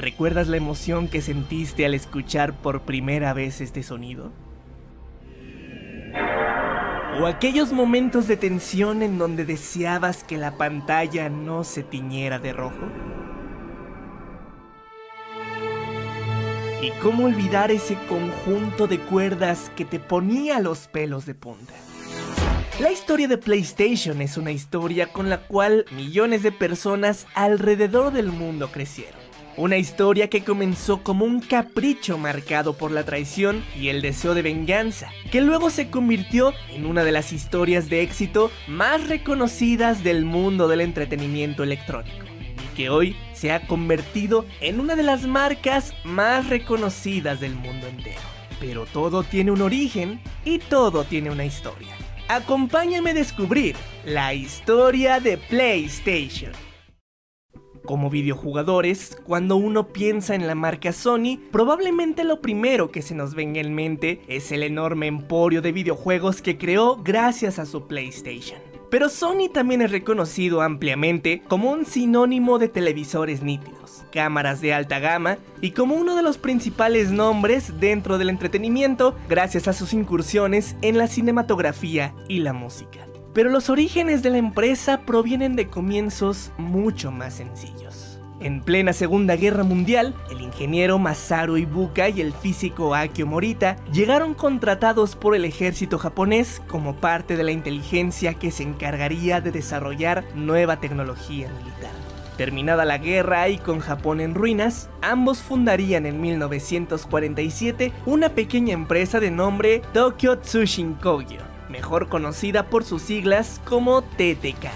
¿Recuerdas la emoción que sentiste al escuchar por primera vez este sonido? ¿O aquellos momentos de tensión en donde deseabas que la pantalla no se tiñera de rojo? ¿Y cómo olvidar ese conjunto de cuerdas que te ponía los pelos de punta? La historia de PlayStation es una historia con la cual millones de personas alrededor del mundo crecieron. Una historia que comenzó como un capricho marcado por la traición y el deseo de venganza, que luego se convirtió en una de las historias de éxito más reconocidas del mundo del entretenimiento electrónico, y que hoy se ha convertido en una de las marcas más reconocidas del mundo entero. Pero todo tiene un origen y todo tiene una historia. Acompáñame a descubrir la historia de PlayStation. Como videojugadores, cuando uno piensa en la marca Sony, probablemente lo primero que se nos venga en mente es el enorme emporio de videojuegos que creó gracias a su PlayStation. Pero Sony también es reconocido ampliamente como un sinónimo de televisores nítidos, cámaras de alta gama y como uno de los principales nombres dentro del entretenimiento gracias a sus incursiones en la cinematografía y la música. Pero los orígenes de la empresa provienen de comienzos mucho más sencillos. En plena Segunda Guerra Mundial, el ingeniero Masaru Ibuka y el físico Akio Morita llegaron contratados por el ejército japonés como parte de la inteligencia que se encargaría de desarrollar nueva tecnología militar. Terminada la guerra y con Japón en ruinas, ambos fundarían en 1947 una pequeña empresa de nombre Tokyo Tsushin Kogyo, mejor conocida por sus siglas como TTK.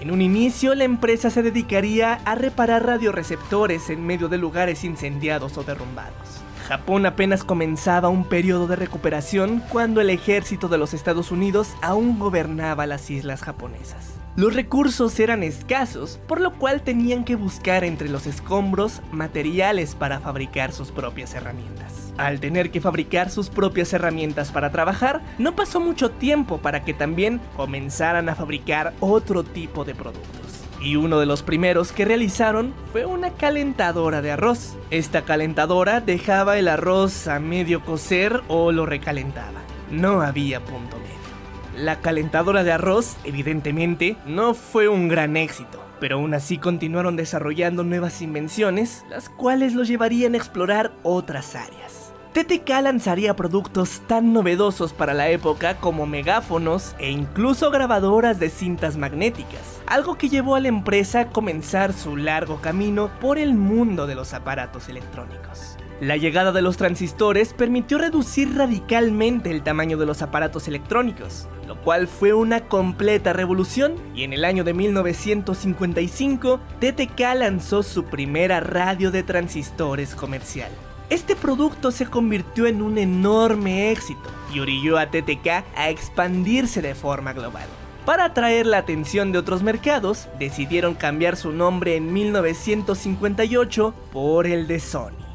En un inicio, la empresa se dedicaría a reparar radioreceptores en medio de lugares incendiados o derrumbados. Japón apenas comenzaba un periodo de recuperación cuando el ejército de los Estados Unidos aún gobernaba las islas japonesas. Los recursos eran escasos, por lo cual tenían que buscar entre los escombros materiales para fabricar sus propias herramientas. Al tener que fabricar sus propias herramientas para trabajar, no pasó mucho tiempo para que también comenzaran a fabricar otro tipo de productos. Y uno de los primeros que realizaron fue una calentadora de arroz. Esta calentadora dejaba el arroz a medio cocer o lo recalentaba. No había punto medio. La calentadora de arroz, evidentemente, no fue un gran éxito pero aún así continuaron desarrollando nuevas invenciones, las cuales los llevarían a explorar otras áreas. TTK lanzaría productos tan novedosos para la época como megáfonos e incluso grabadoras de cintas magnéticas, algo que llevó a la empresa a comenzar su largo camino por el mundo de los aparatos electrónicos. La llegada de los transistores permitió reducir radicalmente el tamaño de los aparatos electrónicos, lo cual fue una completa revolución y en el año de 1955 TTK lanzó su primera radio de transistores comercial. Este producto se convirtió en un enorme éxito y orilló a TTK a expandirse de forma global. Para atraer la atención de otros mercados, decidieron cambiar su nombre en 1958 por el de Sony.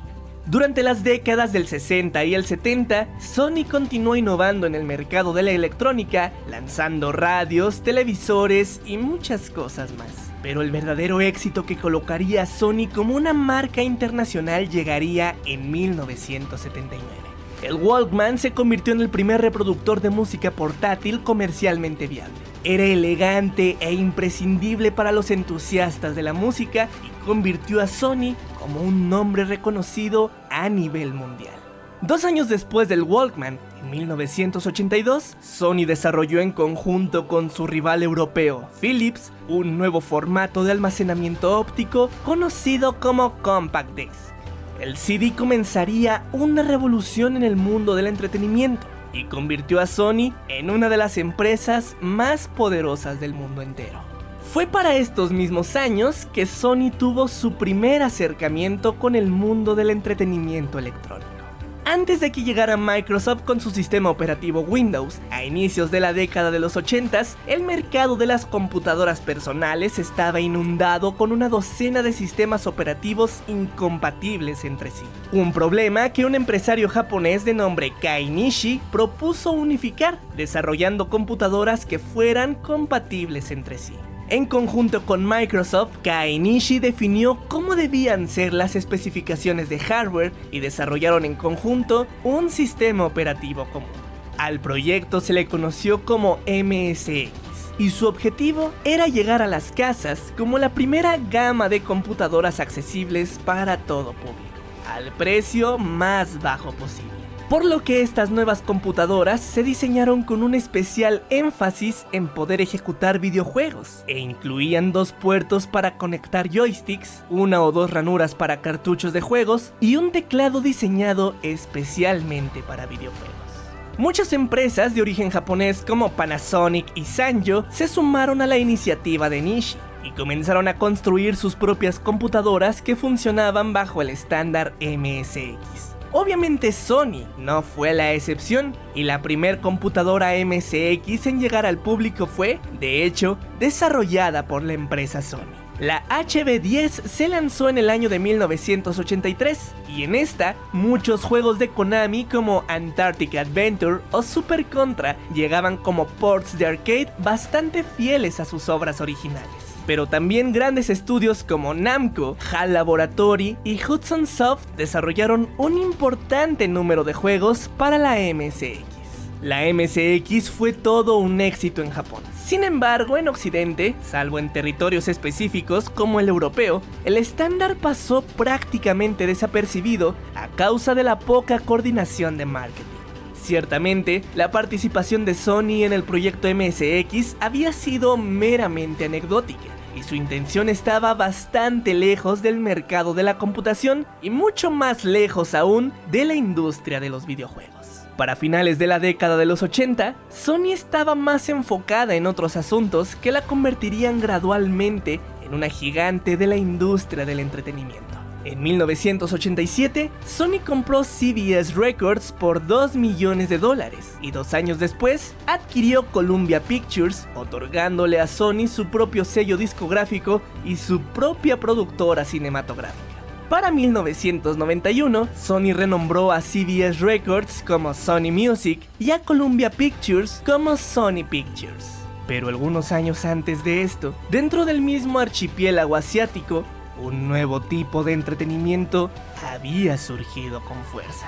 Durante las décadas del 60 y el 70, Sony continuó innovando en el mercado de la electrónica, lanzando radios, televisores y muchas cosas más. Pero el verdadero éxito que colocaría a Sony como una marca internacional llegaría en 1979. El Walkman se convirtió en el primer reproductor de música portátil comercialmente viable. Era elegante e imprescindible para los entusiastas de la música y convirtió a Sony como un nombre reconocido a nivel mundial. Dos años después del Walkman, en 1982, Sony desarrolló en conjunto con su rival europeo, Philips, un nuevo formato de almacenamiento óptico conocido como Compact Disc. El CD comenzaría una revolución en el mundo del entretenimiento y convirtió a Sony en una de las empresas más poderosas del mundo entero. Fue para estos mismos años que Sony tuvo su primer acercamiento con el mundo del entretenimiento electrónico. Antes de que llegara Microsoft con su sistema operativo Windows, a inicios de la década de los 80, el mercado de las computadoras personales estaba inundado con una docena de sistemas operativos incompatibles entre sí. Un problema que un empresario japonés de nombre Kai Nishi propuso unificar, desarrollando computadoras que fueran compatibles entre sí. En conjunto con Microsoft, Kainishi definió cómo debían ser las especificaciones de hardware y desarrollaron en conjunto un sistema operativo común. Al proyecto se le conoció como MSX y su objetivo era llegar a las casas como la primera gama de computadoras accesibles para todo público, al precio más bajo posible por lo que estas nuevas computadoras se diseñaron con un especial énfasis en poder ejecutar videojuegos, e incluían dos puertos para conectar joysticks, una o dos ranuras para cartuchos de juegos y un teclado diseñado especialmente para videojuegos. Muchas empresas de origen japonés como Panasonic y Sanyo se sumaron a la iniciativa de Nishi y comenzaron a construir sus propias computadoras que funcionaban bajo el estándar MSX. Obviamente Sony no fue la excepción y la primer computadora MSX en llegar al público fue, de hecho, desarrollada por la empresa Sony. La HB10 se lanzó en el año de 1983 y en esta muchos juegos de Konami como Antarctic Adventure o Super Contra llegaban como ports de arcade bastante fieles a sus obras originales pero también grandes estudios como Namco, HAL Laboratory y Hudson Soft desarrollaron un importante número de juegos para la MSX. La MSX fue todo un éxito en Japón. Sin embargo, en Occidente, salvo en territorios específicos como el europeo, el estándar pasó prácticamente desapercibido a causa de la poca coordinación de marketing. Ciertamente, la participación de Sony en el proyecto MSX había sido meramente anecdótica y su intención estaba bastante lejos del mercado de la computación y mucho más lejos aún de la industria de los videojuegos. Para finales de la década de los 80, Sony estaba más enfocada en otros asuntos que la convertirían gradualmente en una gigante de la industria del entretenimiento. En 1987, Sony compró CBS Records por 2 millones de dólares y dos años después adquirió Columbia Pictures, otorgándole a Sony su propio sello discográfico y su propia productora cinematográfica. Para 1991, Sony renombró a CBS Records como Sony Music y a Columbia Pictures como Sony Pictures. Pero algunos años antes de esto, dentro del mismo archipiélago asiático, un nuevo tipo de entretenimiento había surgido con fuerza.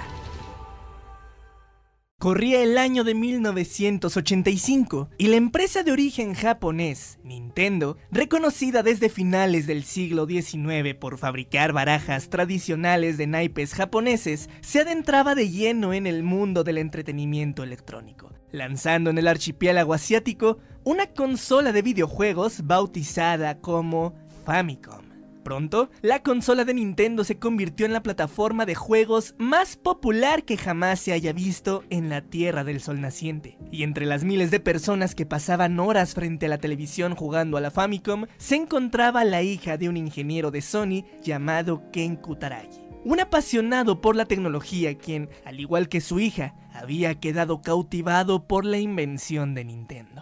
Corría el año de 1985 y la empresa de origen japonés, Nintendo, reconocida desde finales del siglo XIX por fabricar barajas tradicionales de naipes japoneses, se adentraba de lleno en el mundo del entretenimiento electrónico, lanzando en el archipiélago asiático una consola de videojuegos bautizada como Famicom. Pronto, la consola de Nintendo se convirtió en la plataforma de juegos más popular que jamás se haya visto en la Tierra del Sol naciente. Y entre las miles de personas que pasaban horas frente a la televisión jugando a la Famicom, se encontraba la hija de un ingeniero de Sony llamado Ken Kutaragi. Un apasionado por la tecnología quien, al igual que su hija, había quedado cautivado por la invención de Nintendo.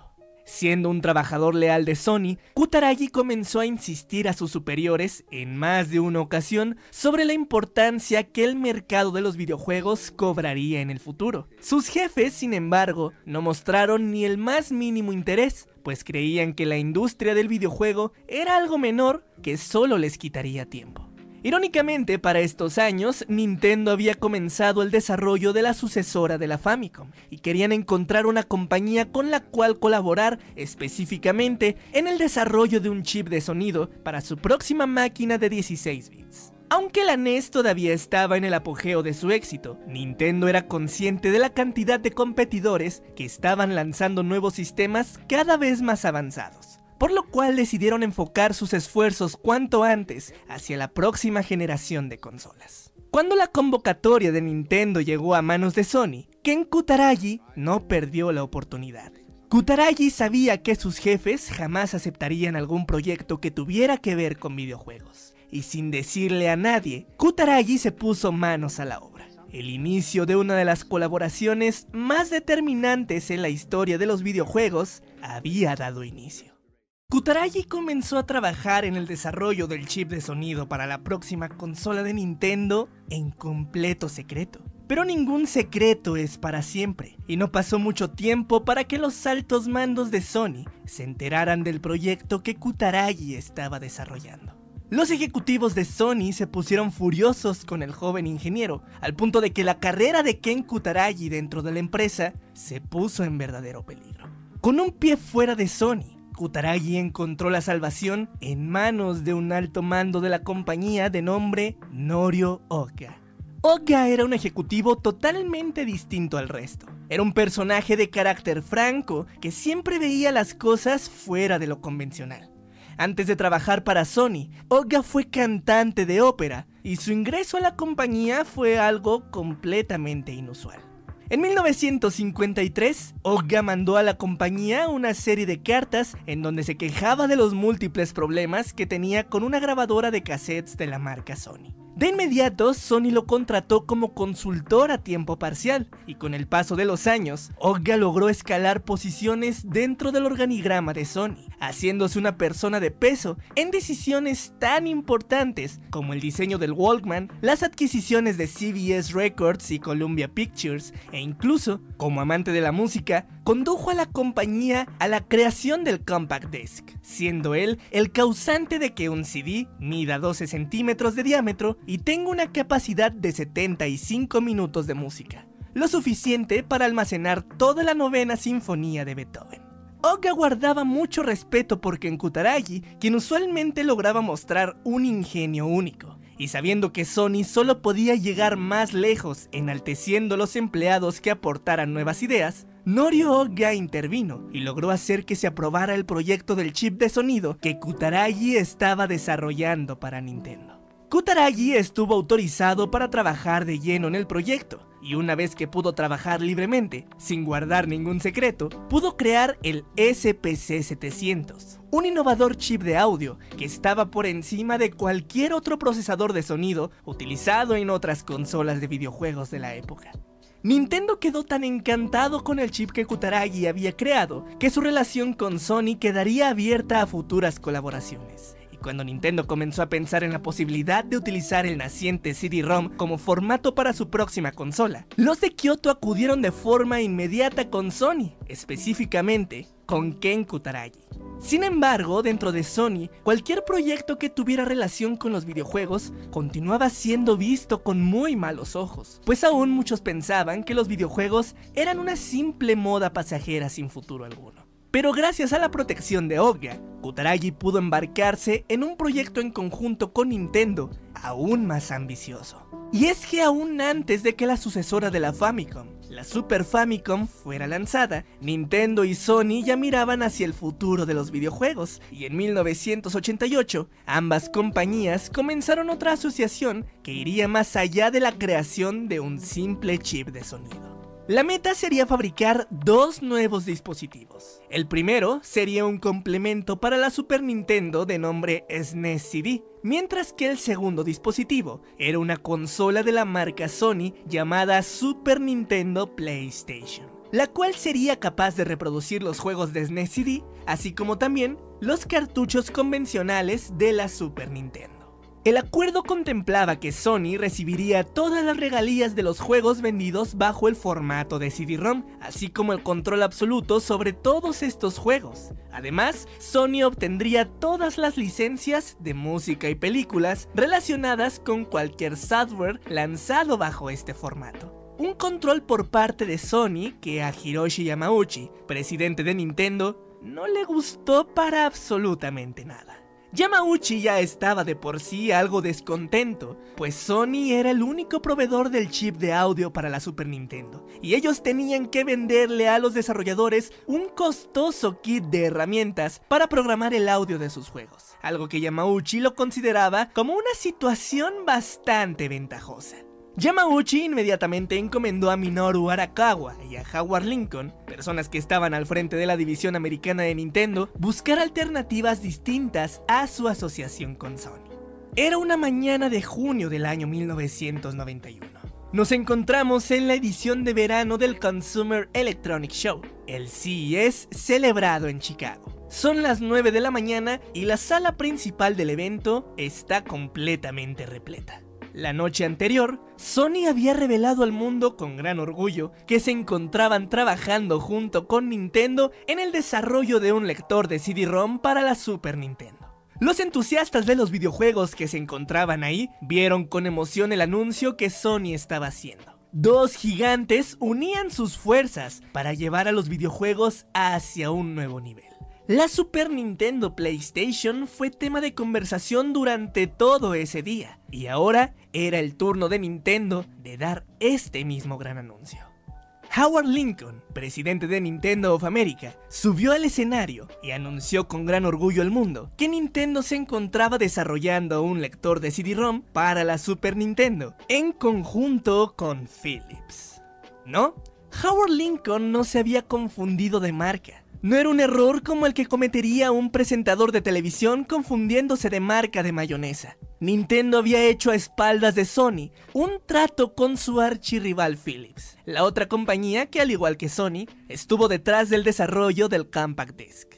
Siendo un trabajador leal de Sony, Kutaragi comenzó a insistir a sus superiores en más de una ocasión sobre la importancia que el mercado de los videojuegos cobraría en el futuro. Sus jefes, sin embargo, no mostraron ni el más mínimo interés, pues creían que la industria del videojuego era algo menor que solo les quitaría tiempo. Irónicamente, para estos años, Nintendo había comenzado el desarrollo de la sucesora de la Famicom y querían encontrar una compañía con la cual colaborar específicamente en el desarrollo de un chip de sonido para su próxima máquina de 16 bits. Aunque la NES todavía estaba en el apogeo de su éxito, Nintendo era consciente de la cantidad de competidores que estaban lanzando nuevos sistemas cada vez más avanzados por lo cual decidieron enfocar sus esfuerzos cuanto antes hacia la próxima generación de consolas. Cuando la convocatoria de Nintendo llegó a manos de Sony, Ken Kutaragi no perdió la oportunidad. Kutaragi sabía que sus jefes jamás aceptarían algún proyecto que tuviera que ver con videojuegos, y sin decirle a nadie, Kutaragi se puso manos a la obra. El inicio de una de las colaboraciones más determinantes en la historia de los videojuegos había dado inicio. Kutaragi comenzó a trabajar en el desarrollo del chip de sonido para la próxima consola de Nintendo en completo secreto. Pero ningún secreto es para siempre, y no pasó mucho tiempo para que los altos mandos de Sony se enteraran del proyecto que Kutaragi estaba desarrollando. Los ejecutivos de Sony se pusieron furiosos con el joven ingeniero, al punto de que la carrera de Ken Kutaragi dentro de la empresa se puso en verdadero peligro. Con un pie fuera de Sony, Kutaragi encontró la salvación en manos de un alto mando de la compañía de nombre Norio Oka. Oga era un ejecutivo totalmente distinto al resto. Era un personaje de carácter franco que siempre veía las cosas fuera de lo convencional. Antes de trabajar para Sony, Oga fue cantante de ópera y su ingreso a la compañía fue algo completamente inusual. En 1953, Oga mandó a la compañía una serie de cartas en donde se quejaba de los múltiples problemas que tenía con una grabadora de cassettes de la marca Sony. De inmediato, Sony lo contrató como consultor a tiempo parcial, y con el paso de los años, Oga logró escalar posiciones dentro del organigrama de Sony, haciéndose una persona de peso en decisiones tan importantes como el diseño del Walkman, las adquisiciones de CBS Records y Columbia Pictures, e incluso, como amante de la música, condujo a la compañía a la creación del Compact Disc, siendo él el causante de que un CD mida 12 centímetros de diámetro tenga una capacidad de 75 minutos de música, lo suficiente para almacenar toda la novena sinfonía de Beethoven. Oga guardaba mucho respeto por Ken Kutaragi, quien usualmente lograba mostrar un ingenio único, y sabiendo que Sony solo podía llegar más lejos enalteciendo los empleados que aportaran nuevas ideas, Norio Oga intervino y logró hacer que se aprobara el proyecto del chip de sonido que Kutaragi estaba desarrollando para Nintendo. Kutaragi estuvo autorizado para trabajar de lleno en el proyecto, y una vez que pudo trabajar libremente, sin guardar ningún secreto, pudo crear el SPC700, un innovador chip de audio que estaba por encima de cualquier otro procesador de sonido utilizado en otras consolas de videojuegos de la época. Nintendo quedó tan encantado con el chip que Kutaragi había creado que su relación con Sony quedaría abierta a futuras colaboraciones cuando Nintendo comenzó a pensar en la posibilidad de utilizar el naciente CD-ROM como formato para su próxima consola, los de Kyoto acudieron de forma inmediata con Sony, específicamente con Ken Kutaragi. Sin embargo, dentro de Sony, cualquier proyecto que tuviera relación con los videojuegos continuaba siendo visto con muy malos ojos, pues aún muchos pensaban que los videojuegos eran una simple moda pasajera sin futuro alguno. Pero gracias a la protección de Oga, Kutaragi pudo embarcarse en un proyecto en conjunto con Nintendo aún más ambicioso. Y es que aún antes de que la sucesora de la Famicom, la Super Famicom, fuera lanzada, Nintendo y Sony ya miraban hacia el futuro de los videojuegos, y en 1988 ambas compañías comenzaron otra asociación que iría más allá de la creación de un simple chip de sonido. La meta sería fabricar dos nuevos dispositivos. El primero sería un complemento para la Super Nintendo de nombre SNES CD, mientras que el segundo dispositivo era una consola de la marca Sony llamada Super Nintendo PlayStation, la cual sería capaz de reproducir los juegos de SNES CD, así como también los cartuchos convencionales de la Super Nintendo. El acuerdo contemplaba que Sony recibiría todas las regalías de los juegos vendidos bajo el formato de CD-ROM, así como el control absoluto sobre todos estos juegos. Además, Sony obtendría todas las licencias de música y películas relacionadas con cualquier software lanzado bajo este formato. Un control por parte de Sony que a Hiroshi Yamauchi, presidente de Nintendo, no le gustó para absolutamente nada. Yamauchi ya estaba de por sí algo descontento, pues Sony era el único proveedor del chip de audio para la Super Nintendo, y ellos tenían que venderle a los desarrolladores un costoso kit de herramientas para programar el audio de sus juegos, algo que Yamauchi lo consideraba como una situación bastante ventajosa. Yamauchi inmediatamente encomendó a Minoru Arakawa y a Howard Lincoln, personas que estaban al frente de la división americana de Nintendo, buscar alternativas distintas a su asociación con Sony. Era una mañana de junio del año 1991. Nos encontramos en la edición de verano del Consumer Electronic Show, el CES celebrado en Chicago. Son las 9 de la mañana y la sala principal del evento está completamente repleta. La noche anterior, Sony había revelado al mundo con gran orgullo que se encontraban trabajando junto con Nintendo en el desarrollo de un lector de CD-ROM para la Super Nintendo. Los entusiastas de los videojuegos que se encontraban ahí vieron con emoción el anuncio que Sony estaba haciendo. Dos gigantes unían sus fuerzas para llevar a los videojuegos hacia un nuevo nivel. La Super Nintendo PlayStation fue tema de conversación durante todo ese día, y ahora era el turno de Nintendo de dar este mismo gran anuncio. Howard Lincoln, presidente de Nintendo of America, subió al escenario y anunció con gran orgullo al mundo que Nintendo se encontraba desarrollando un lector de CD-ROM para la Super Nintendo, en conjunto con Philips. ¿No? Howard Lincoln no se había confundido de marca. No era un error como el que cometería un presentador de televisión confundiéndose de marca de mayonesa. Nintendo había hecho a espaldas de Sony un trato con su archirrival Philips, la otra compañía que al igual que Sony estuvo detrás del desarrollo del Compact Disc.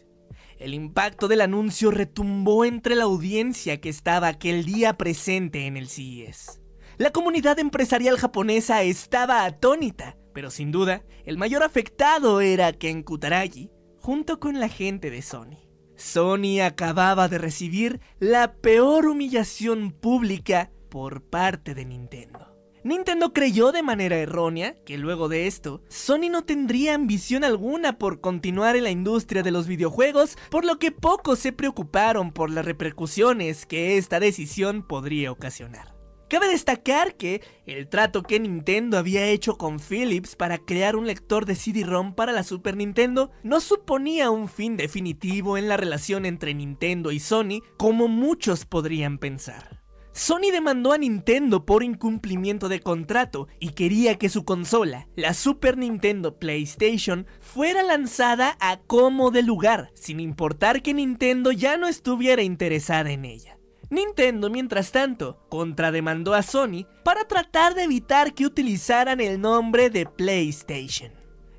El impacto del anuncio retumbó entre la audiencia que estaba aquel día presente en el CES. La comunidad empresarial japonesa estaba atónita, pero sin duda, el mayor afectado era Ken Kutaragi, junto con la gente de Sony. Sony acababa de recibir la peor humillación pública por parte de Nintendo. Nintendo creyó de manera errónea que luego de esto, Sony no tendría ambición alguna por continuar en la industria de los videojuegos, por lo que pocos se preocuparon por las repercusiones que esta decisión podría ocasionar. Cabe destacar que el trato que Nintendo había hecho con Philips para crear un lector de CD-ROM para la Super Nintendo no suponía un fin definitivo en la relación entre Nintendo y Sony como muchos podrían pensar. Sony demandó a Nintendo por incumplimiento de contrato y quería que su consola, la Super Nintendo PlayStation, fuera lanzada a como de lugar, sin importar que Nintendo ya no estuviera interesada en ella. Nintendo, mientras tanto, contrademandó a Sony para tratar de evitar que utilizaran el nombre de PlayStation.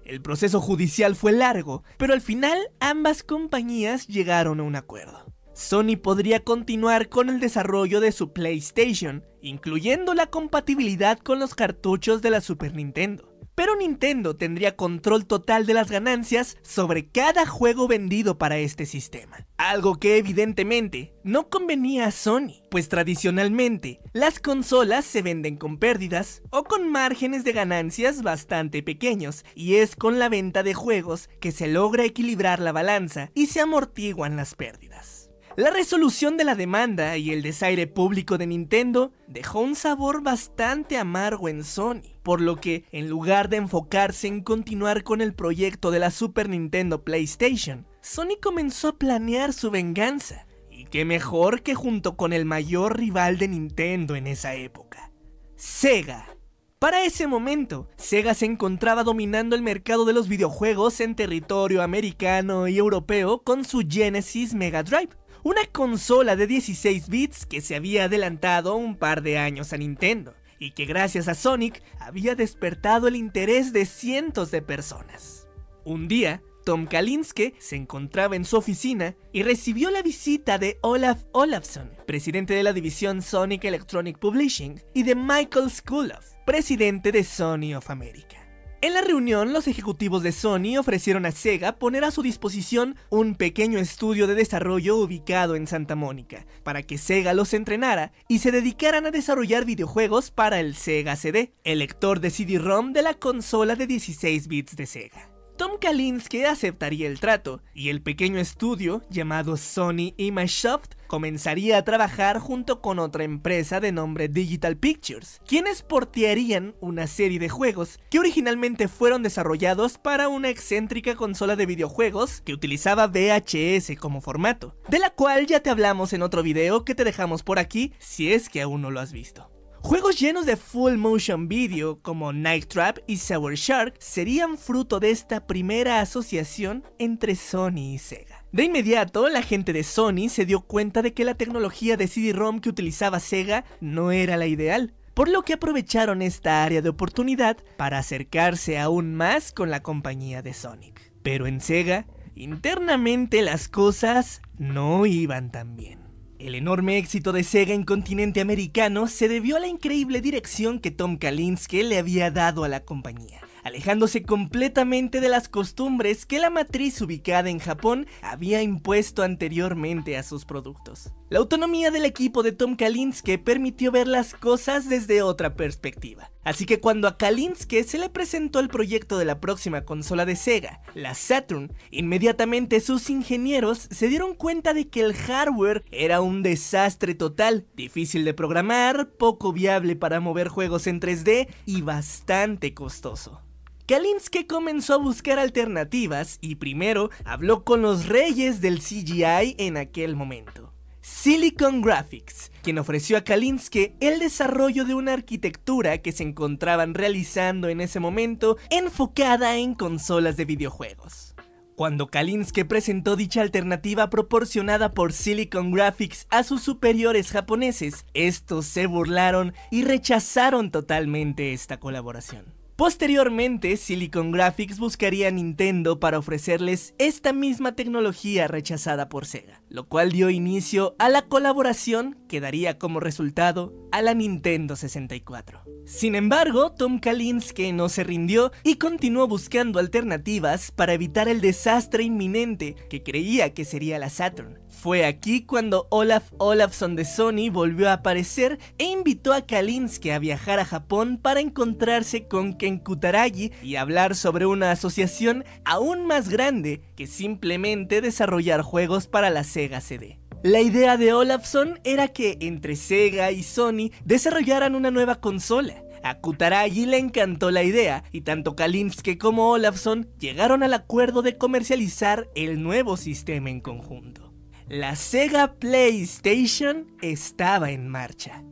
El proceso judicial fue largo, pero al final ambas compañías llegaron a un acuerdo. Sony podría continuar con el desarrollo de su PlayStation, incluyendo la compatibilidad con los cartuchos de la Super Nintendo pero Nintendo tendría control total de las ganancias sobre cada juego vendido para este sistema. Algo que evidentemente no convenía a Sony, pues tradicionalmente las consolas se venden con pérdidas o con márgenes de ganancias bastante pequeños, y es con la venta de juegos que se logra equilibrar la balanza y se amortiguan las pérdidas. La resolución de la demanda y el desaire público de Nintendo dejó un sabor bastante amargo en Sony, por lo que en lugar de enfocarse en continuar con el proyecto de la Super Nintendo PlayStation, Sony comenzó a planear su venganza. Y qué mejor que junto con el mayor rival de Nintendo en esa época, Sega. Para ese momento, Sega se encontraba dominando el mercado de los videojuegos en territorio americano y europeo con su Genesis Mega Drive, una consola de 16 bits que se había adelantado un par de años a Nintendo y que gracias a Sonic había despertado el interés de cientos de personas. Un día, Tom Kalinske se encontraba en su oficina y recibió la visita de Olaf Olafsson, presidente de la división Sonic Electronic Publishing, y de Michael Skuloff, presidente de Sony of America. En la reunión, los ejecutivos de Sony ofrecieron a Sega poner a su disposición un pequeño estudio de desarrollo ubicado en Santa Mónica, para que Sega los entrenara y se dedicaran a desarrollar videojuegos para el Sega CD, el lector de CD-ROM de la consola de 16 bits de Sega. Tom Kalinske aceptaría el trato, y el pequeño estudio, llamado Sony Imagesoft, comenzaría a trabajar junto con otra empresa de nombre Digital Pictures, quienes portearían una serie de juegos que originalmente fueron desarrollados para una excéntrica consola de videojuegos que utilizaba VHS como formato, de la cual ya te hablamos en otro video que te dejamos por aquí si es que aún no lo has visto. Juegos llenos de full motion video como Night Trap y Sour Shark serían fruto de esta primera asociación entre Sony y Sega. De inmediato, la gente de Sony se dio cuenta de que la tecnología de CD-ROM que utilizaba Sega no era la ideal, por lo que aprovecharon esta área de oportunidad para acercarse aún más con la compañía de Sonic. Pero en Sega, internamente las cosas no iban tan bien. El enorme éxito de Sega en continente americano se debió a la increíble dirección que Tom Kalinske le había dado a la compañía alejándose completamente de las costumbres que la matriz ubicada en Japón había impuesto anteriormente a sus productos. La autonomía del equipo de Tom Kalinske permitió ver las cosas desde otra perspectiva. Así que cuando a Kalinske se le presentó el proyecto de la próxima consola de Sega, la Saturn, inmediatamente sus ingenieros se dieron cuenta de que el hardware era un desastre total, difícil de programar, poco viable para mover juegos en 3D y bastante costoso. Kalinske comenzó a buscar alternativas y primero habló con los reyes del CGI en aquel momento. Silicon Graphics, quien ofreció a Kalinske el desarrollo de una arquitectura que se encontraban realizando en ese momento enfocada en consolas de videojuegos. Cuando Kalinske presentó dicha alternativa proporcionada por Silicon Graphics a sus superiores japoneses, estos se burlaron y rechazaron totalmente esta colaboración. Posteriormente, Silicon Graphics buscaría a Nintendo para ofrecerles esta misma tecnología rechazada por Sega, lo cual dio inicio a la colaboración que daría como resultado a la Nintendo 64. Sin embargo, Tom Kalinske no se rindió y continuó buscando alternativas para evitar el desastre inminente que creía que sería la Saturn. Fue aquí cuando Olaf Olafsson de Sony volvió a aparecer e invitó a Kalinske a viajar a Japón para encontrarse con Ken Kutaragi y hablar sobre una asociación aún más grande que simplemente desarrollar juegos para la Sega CD. La idea de Olafsson era que entre Sega y Sony desarrollaran una nueva consola. A Kutaragi le encantó la idea y tanto Kalinske como Olafsson llegaron al acuerdo de comercializar el nuevo sistema en conjunto. La Sega PlayStation estaba en marcha.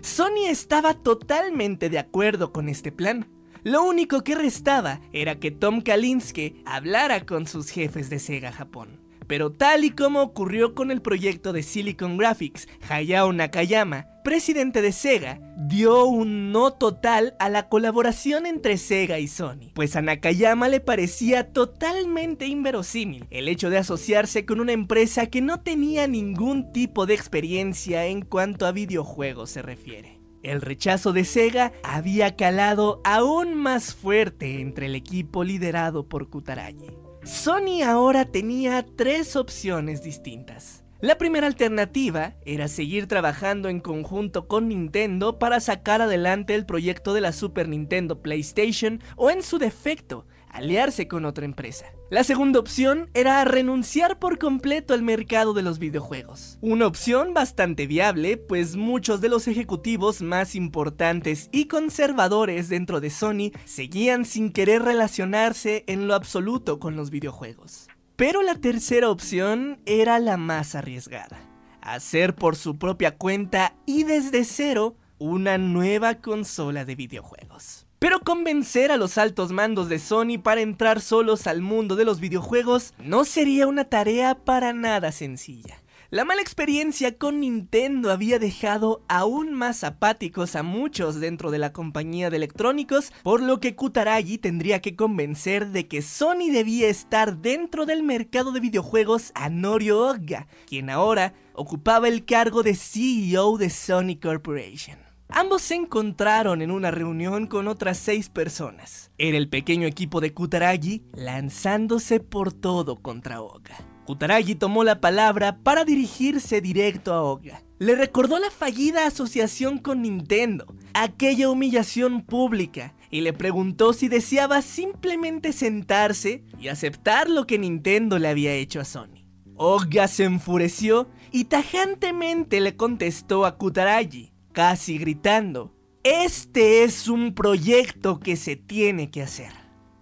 Sony estaba totalmente de acuerdo con este plan. Lo único que restaba era que Tom Kalinske hablara con sus jefes de Sega Japón. Pero tal y como ocurrió con el proyecto de Silicon Graphics, Hayao Nakayama, presidente de Sega, dio un no total a la colaboración entre Sega y Sony, pues a Nakayama le parecía totalmente inverosímil el hecho de asociarse con una empresa que no tenía ningún tipo de experiencia en cuanto a videojuegos se refiere. El rechazo de Sega había calado aún más fuerte entre el equipo liderado por Kutaragi. Sony ahora tenía tres opciones distintas. La primera alternativa era seguir trabajando en conjunto con Nintendo para sacar adelante el proyecto de la Super Nintendo PlayStation o en su defecto, aliarse con otra empresa. La segunda opción era renunciar por completo al mercado de los videojuegos. Una opción bastante viable, pues muchos de los ejecutivos más importantes y conservadores dentro de Sony seguían sin querer relacionarse en lo absoluto con los videojuegos. Pero la tercera opción era la más arriesgada. Hacer por su propia cuenta y desde cero una nueva consola de videojuegos. Pero convencer a los altos mandos de Sony para entrar solos al mundo de los videojuegos no sería una tarea para nada sencilla. La mala experiencia con Nintendo había dejado aún más apáticos a muchos dentro de la compañía de electrónicos, por lo que Kutaragi tendría que convencer de que Sony debía estar dentro del mercado de videojuegos a Norio Oga, quien ahora ocupaba el cargo de CEO de Sony Corporation. Ambos se encontraron en una reunión con otras seis personas. Era el pequeño equipo de Kutaragi lanzándose por todo contra Oga. Kutaragi tomó la palabra para dirigirse directo a Oga. Le recordó la fallida asociación con Nintendo, aquella humillación pública, y le preguntó si deseaba simplemente sentarse y aceptar lo que Nintendo le había hecho a Sony. Oga se enfureció y tajantemente le contestó a Kutaragi casi gritando, este es un proyecto que se tiene que hacer.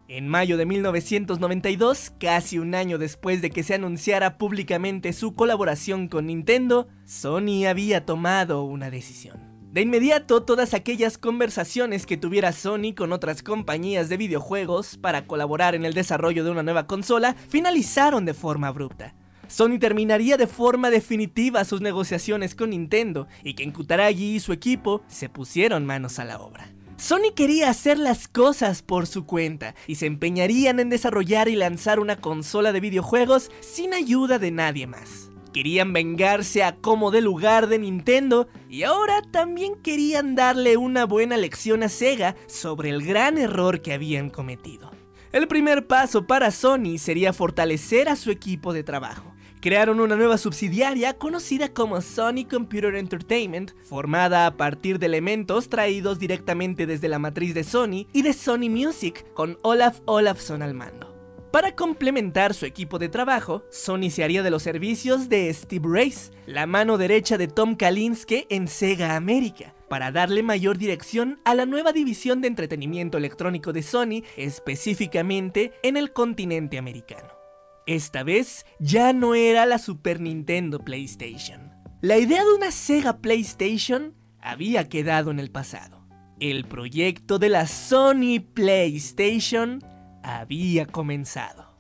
En mayo de 1992, casi un año después de que se anunciara públicamente su colaboración con Nintendo, Sony había tomado una decisión. De inmediato, todas aquellas conversaciones que tuviera Sony con otras compañías de videojuegos para colaborar en el desarrollo de una nueva consola finalizaron de forma abrupta. Sony terminaría de forma definitiva sus negociaciones con Nintendo y que Kutaragi y su equipo se pusieron manos a la obra. Sony quería hacer las cosas por su cuenta y se empeñarían en desarrollar y lanzar una consola de videojuegos sin ayuda de nadie más. querían vengarse a como de lugar de Nintendo y ahora también querían darle una buena lección a Sega sobre el gran error que habían cometido. El primer paso para Sony sería fortalecer a su equipo de trabajo. Crearon una nueva subsidiaria conocida como Sony Computer Entertainment, formada a partir de elementos traídos directamente desde la matriz de Sony y de Sony Music, con Olaf Olafsson al mando. Para complementar su equipo de trabajo, Sony se haría de los servicios de Steve Race, la mano derecha de Tom Kalinske en Sega América, para darle mayor dirección a la nueva división de entretenimiento electrónico de Sony, específicamente en el continente americano. Esta vez ya no era la Super Nintendo PlayStation. La idea de una Sega PlayStation había quedado en el pasado. El proyecto de la Sony PlayStation había comenzado.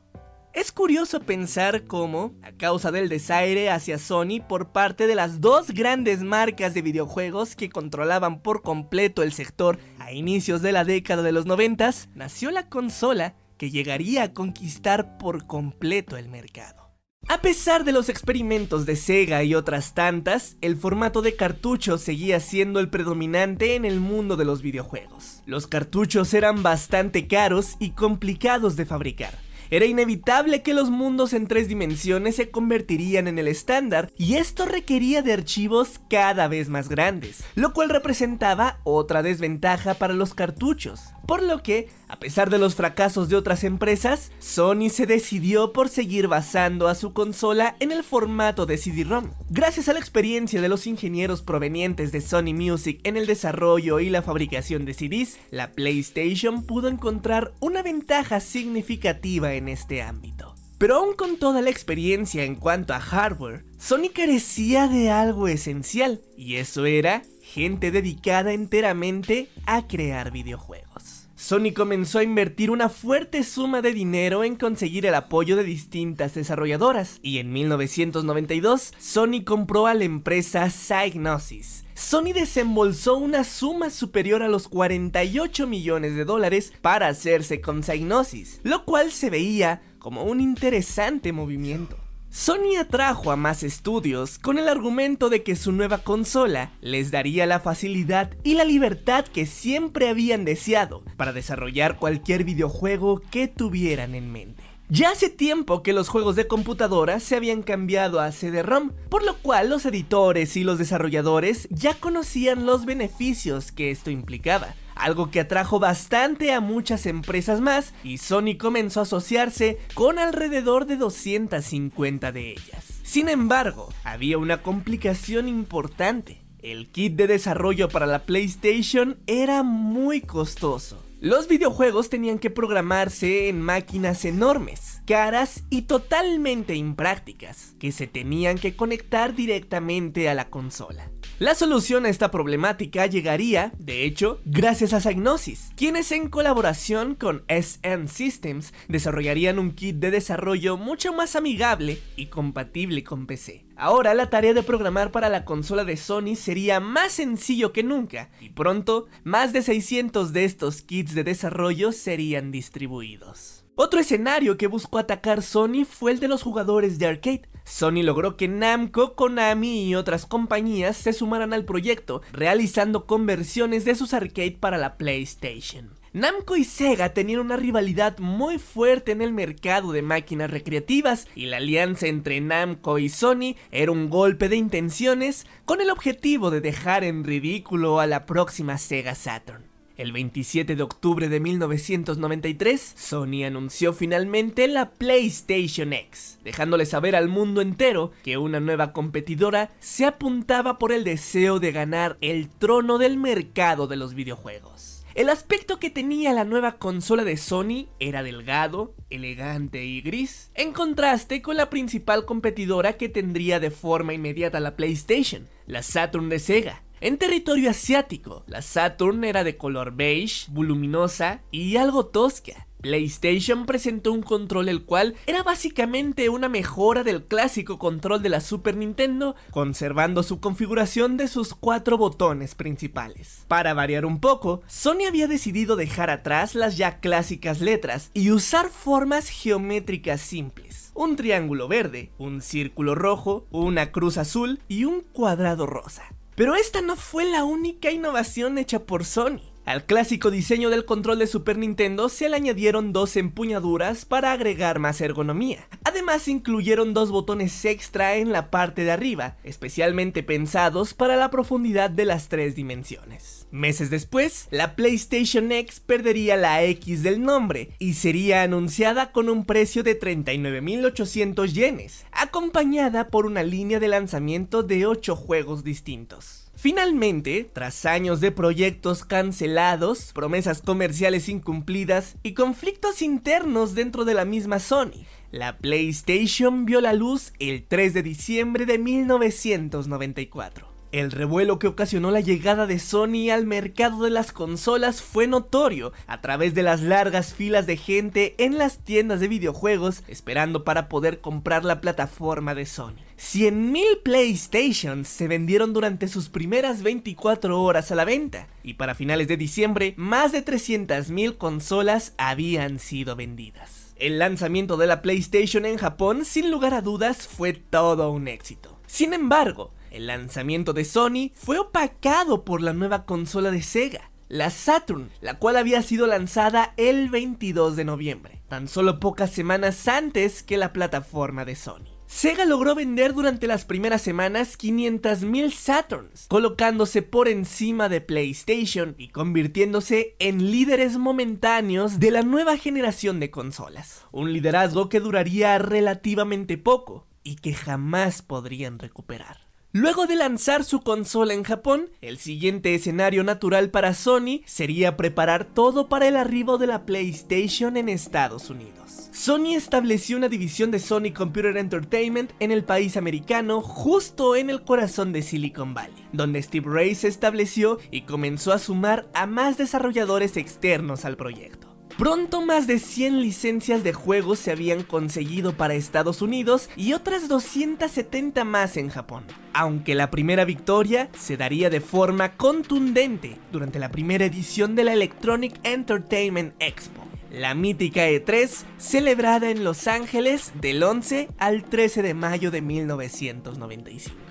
Es curioso pensar cómo, a causa del desaire hacia Sony por parte de las dos grandes marcas de videojuegos que controlaban por completo el sector a inicios de la década de los 90, nació la consola que llegaría a conquistar por completo el mercado. A pesar de los experimentos de Sega y otras tantas, el formato de cartucho seguía siendo el predominante en el mundo de los videojuegos. Los cartuchos eran bastante caros y complicados de fabricar, era inevitable que los mundos en tres dimensiones se convertirían en el estándar y esto requería de archivos cada vez más grandes, lo cual representaba otra desventaja para los cartuchos. Por lo que, a pesar de los fracasos de otras empresas, Sony se decidió por seguir basando a su consola en el formato de CD-ROM. Gracias a la experiencia de los ingenieros provenientes de Sony Music en el desarrollo y la fabricación de CDs, la PlayStation pudo encontrar una ventaja significativa en este ámbito. Pero aún con toda la experiencia en cuanto a hardware, Sony carecía de algo esencial, y eso era gente dedicada enteramente a crear videojuegos. Sony comenzó a invertir una fuerte suma de dinero en conseguir el apoyo de distintas desarrolladoras, y en 1992 Sony compró a la empresa Psygnosis, Sony desembolsó una suma superior a los 48 millones de dólares para hacerse con Psygnosis, lo cual se veía como un interesante movimiento. Sony atrajo a más estudios con el argumento de que su nueva consola les daría la facilidad y la libertad que siempre habían deseado para desarrollar cualquier videojuego que tuvieran en mente. Ya hace tiempo que los juegos de computadora se habían cambiado a CD-ROM, por lo cual los editores y los desarrolladores ya conocían los beneficios que esto implicaba, algo que atrajo bastante a muchas empresas más y Sony comenzó a asociarse con alrededor de 250 de ellas. Sin embargo, había una complicación importante. El kit de desarrollo para la PlayStation era muy costoso. Los videojuegos tenían que programarse en máquinas enormes, caras y totalmente imprácticas, que se tenían que conectar directamente a la consola. La solución a esta problemática llegaría, de hecho, gracias a Psygnosis, quienes en colaboración con SN Systems desarrollarían un kit de desarrollo mucho más amigable y compatible con PC. Ahora la tarea de programar para la consola de Sony sería más sencillo que nunca y pronto más de 600 de estos kits de desarrollo serían distribuidos. Otro escenario que buscó atacar Sony fue el de los jugadores de arcade. Sony logró que Namco, Konami y otras compañías se sumaran al proyecto, realizando conversiones de sus arcade para la PlayStation. Namco y Sega tenían una rivalidad muy fuerte en el mercado de máquinas recreativas y la alianza entre Namco y Sony era un golpe de intenciones con el objetivo de dejar en ridículo a la próxima Sega Saturn. El 27 de octubre de 1993, Sony anunció finalmente la PlayStation X, dejándole saber al mundo entero que una nueva competidora se apuntaba por el deseo de ganar el trono del mercado de los videojuegos. El aspecto que tenía la nueva consola de Sony era delgado, elegante y gris, en contraste con la principal competidora que tendría de forma inmediata la PlayStation, la Saturn de Sega. En territorio asiático, la Saturn era de color beige, voluminosa y algo tosca. PlayStation presentó un control el cual era básicamente una mejora del clásico control de la Super Nintendo, conservando su configuración de sus cuatro botones principales. Para variar un poco, Sony había decidido dejar atrás las ya clásicas letras y usar formas geométricas simples. Un triángulo verde, un círculo rojo, una cruz azul y un cuadrado rosa. Pero esta no fue la única innovación hecha por Sony. Al clásico diseño del control de Super Nintendo se le añadieron dos empuñaduras para agregar más ergonomía. Además incluyeron dos botones extra en la parte de arriba, especialmente pensados para la profundidad de las tres dimensiones. Meses después, la PlayStation X perdería la X del nombre y sería anunciada con un precio de 39.800 yenes, acompañada por una línea de lanzamiento de 8 juegos distintos. Finalmente, tras años de proyectos cancelados, promesas comerciales incumplidas y conflictos internos dentro de la misma Sony, la PlayStation vio la luz el 3 de diciembre de 1994. El revuelo que ocasionó la llegada de Sony al mercado de las consolas fue notorio a través de las largas filas de gente en las tiendas de videojuegos esperando para poder comprar la plataforma de Sony. 100.000 PlayStations se vendieron durante sus primeras 24 horas a la venta y para finales de diciembre más de 300.000 consolas habían sido vendidas. El lanzamiento de la PlayStation en Japón sin lugar a dudas fue todo un éxito. Sin embargo, el lanzamiento de Sony fue opacado por la nueva consola de Sega, la Saturn, la cual había sido lanzada el 22 de noviembre, tan solo pocas semanas antes que la plataforma de Sony. Sega logró vender durante las primeras semanas 500.000 Saturns, colocándose por encima de PlayStation y convirtiéndose en líderes momentáneos de la nueva generación de consolas. Un liderazgo que duraría relativamente poco y que jamás podrían recuperar. Luego de lanzar su consola en Japón, el siguiente escenario natural para Sony sería preparar todo para el arribo de la PlayStation en Estados Unidos. Sony estableció una división de Sony Computer Entertainment en el país americano justo en el corazón de Silicon Valley, donde Steve Ray se estableció y comenzó a sumar a más desarrolladores externos al proyecto. Pronto más de 100 licencias de juegos se habían conseguido para Estados Unidos y otras 270 más en Japón. Aunque la primera victoria se daría de forma contundente durante la primera edición de la Electronic Entertainment Expo. La mítica E3, celebrada en Los Ángeles del 11 al 13 de mayo de 1995.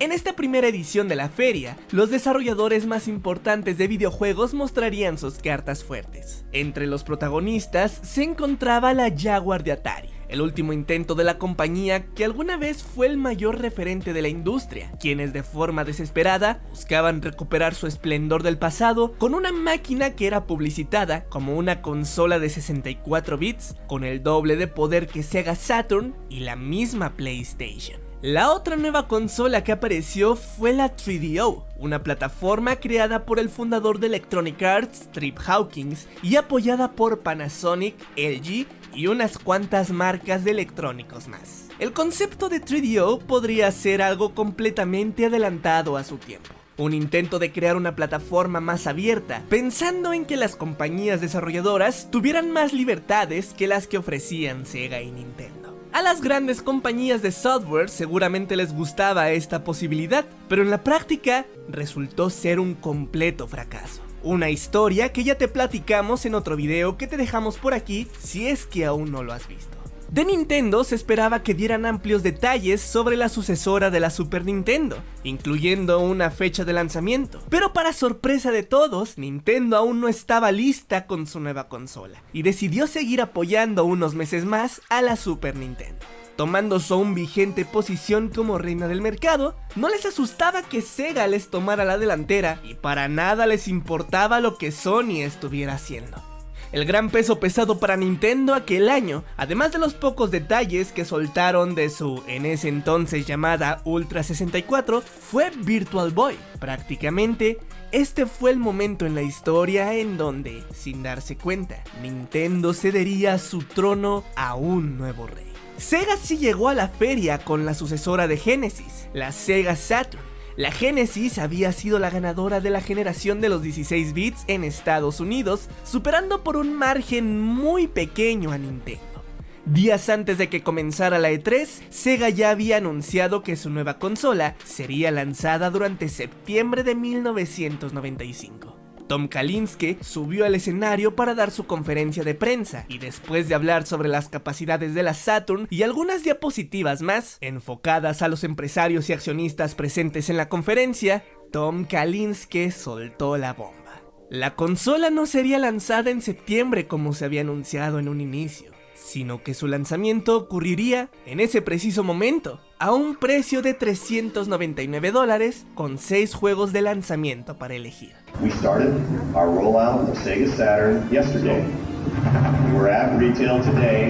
En esta primera edición de la feria, los desarrolladores más importantes de videojuegos mostrarían sus cartas fuertes. Entre los protagonistas se encontraba la Jaguar de Atari, el último intento de la compañía que alguna vez fue el mayor referente de la industria, quienes de forma desesperada buscaban recuperar su esplendor del pasado con una máquina que era publicitada como una consola de 64 bits con el doble de poder que Sega Saturn y la misma PlayStation. La otra nueva consola que apareció fue la 3DO, una plataforma creada por el fundador de Electronic Arts, Trip Hawkins, y apoyada por Panasonic, LG y unas cuantas marcas de electrónicos más. El concepto de 3DO podría ser algo completamente adelantado a su tiempo. Un intento de crear una plataforma más abierta, pensando en que las compañías desarrolladoras tuvieran más libertades que las que ofrecían Sega y Nintendo. A las grandes compañías de software seguramente les gustaba esta posibilidad, pero en la práctica resultó ser un completo fracaso. Una historia que ya te platicamos en otro video que te dejamos por aquí si es que aún no lo has visto. De Nintendo se esperaba que dieran amplios detalles sobre la sucesora de la Super Nintendo, incluyendo una fecha de lanzamiento. Pero para sorpresa de todos, Nintendo aún no estaba lista con su nueva consola, y decidió seguir apoyando unos meses más a la Super Nintendo. Tomando su aún vigente posición como reina del mercado, no les asustaba que Sega les tomara la delantera y para nada les importaba lo que Sony estuviera haciendo. El gran peso pesado para Nintendo aquel año, además de los pocos detalles que soltaron de su en ese entonces llamada Ultra 64, fue Virtual Boy. Prácticamente, este fue el momento en la historia en donde, sin darse cuenta, Nintendo cedería su trono a un nuevo rey. Sega sí llegó a la feria con la sucesora de Genesis, la Sega Saturn, La Genesis había sido la ganadora de la generación de los 16 bits en Estados Unidos, superando por un margen muy pequeño a Nintendo. Días antes de que comenzara la E3, Sega ya había anunciado que su nueva consola sería lanzada durante septiembre de 1995. Tom Kalinske subió al escenario para dar su conferencia de prensa y después de hablar sobre las capacidades de la Saturn y algunas diapositivas más enfocadas a los empresarios y accionistas presentes en la conferencia, Tom Kalinske soltó la bomba. La consola no sería lanzada en septiembre como se había anunciado en un inicio sino que su lanzamiento ocurriría en ese preciso momento, a un precio de 399 dólares con 6 juegos de lanzamiento para elegir.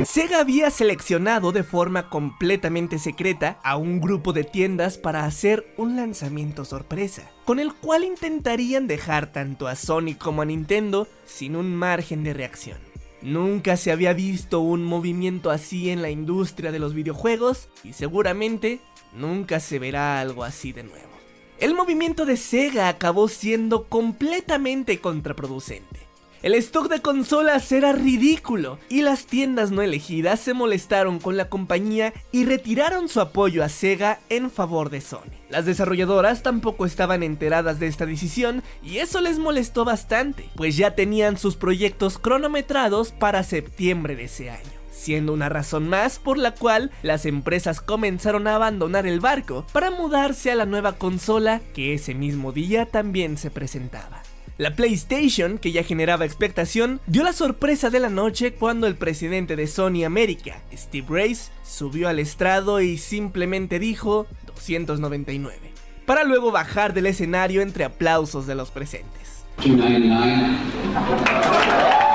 Sega había seleccionado de forma completamente secreta a un grupo de tiendas para hacer un lanzamiento sorpresa, con el cual intentarían dejar tanto a Sony como a Nintendo sin un margen de reacción. Nunca se había visto un movimiento así en la industria de los videojuegos y seguramente nunca se verá algo así de nuevo. El movimiento de Sega acabó siendo completamente contraproducente. El stock de consolas era ridículo y las tiendas no elegidas se molestaron con la compañía y retiraron su apoyo a Sega en favor de Sony. Las desarrolladoras tampoco estaban enteradas de esta decisión y eso les molestó bastante, pues ya tenían sus proyectos cronometrados para septiembre de ese año siendo una razón más por la cual las empresas comenzaron a abandonar el barco para mudarse a la nueva consola que ese mismo día también se presentaba. La PlayStation, que ya generaba expectación, dio la sorpresa de la noche cuando el presidente de Sony América, Steve Race, subió al estrado y simplemente dijo 299, para luego bajar del escenario entre aplausos de los presentes. 299.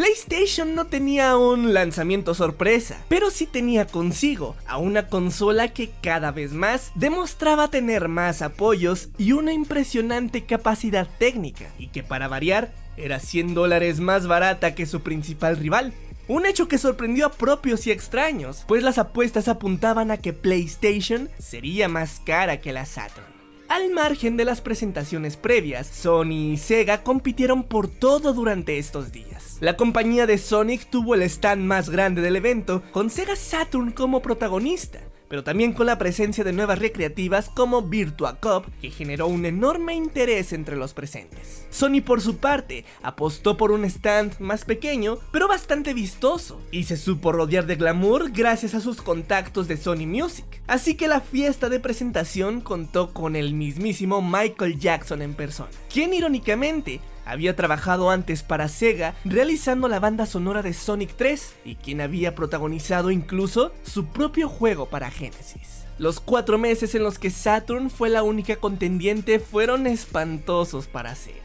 PlayStation no tenía un lanzamiento sorpresa, pero sí tenía consigo a una consola que cada vez más demostraba tener más apoyos y una impresionante capacidad técnica, y que para variar era 100 dólares más barata que su principal rival. Un hecho que sorprendió a propios y extraños, pues las apuestas apuntaban a que PlayStation sería más cara que la Saturn. Al margen de las presentaciones previas, Sony y Sega compitieron por todo durante estos días. La compañía de Sonic tuvo el stand más grande del evento, con Sega Saturn como protagonista, pero también con la presencia de nuevas recreativas como Virtua Cop, que generó un enorme interés entre los presentes. Sony por su parte apostó por un stand más pequeño, pero bastante vistoso, y se supo rodear de glamour gracias a sus contactos de Sony Music. Así que la fiesta de presentación contó con el mismísimo Michael Jackson en persona, quien irónicamente había trabajado antes para Sega realizando la banda sonora de Sonic 3 y quien había protagonizado incluso su propio juego para Genesis. Los cuatro meses en los que Saturn fue la única contendiente fueron espantosos para Sega.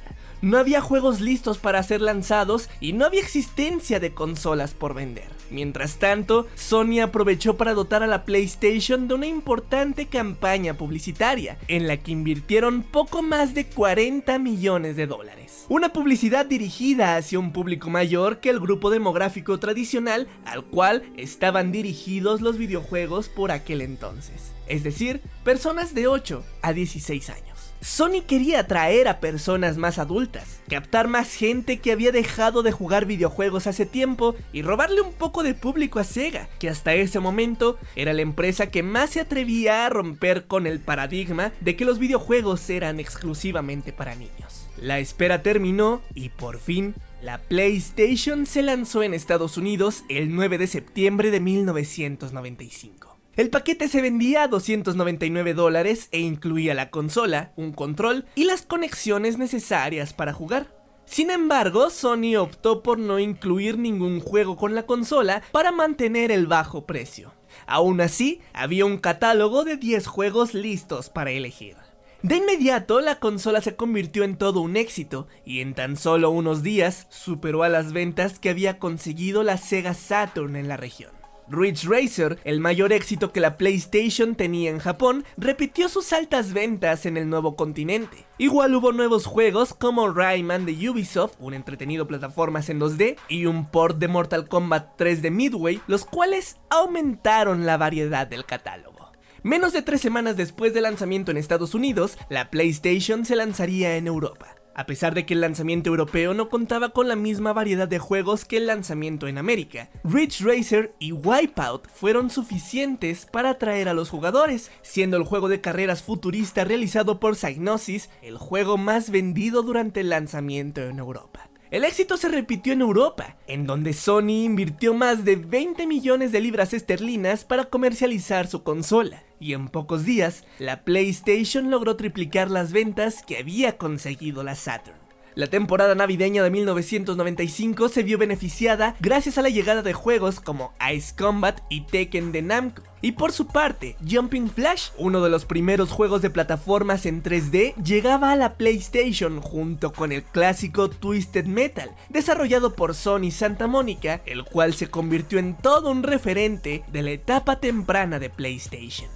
No había juegos listos para ser lanzados y no había existencia de consolas por vender. Mientras tanto, Sony aprovechó para dotar a la PlayStation de una importante campaña publicitaria, en la que invirtieron poco más de 40 millones de dólares. Una publicidad dirigida hacia un público mayor que el grupo demográfico tradicional al cual estaban dirigidos los videojuegos por aquel entonces, es decir, personas de 8 a 16 años. Sony quería atraer a personas más adultas, captar más gente que había dejado de jugar videojuegos hace tiempo y robarle un poco de público a Sega, que hasta ese momento era la empresa que más se atrevía a romper con el paradigma de que los videojuegos eran exclusivamente para niños. La espera terminó y por fin la PlayStation se lanzó en Estados Unidos el 9 de septiembre de 1995. El paquete se vendía a 299 dólares e incluía la consola, un control y las conexiones necesarias para jugar. Sin embargo, Sony optó por no incluir ningún juego con la consola para mantener el bajo precio. Aún así, había un catálogo de 10 juegos listos para elegir. De inmediato, la consola se convirtió en todo un éxito y en tan solo unos días superó a las ventas que había conseguido la Sega Saturn en la región. Ridge Racer, el mayor éxito que la PlayStation tenía en Japón, repitió sus altas ventas en el nuevo continente. Igual hubo nuevos juegos como Rayman de Ubisoft, un entretenido plataformas en 2D, y un port de Mortal Kombat 3 de Midway, los cuales aumentaron la variedad del catálogo. Menos de tres semanas después del lanzamiento en Estados Unidos, la PlayStation se lanzaría en Europa. A pesar de que el lanzamiento europeo no contaba con la misma variedad de juegos que el lanzamiento en América, Ridge Racer y Wipeout fueron suficientes para atraer a los jugadores, siendo el juego de carreras futurista realizado por Psygnosis el juego más vendido durante el lanzamiento en Europa. El éxito se repitió en Europa, en donde Sony invirtió más de 20 millones de libras esterlinas para comercializar su consola, y en pocos días, la PlayStation logró triplicar las ventas que había conseguido la Saturn. La temporada navideña de 1995 se vio beneficiada gracias a la llegada de juegos como Ice Combat y Tekken de Namco. Y por su parte, Jumping Flash, uno de los primeros juegos de plataformas en 3D, llegaba a la PlayStation junto con el clásico Twisted Metal, desarrollado por Sony Santa Mónica, el cual se convirtió en todo un referente de la etapa temprana de PlayStation.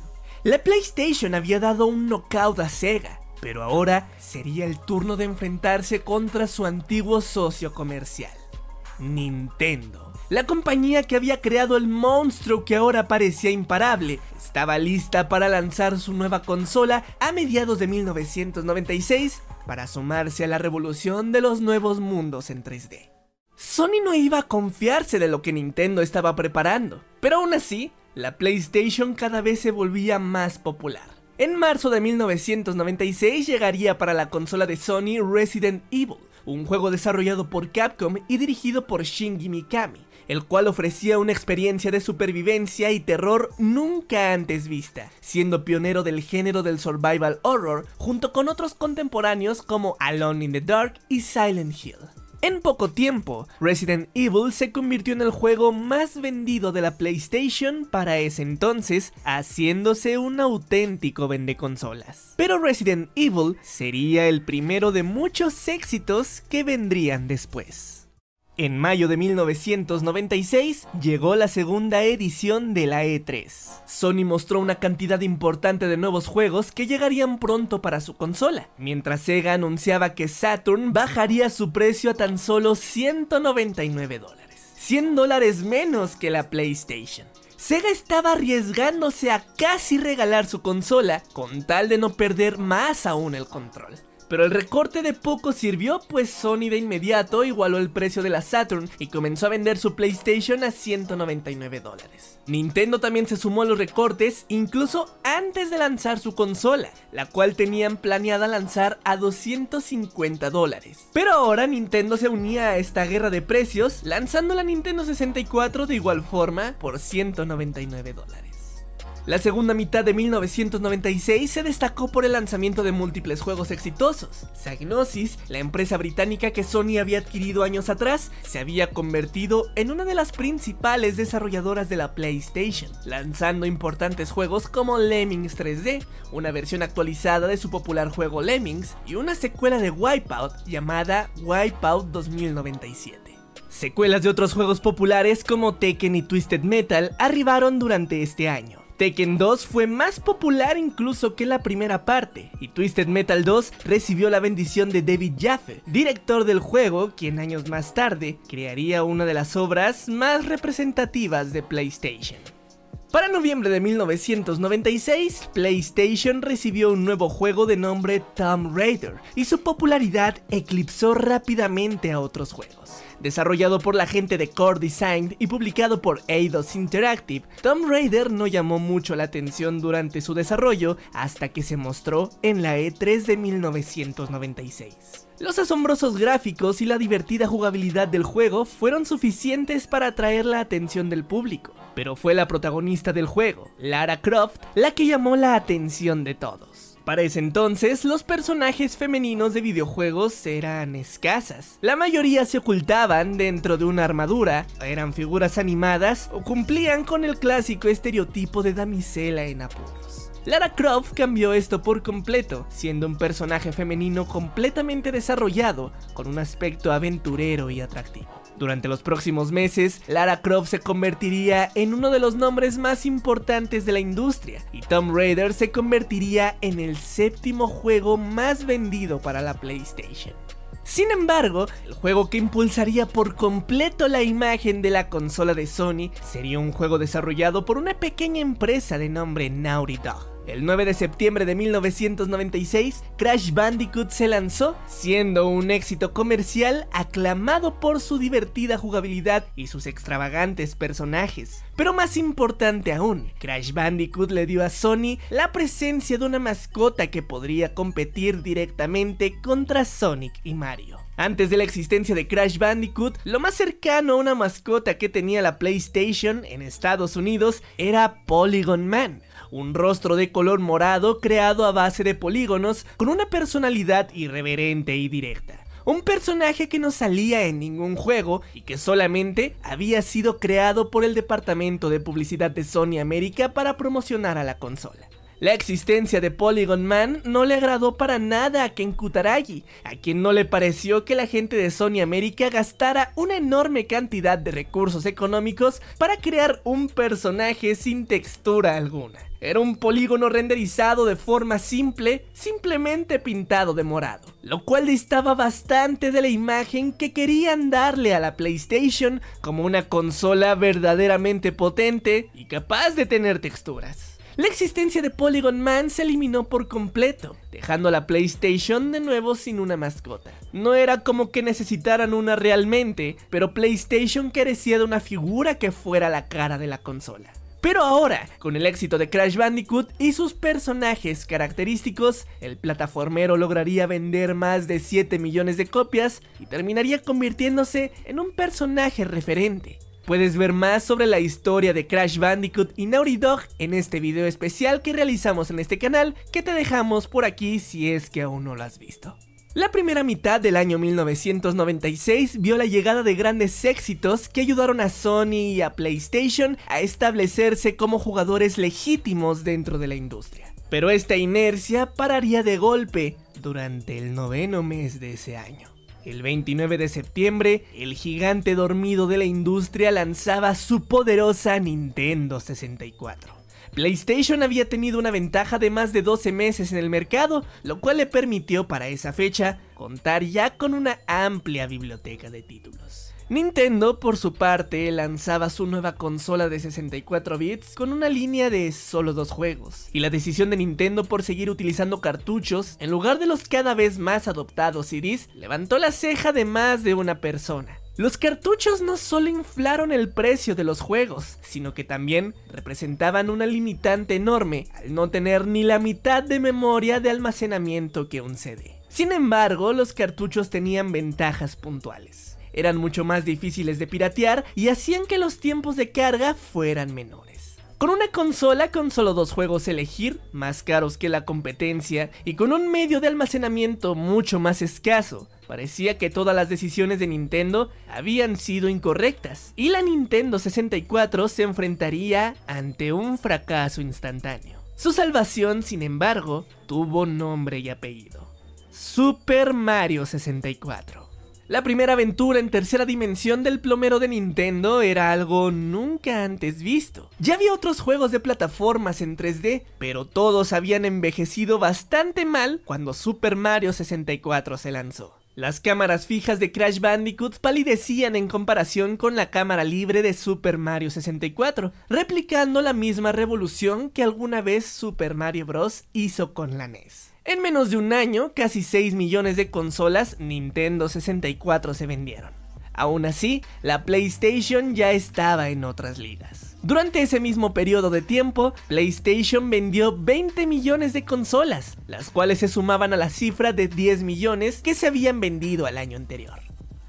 La PlayStation había dado un knockout a Sega, pero ahora sería el turno de enfrentarse contra su antiguo socio comercial, Nintendo. La compañía que había creado el monstruo que ahora parecía imparable estaba lista para lanzar su nueva consola a mediados de 1996 para sumarse a la revolución de los nuevos mundos en 3D. Sony no iba a confiarse de lo que Nintendo estaba preparando, pero aún así, la PlayStation cada vez se volvía más popular. En marzo de 1996 llegaría para la consola de Sony Resident Evil, un juego desarrollado por Capcom y dirigido por Shinji Mikami, el cual ofrecía una experiencia de supervivencia y terror nunca antes vista, siendo pionero del género del survival horror junto con otros contemporáneos como Alone in the Dark y Silent Hill. En poco tiempo, Resident Evil se convirtió en el juego más vendido de la PlayStation para ese entonces, haciéndose un auténtico vendeconsolas. Pero Resident Evil sería el primero de muchos éxitos que vendrían después. En mayo de 1996 llegó la segunda edición de la E3. Sony mostró una cantidad importante de nuevos juegos que llegarían pronto para su consola, mientras Sega anunciaba que Saturn bajaría su precio a tan solo 199 dólares, 100 dólares menos que la PlayStation. Sega estaba arriesgándose a casi regalar su consola con tal de no perder más aún el control. Pero el recorte de poco sirvió pues Sony de inmediato igualó el precio de la Saturn y comenzó a vender su PlayStation a 199 dólares. Nintendo también se sumó a los recortes incluso antes de lanzar su consola, la cual tenían planeada lanzar a 250 dólares. Pero ahora Nintendo se unía a esta guerra de precios lanzando la Nintendo 64 de igual forma por 199 dólares. La segunda mitad de 1996 se destacó por el lanzamiento de múltiples juegos exitosos. Psygnosis, la empresa británica que Sony había adquirido años atrás, se había convertido en una de las principales desarrolladoras de la PlayStation, lanzando importantes juegos como Lemmings 3D, una versión actualizada de su popular juego Lemmings y una secuela de Wipeout llamada Wipeout 2097. Secuelas de otros juegos populares como Tekken y Twisted Metal arribaron durante este año. Tekken 2 fue más popular incluso que la primera parte, y Twisted Metal 2 recibió la bendición de David Jaffe, director del juego, quien años más tarde crearía una de las obras más representativas de PlayStation. Para noviembre de 1996, PlayStation recibió un nuevo juego de nombre Tomb Raider, y su popularidad eclipsó rápidamente a otros juegos. Desarrollado por la gente de Core Design y publicado por Eidos Interactive, Tomb Raider no llamó mucho la atención durante su desarrollo hasta que se mostró en la E3 de 1996. Los asombrosos gráficos y la divertida jugabilidad del juego fueron suficientes para atraer la atención del público, pero fue la protagonista del juego, Lara Croft, la que llamó la atención de todos. Para ese entonces, los personajes femeninos de videojuegos eran escasas. La mayoría se ocultaban dentro de una armadura, eran figuras animadas o cumplían con el clásico estereotipo de damisela en apuros. Lara Croft cambió esto por completo, siendo un personaje femenino completamente desarrollado, con un aspecto aventurero y atractivo. Durante los próximos meses, Lara Croft se convertiría en uno de los nombres más importantes de la industria y Tomb Raider se convertiría en el séptimo juego más vendido para la PlayStation. Sin embargo, el juego que impulsaría por completo la imagen de la consola de Sony sería un juego desarrollado por una pequeña empresa de nombre Naughty Dog. El 9 de septiembre de 1996, Crash Bandicoot se lanzó, siendo un éxito comercial aclamado por su divertida jugabilidad y sus extravagantes personajes. Pero más importante aún, Crash Bandicoot le dio a Sony la presencia de una mascota que podría competir directamente contra Sonic y Mario. Antes de la existencia de Crash Bandicoot, lo más cercano a una mascota que tenía la PlayStation en Estados Unidos era Polygon Man, un rostro de color morado creado a base de polígonos con una personalidad irreverente y directa. Un personaje que no salía en ningún juego y que solamente había sido creado por el departamento de publicidad de Sony América para promocionar a la consola. La existencia de Polygon Man no le agradó para nada a Ken Kutaragi, a quien no le pareció que la gente de Sony América gastara una enorme cantidad de recursos económicos para crear un personaje sin textura alguna. Era un polígono renderizado de forma simple, simplemente pintado de morado, lo cual distaba bastante de la imagen que querían darle a la PlayStation como una consola verdaderamente potente y capaz de tener texturas. La existencia de Polygon Man se eliminó por completo, dejando a la PlayStation de nuevo sin una mascota. No era como que necesitaran una realmente, pero PlayStation carecía de una figura que fuera la cara de la consola. Pero ahora, con el éxito de Crash Bandicoot y sus personajes característicos, el plataformero lograría vender más de 7 millones de copias y terminaría convirtiéndose en un personaje referente. Puedes ver más sobre la historia de Crash Bandicoot y Naughty Dog en este video especial que realizamos en este canal que te dejamos por aquí si es que aún no lo has visto. La primera mitad del año 1996 vio la llegada de grandes éxitos que ayudaron a Sony y a PlayStation a establecerse como jugadores legítimos dentro de la industria. Pero esta inercia pararía de golpe durante el noveno mes de ese año. El 29 de septiembre, el gigante dormido de la industria lanzaba su poderosa Nintendo 64. PlayStation había tenido una ventaja de más de 12 meses en el mercado, lo cual le permitió para esa fecha contar ya con una amplia biblioteca de títulos. Nintendo, por su parte, lanzaba su nueva consola de 64 bits con una línea de solo dos juegos, y la decisión de Nintendo por seguir utilizando cartuchos en lugar de los cada vez más adoptados CDs levantó la ceja de más de una persona. Los cartuchos no solo inflaron el precio de los juegos, sino que también representaban una limitante enorme al no tener ni la mitad de memoria de almacenamiento que un CD. Sin embargo, los cartuchos tenían ventajas puntuales eran mucho más difíciles de piratear y hacían que los tiempos de carga fueran menores. Con una consola con solo dos juegos elegir, más caros que la competencia, y con un medio de almacenamiento mucho más escaso, parecía que todas las decisiones de Nintendo habían sido incorrectas, y la Nintendo 64 se enfrentaría ante un fracaso instantáneo. Su salvación, sin embargo, tuvo nombre y apellido. Super Mario 64. La primera aventura en tercera dimensión del plomero de Nintendo era algo nunca antes visto. Ya había otros juegos de plataformas en 3D, pero todos habían envejecido bastante mal cuando Super Mario 64 se lanzó. Las cámaras fijas de Crash Bandicoot palidecían en comparación con la cámara libre de Super Mario 64, replicando la misma revolución que alguna vez Super Mario Bros. hizo con la NES. En menos de un año, casi 6 millones de consolas Nintendo 64 se vendieron. Aún así, la PlayStation ya estaba en otras ligas. Durante ese mismo periodo de tiempo, PlayStation vendió 20 millones de consolas, las cuales se sumaban a la cifra de 10 millones que se habían vendido al año anterior.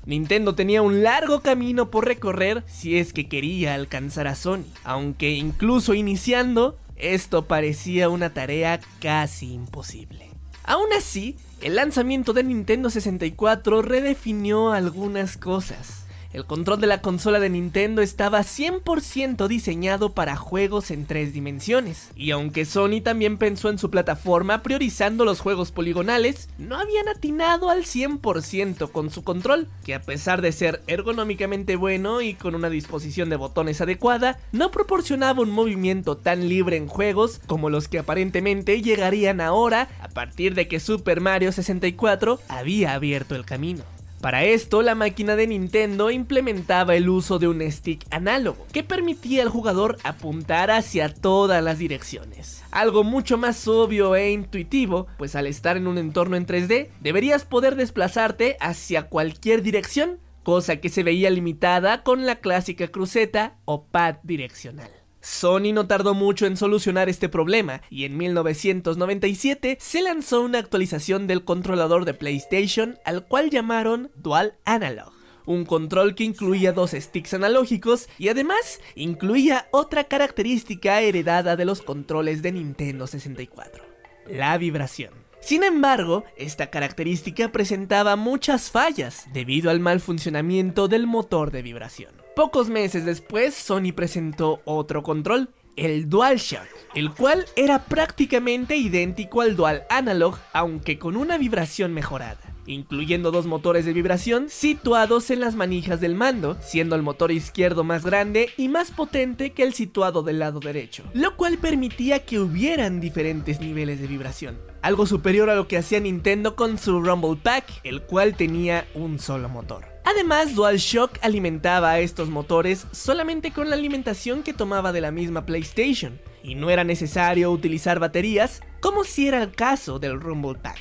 Nintendo tenía un largo camino por recorrer si es que quería alcanzar a Sony, aunque incluso iniciando, esto parecía una tarea casi imposible. Aún así, el lanzamiento de Nintendo 64 redefinió algunas cosas. El control de la consola de Nintendo estaba 100% diseñado para juegos en tres dimensiones, y aunque Sony también pensó en su plataforma priorizando los juegos poligonales, no habían atinado al 100% con su control, que a pesar de ser ergonómicamente bueno y con una disposición de botones adecuada, no proporcionaba un movimiento tan libre en juegos como los que aparentemente llegarían ahora a partir de que Super Mario 64 había abierto el camino. Para esto, la máquina de Nintendo implementaba el uso de un stick análogo, que permitía al jugador apuntar hacia todas las direcciones. Algo mucho más obvio e intuitivo, pues al estar en un entorno en 3D, deberías poder desplazarte hacia cualquier dirección, cosa que se veía limitada con la clásica cruceta o pad direccional. Sony no tardó mucho en solucionar este problema y en 1997 se lanzó una actualización del controlador de PlayStation al cual llamaron Dual Analog. Un control que incluía dos sticks analógicos y además incluía otra característica heredada de los controles de Nintendo 64, la vibración. Sin embargo, esta característica presentaba muchas fallas debido al mal funcionamiento del motor de vibración. Pocos meses después, Sony presentó otro control, el DualShock, el cual era prácticamente idéntico al Dual Analog, aunque con una vibración mejorada incluyendo dos motores de vibración situados en las manijas del mando, siendo el motor izquierdo más grande y más potente que el situado del lado derecho, lo cual permitía que hubieran diferentes niveles de vibración. Algo superior a lo que hacía Nintendo con su Rumble Pack, el cual tenía un solo motor. Además, DualShock alimentaba a estos motores solamente con la alimentación que tomaba de la misma PlayStation, y no era necesario utilizar baterías, como si era el caso del Rumble Pack.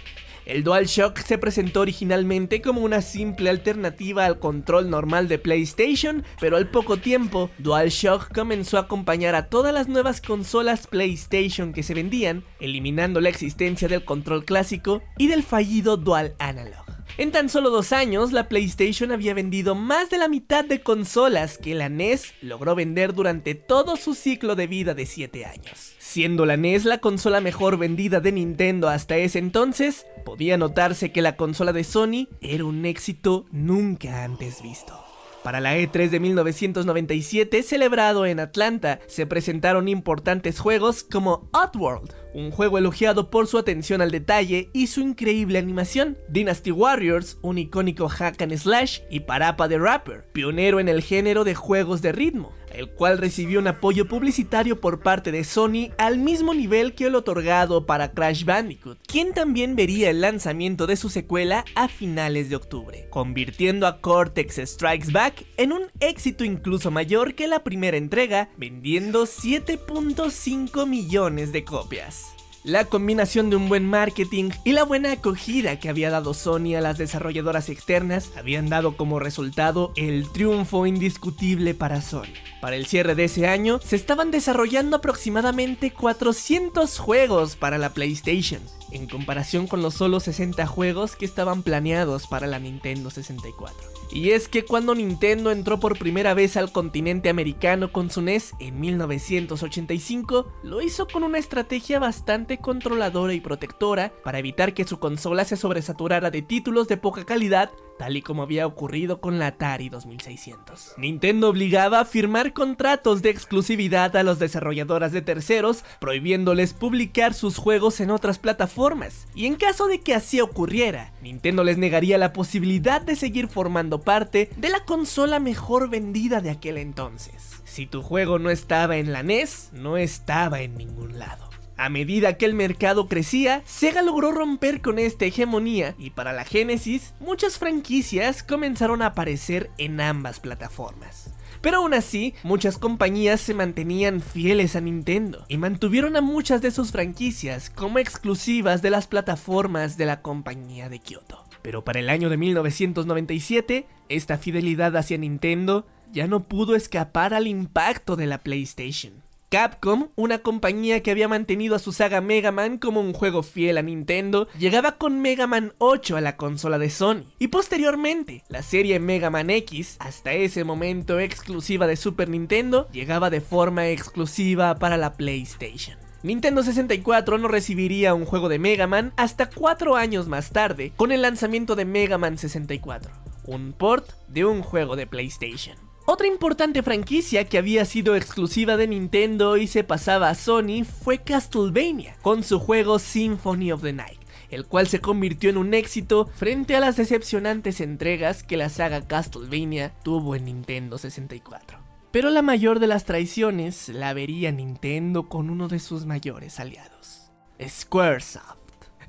El DualShock se presentó originalmente como una simple alternativa al control normal de PlayStation, pero al poco tiempo, DualShock comenzó a acompañar a todas las nuevas consolas PlayStation que se vendían, eliminando la existencia del control clásico y del fallido Dual Analog. En tan solo dos años, la PlayStation había vendido más de la mitad de consolas que la NES logró vender durante todo su ciclo de vida de 7 años. Siendo la NES la consola mejor vendida de Nintendo hasta ese entonces, podía notarse que la consola de Sony era un éxito nunca antes visto. Para la E3 de 1997, celebrado en Atlanta, se presentaron importantes juegos como Oddworld, un juego elogiado por su atención al detalle y su increíble animación, Dynasty Warriors, un icónico hack and slash, y Parapa the Rapper, pionero en el género de juegos de ritmo, el cual recibió un apoyo publicitario por parte de Sony al mismo nivel que el otorgado para Crash Bandicoot, quien también vería el lanzamiento de su secuela a finales de octubre, convirtiendo a Cortex Strikes Back en un éxito incluso mayor que la primera entrega, vendiendo 7.5 millones de copias. La combinación de un buen marketing y la buena acogida que había dado Sony a las desarrolladoras externas habían dado como resultado el triunfo indiscutible para Sony. Para el cierre de ese año se estaban desarrollando aproximadamente 400 juegos para la PlayStation, en comparación con los solo 60 juegos que estaban planeados para la Nintendo 64. Y es que cuando Nintendo entró por primera vez al continente americano con su NES en 1985, lo hizo con una estrategia bastante controladora y protectora para evitar que su consola se sobresaturara de títulos de poca calidad tal y como había ocurrido con la Atari 2600. Nintendo obligaba a firmar contratos de exclusividad a los desarrolladoras de terceros, prohibiéndoles publicar sus juegos en otras plataformas, y en caso de que así ocurriera, Nintendo les negaría la posibilidad de seguir formando parte de la consola mejor vendida de aquel entonces. Si tu juego no estaba en la NES, no estaba en ningún lado. A medida que el mercado crecía, Sega logró romper con esta hegemonía y para la Genesis, muchas franquicias comenzaron a aparecer en ambas plataformas. Pero aún así, muchas compañías se mantenían fieles a Nintendo y mantuvieron a muchas de sus franquicias como exclusivas de las plataformas de la compañía de Kyoto. Pero para el año de 1997, esta fidelidad hacia Nintendo ya no pudo escapar al impacto de la PlayStation. Capcom, una compañía que había mantenido a su saga Mega Man como un juego fiel a Nintendo, llegaba con Mega Man 8 a la consola de Sony. Y posteriormente, la serie Mega Man X, hasta ese momento exclusiva de Super Nintendo, llegaba de forma exclusiva para la PlayStation. Nintendo 64 no recibiría un juego de Mega Man hasta 4 años más tarde, con el lanzamiento de Mega Man 64 un port de un juego de PlayStation. Otra importante franquicia que había sido exclusiva de Nintendo y se pasaba a Sony fue Castlevania, con su juego Symphony of the Night, el cual se convirtió en un éxito frente a las decepcionantes entregas que la saga Castlevania tuvo en Nintendo 64. Pero la mayor de las traiciones la vería Nintendo con uno de sus mayores aliados, Squaresoft.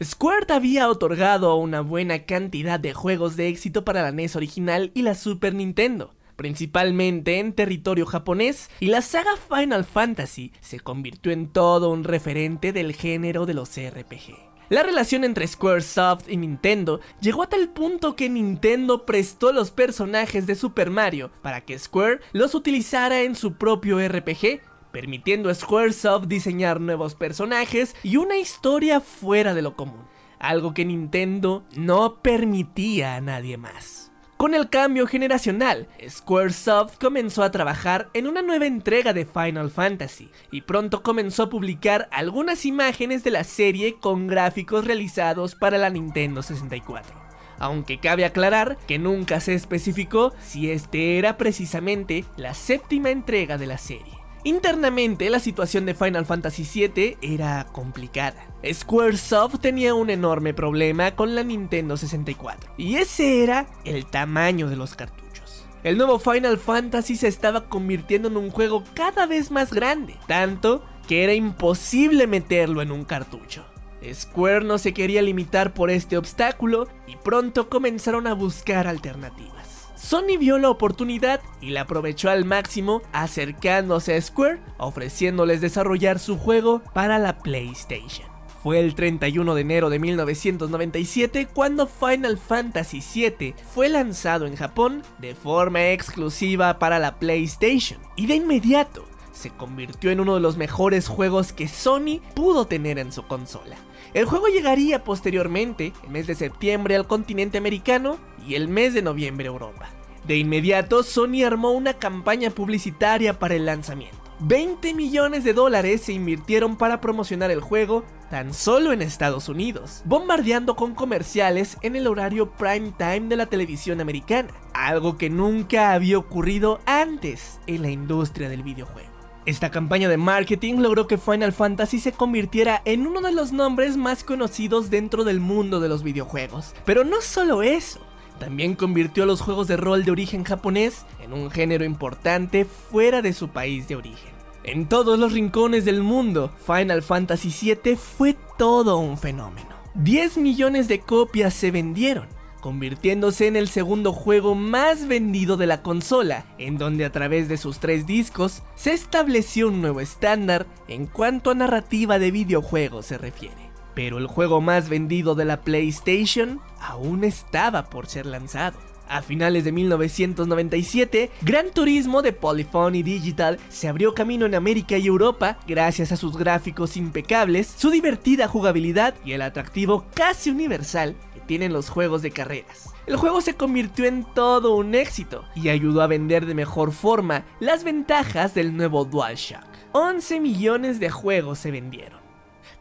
Square había otorgado una buena cantidad de juegos de éxito para la NES original y la Super Nintendo, principalmente en territorio japonés, y la saga Final Fantasy se convirtió en todo un referente del género de los RPG. La relación entre Squaresoft y Nintendo llegó a tal punto que Nintendo prestó los personajes de Super Mario para que Square los utilizara en su propio RPG, permitiendo a Squaresoft diseñar nuevos personajes y una historia fuera de lo común, algo que Nintendo no permitía a nadie más. Con el cambio generacional, Squaresoft comenzó a trabajar en una nueva entrega de Final Fantasy y pronto comenzó a publicar algunas imágenes de la serie con gráficos realizados para la Nintendo 64 aunque cabe aclarar que nunca se especificó si este era precisamente la séptima entrega de la serie. Internamente la situación de Final Fantasy VII era complicada. Squaresoft tenía un enorme problema con la Nintendo 64, y ese era el tamaño de los cartuchos. El nuevo Final Fantasy se estaba convirtiendo en un juego cada vez más grande, tanto que era imposible meterlo en un cartucho. Square no se quería limitar por este obstáculo y pronto comenzaron a buscar alternativas. Sony vio la oportunidad y la aprovechó al máximo acercándose a Square, ofreciéndoles desarrollar su juego para la PlayStation. Fue el 31 de enero de 1997 cuando Final Fantasy VII fue lanzado en Japón de forma exclusiva para la PlayStation y de inmediato se convirtió en uno de los mejores juegos que Sony pudo tener en su consola. El juego llegaría posteriormente, el mes de septiembre al continente americano y el mes de noviembre Europa. De inmediato, Sony armó una campaña publicitaria para el lanzamiento. 20 millones de dólares se invirtieron para promocionar el juego tan solo en Estados Unidos, bombardeando con comerciales en el horario prime time de la televisión americana, algo que nunca había ocurrido antes en la industria del videojuego. Esta campaña de marketing logró que Final Fantasy se convirtiera en uno de los nombres más conocidos dentro del mundo de los videojuegos. Pero no solo eso, también convirtió a los juegos de rol de origen japonés en un género importante fuera de su país de origen. En todos los rincones del mundo, Final Fantasy VII fue todo un fenómeno. 10 millones de copias se vendieron, convirtiéndose en el segundo juego más vendido de la consola, en donde a través de sus tres discos se estableció un nuevo estándar en cuanto a narrativa de videojuegos se refiere. Pero el juego más vendido de la PlayStation aún estaba por ser lanzado. A finales de 1997, Gran Turismo de Polyphony Digital se abrió camino en América y Europa gracias a sus gráficos impecables, su divertida jugabilidad y el atractivo casi universal tienen los juegos de carreras. El juego se convirtió en todo un éxito y ayudó a vender de mejor forma las ventajas del nuevo DualShock. 11 millones de juegos se vendieron.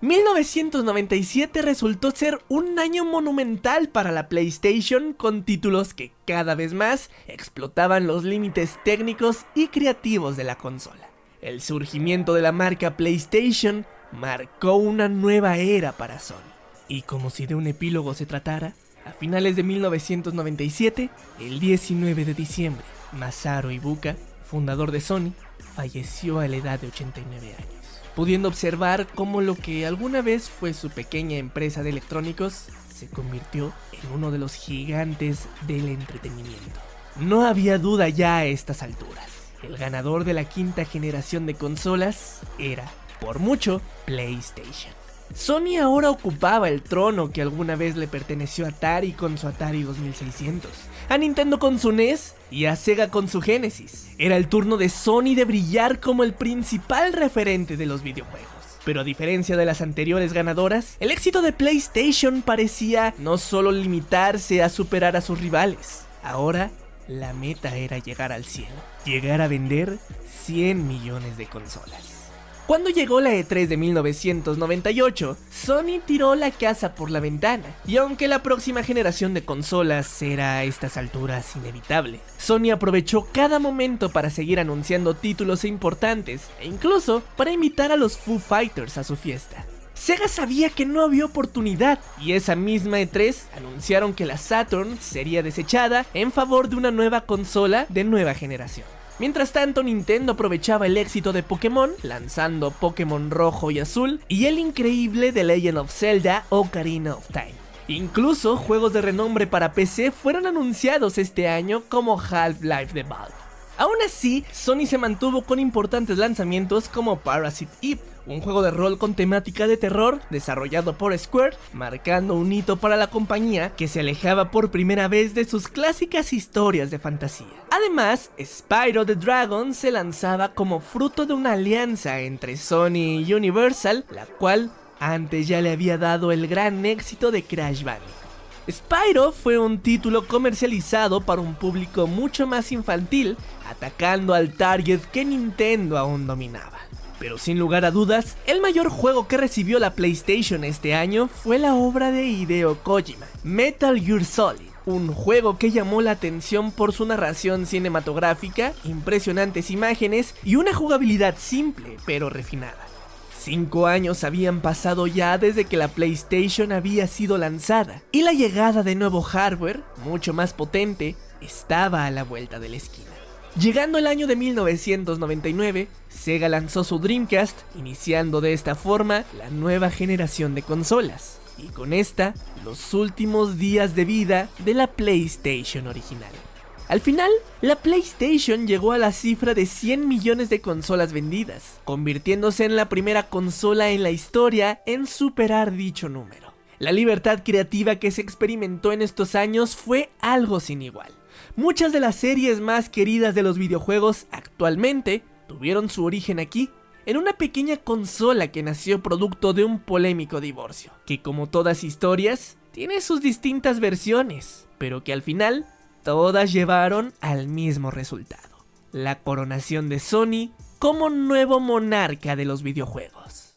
1997 resultó ser un año monumental para la PlayStation con títulos que cada vez más explotaban los límites técnicos y creativos de la consola. El surgimiento de la marca PlayStation marcó una nueva era para Sony. Y como si de un epílogo se tratara, a finales de 1997, el 19 de diciembre, Masaru Ibuka, fundador de Sony, falleció a la edad de 89 años, pudiendo observar cómo lo que alguna vez fue su pequeña empresa de electrónicos se convirtió en uno de los gigantes del entretenimiento. No había duda ya a estas alturas. El ganador de la quinta generación de consolas era, por mucho, PlayStation. Sony ahora ocupaba el trono que alguna vez le perteneció a Atari con su Atari 2600, a Nintendo con su NES y a Sega con su Genesis. Era el turno de Sony de brillar como el principal referente de los videojuegos. Pero a diferencia de las anteriores ganadoras, el éxito de PlayStation parecía no solo limitarse a superar a sus rivales, ahora la meta era llegar al cielo, llegar a vender 100 millones de consolas. Cuando llegó la E3 de 1998, Sony tiró la casa por la ventana, y aunque la próxima generación de consolas era a estas alturas inevitable, Sony aprovechó cada momento para seguir anunciando títulos importantes, e incluso para invitar a los Foo Fighters a su fiesta. Sega sabía que no había oportunidad y esa misma E3 anunciaron que la Saturn sería desechada en favor de una nueva consola de nueva generación. Mientras tanto, Nintendo aprovechaba el éxito de Pokémon, lanzando Pokémon Rojo y Azul y el increíble The Legend of Zelda Ocarina of Time. Incluso juegos de renombre para PC fueron anunciados este año como Half-Life de Valve. Aún así, Sony se mantuvo con importantes lanzamientos como Parasite Eve, un juego de rol con temática de terror desarrollado por Square, marcando un hito para la compañía que se alejaba por primera vez de sus clásicas historias de fantasía. Además, Spyro the Dragon se lanzaba como fruto de una alianza entre Sony y Universal, la cual antes ya le había dado el gran éxito de Crash Bandicoot. Spyro fue un título comercializado para un público mucho más infantil, atacando al target que Nintendo aún dominaba. Pero sin lugar a dudas, el mayor juego que recibió la PlayStation este año fue la obra de Hideo Kojima, Metal Gear Solid. Un juego que llamó la atención por su narración cinematográfica, impresionantes imágenes y una jugabilidad simple pero refinada. Cinco años habían pasado ya desde que la PlayStation había sido lanzada y la llegada de nuevo hardware, mucho más potente, estaba a la vuelta de la esquina. Llegando el año de 1999, Sega lanzó su Dreamcast, iniciando de esta forma la nueva generación de consolas, y con esta, los últimos días de vida de la PlayStation original. Al final, la PlayStation llegó a la cifra de 100 millones de consolas vendidas, convirtiéndose en la primera consola en la historia en superar dicho número. La libertad creativa que se experimentó en estos años fue algo sin igual. Muchas de las series más queridas de los videojuegos actualmente tuvieron su origen aquí, en una pequeña consola que nació producto de un polémico divorcio, que como todas historias, tiene sus distintas versiones, pero que al final todas llevaron al mismo resultado, la coronación de Sony como nuevo monarca de los videojuegos.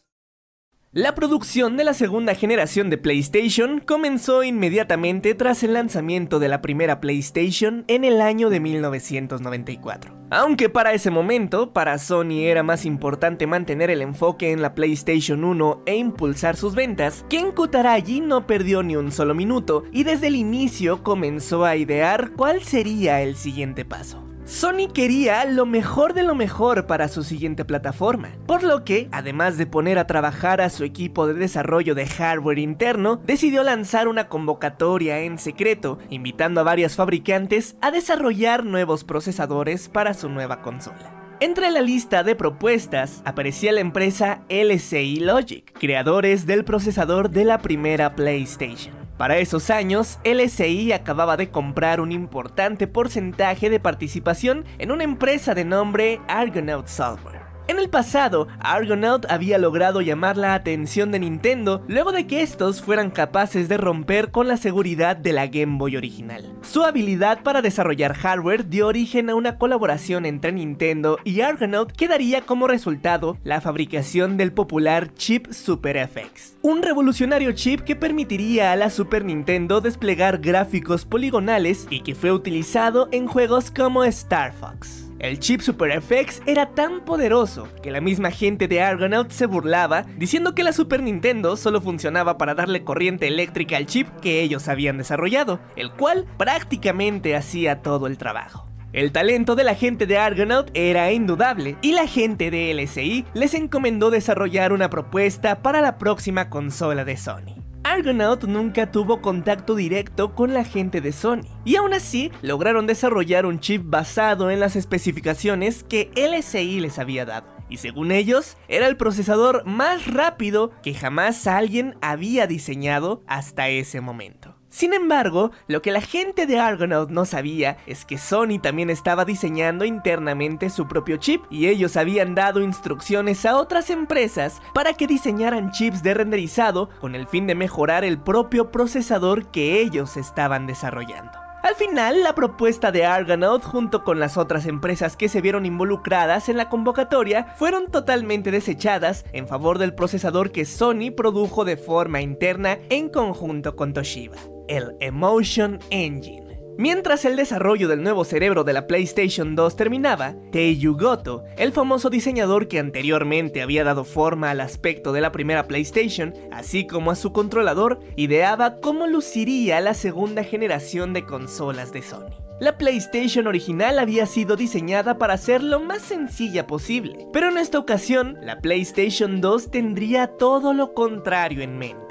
La producción de la segunda generación de PlayStation comenzó inmediatamente tras el lanzamiento de la primera PlayStation en el año de 1994. Aunque para ese momento, para Sony era más importante mantener el enfoque en la PlayStation 1 e impulsar sus ventas, Ken Kutaragi no perdió ni un solo minuto y desde el inicio comenzó a idear cuál sería el siguiente paso. Sony quería lo mejor de lo mejor para su siguiente plataforma, por lo que, además de poner a trabajar a su equipo de desarrollo de hardware interno, decidió lanzar una convocatoria en secreto, invitando a varios fabricantes a desarrollar nuevos procesadores para su nueva consola. Entre la lista de propuestas aparecía la empresa LCI Logic, creadores del procesador de la primera PlayStation. Para esos años, LSI acababa de comprar un importante porcentaje de participación en una empresa de nombre Argonaut Software. En el pasado, Argonaut había logrado llamar la atención de Nintendo luego de que estos fueran capaces de romper con la seguridad de la Game Boy original. Su habilidad para desarrollar hardware dio origen a una colaboración entre Nintendo y Argonaut que daría como resultado la fabricación del popular chip Super FX. Un revolucionario chip que permitiría a la Super Nintendo desplegar gráficos poligonales y que fue utilizado en juegos como Star Fox. El chip Super FX era tan poderoso que la misma gente de Argonaut se burlaba diciendo que la Super Nintendo solo funcionaba para darle corriente eléctrica al chip que ellos habían desarrollado, el cual prácticamente hacía todo el trabajo. El talento de la gente de Argonaut era indudable y la gente de LSI les encomendó desarrollar una propuesta para la próxima consola de Sony. Argonaut nunca tuvo contacto directo con la gente de Sony, y aún así lograron desarrollar un chip basado en las especificaciones que LSI les había dado. Y según ellos, era el procesador más rápido que jamás alguien había diseñado hasta ese momento. Sin embargo, lo que la gente de Argonaut no sabía es que Sony también estaba diseñando internamente su propio chip y ellos habían dado instrucciones a otras empresas para que diseñaran chips de renderizado con el fin de mejorar el propio procesador que ellos estaban desarrollando. Al final, la propuesta de Argonaut junto con las otras empresas que se vieron involucradas en la convocatoria fueron totalmente desechadas en favor del procesador que Sony produjo de forma interna en conjunto con Toshiba, el Emotion Engine. Mientras el desarrollo del nuevo cerebro de la PlayStation 2 terminaba, Teiju Goto, el famoso diseñador que anteriormente había dado forma al aspecto de la primera PlayStation, así como a su controlador, ideaba cómo luciría la segunda generación de consolas de Sony. La PlayStation original había sido diseñada para ser lo más sencilla posible, pero en esta ocasión, la PlayStation 2 tendría todo lo contrario en mente.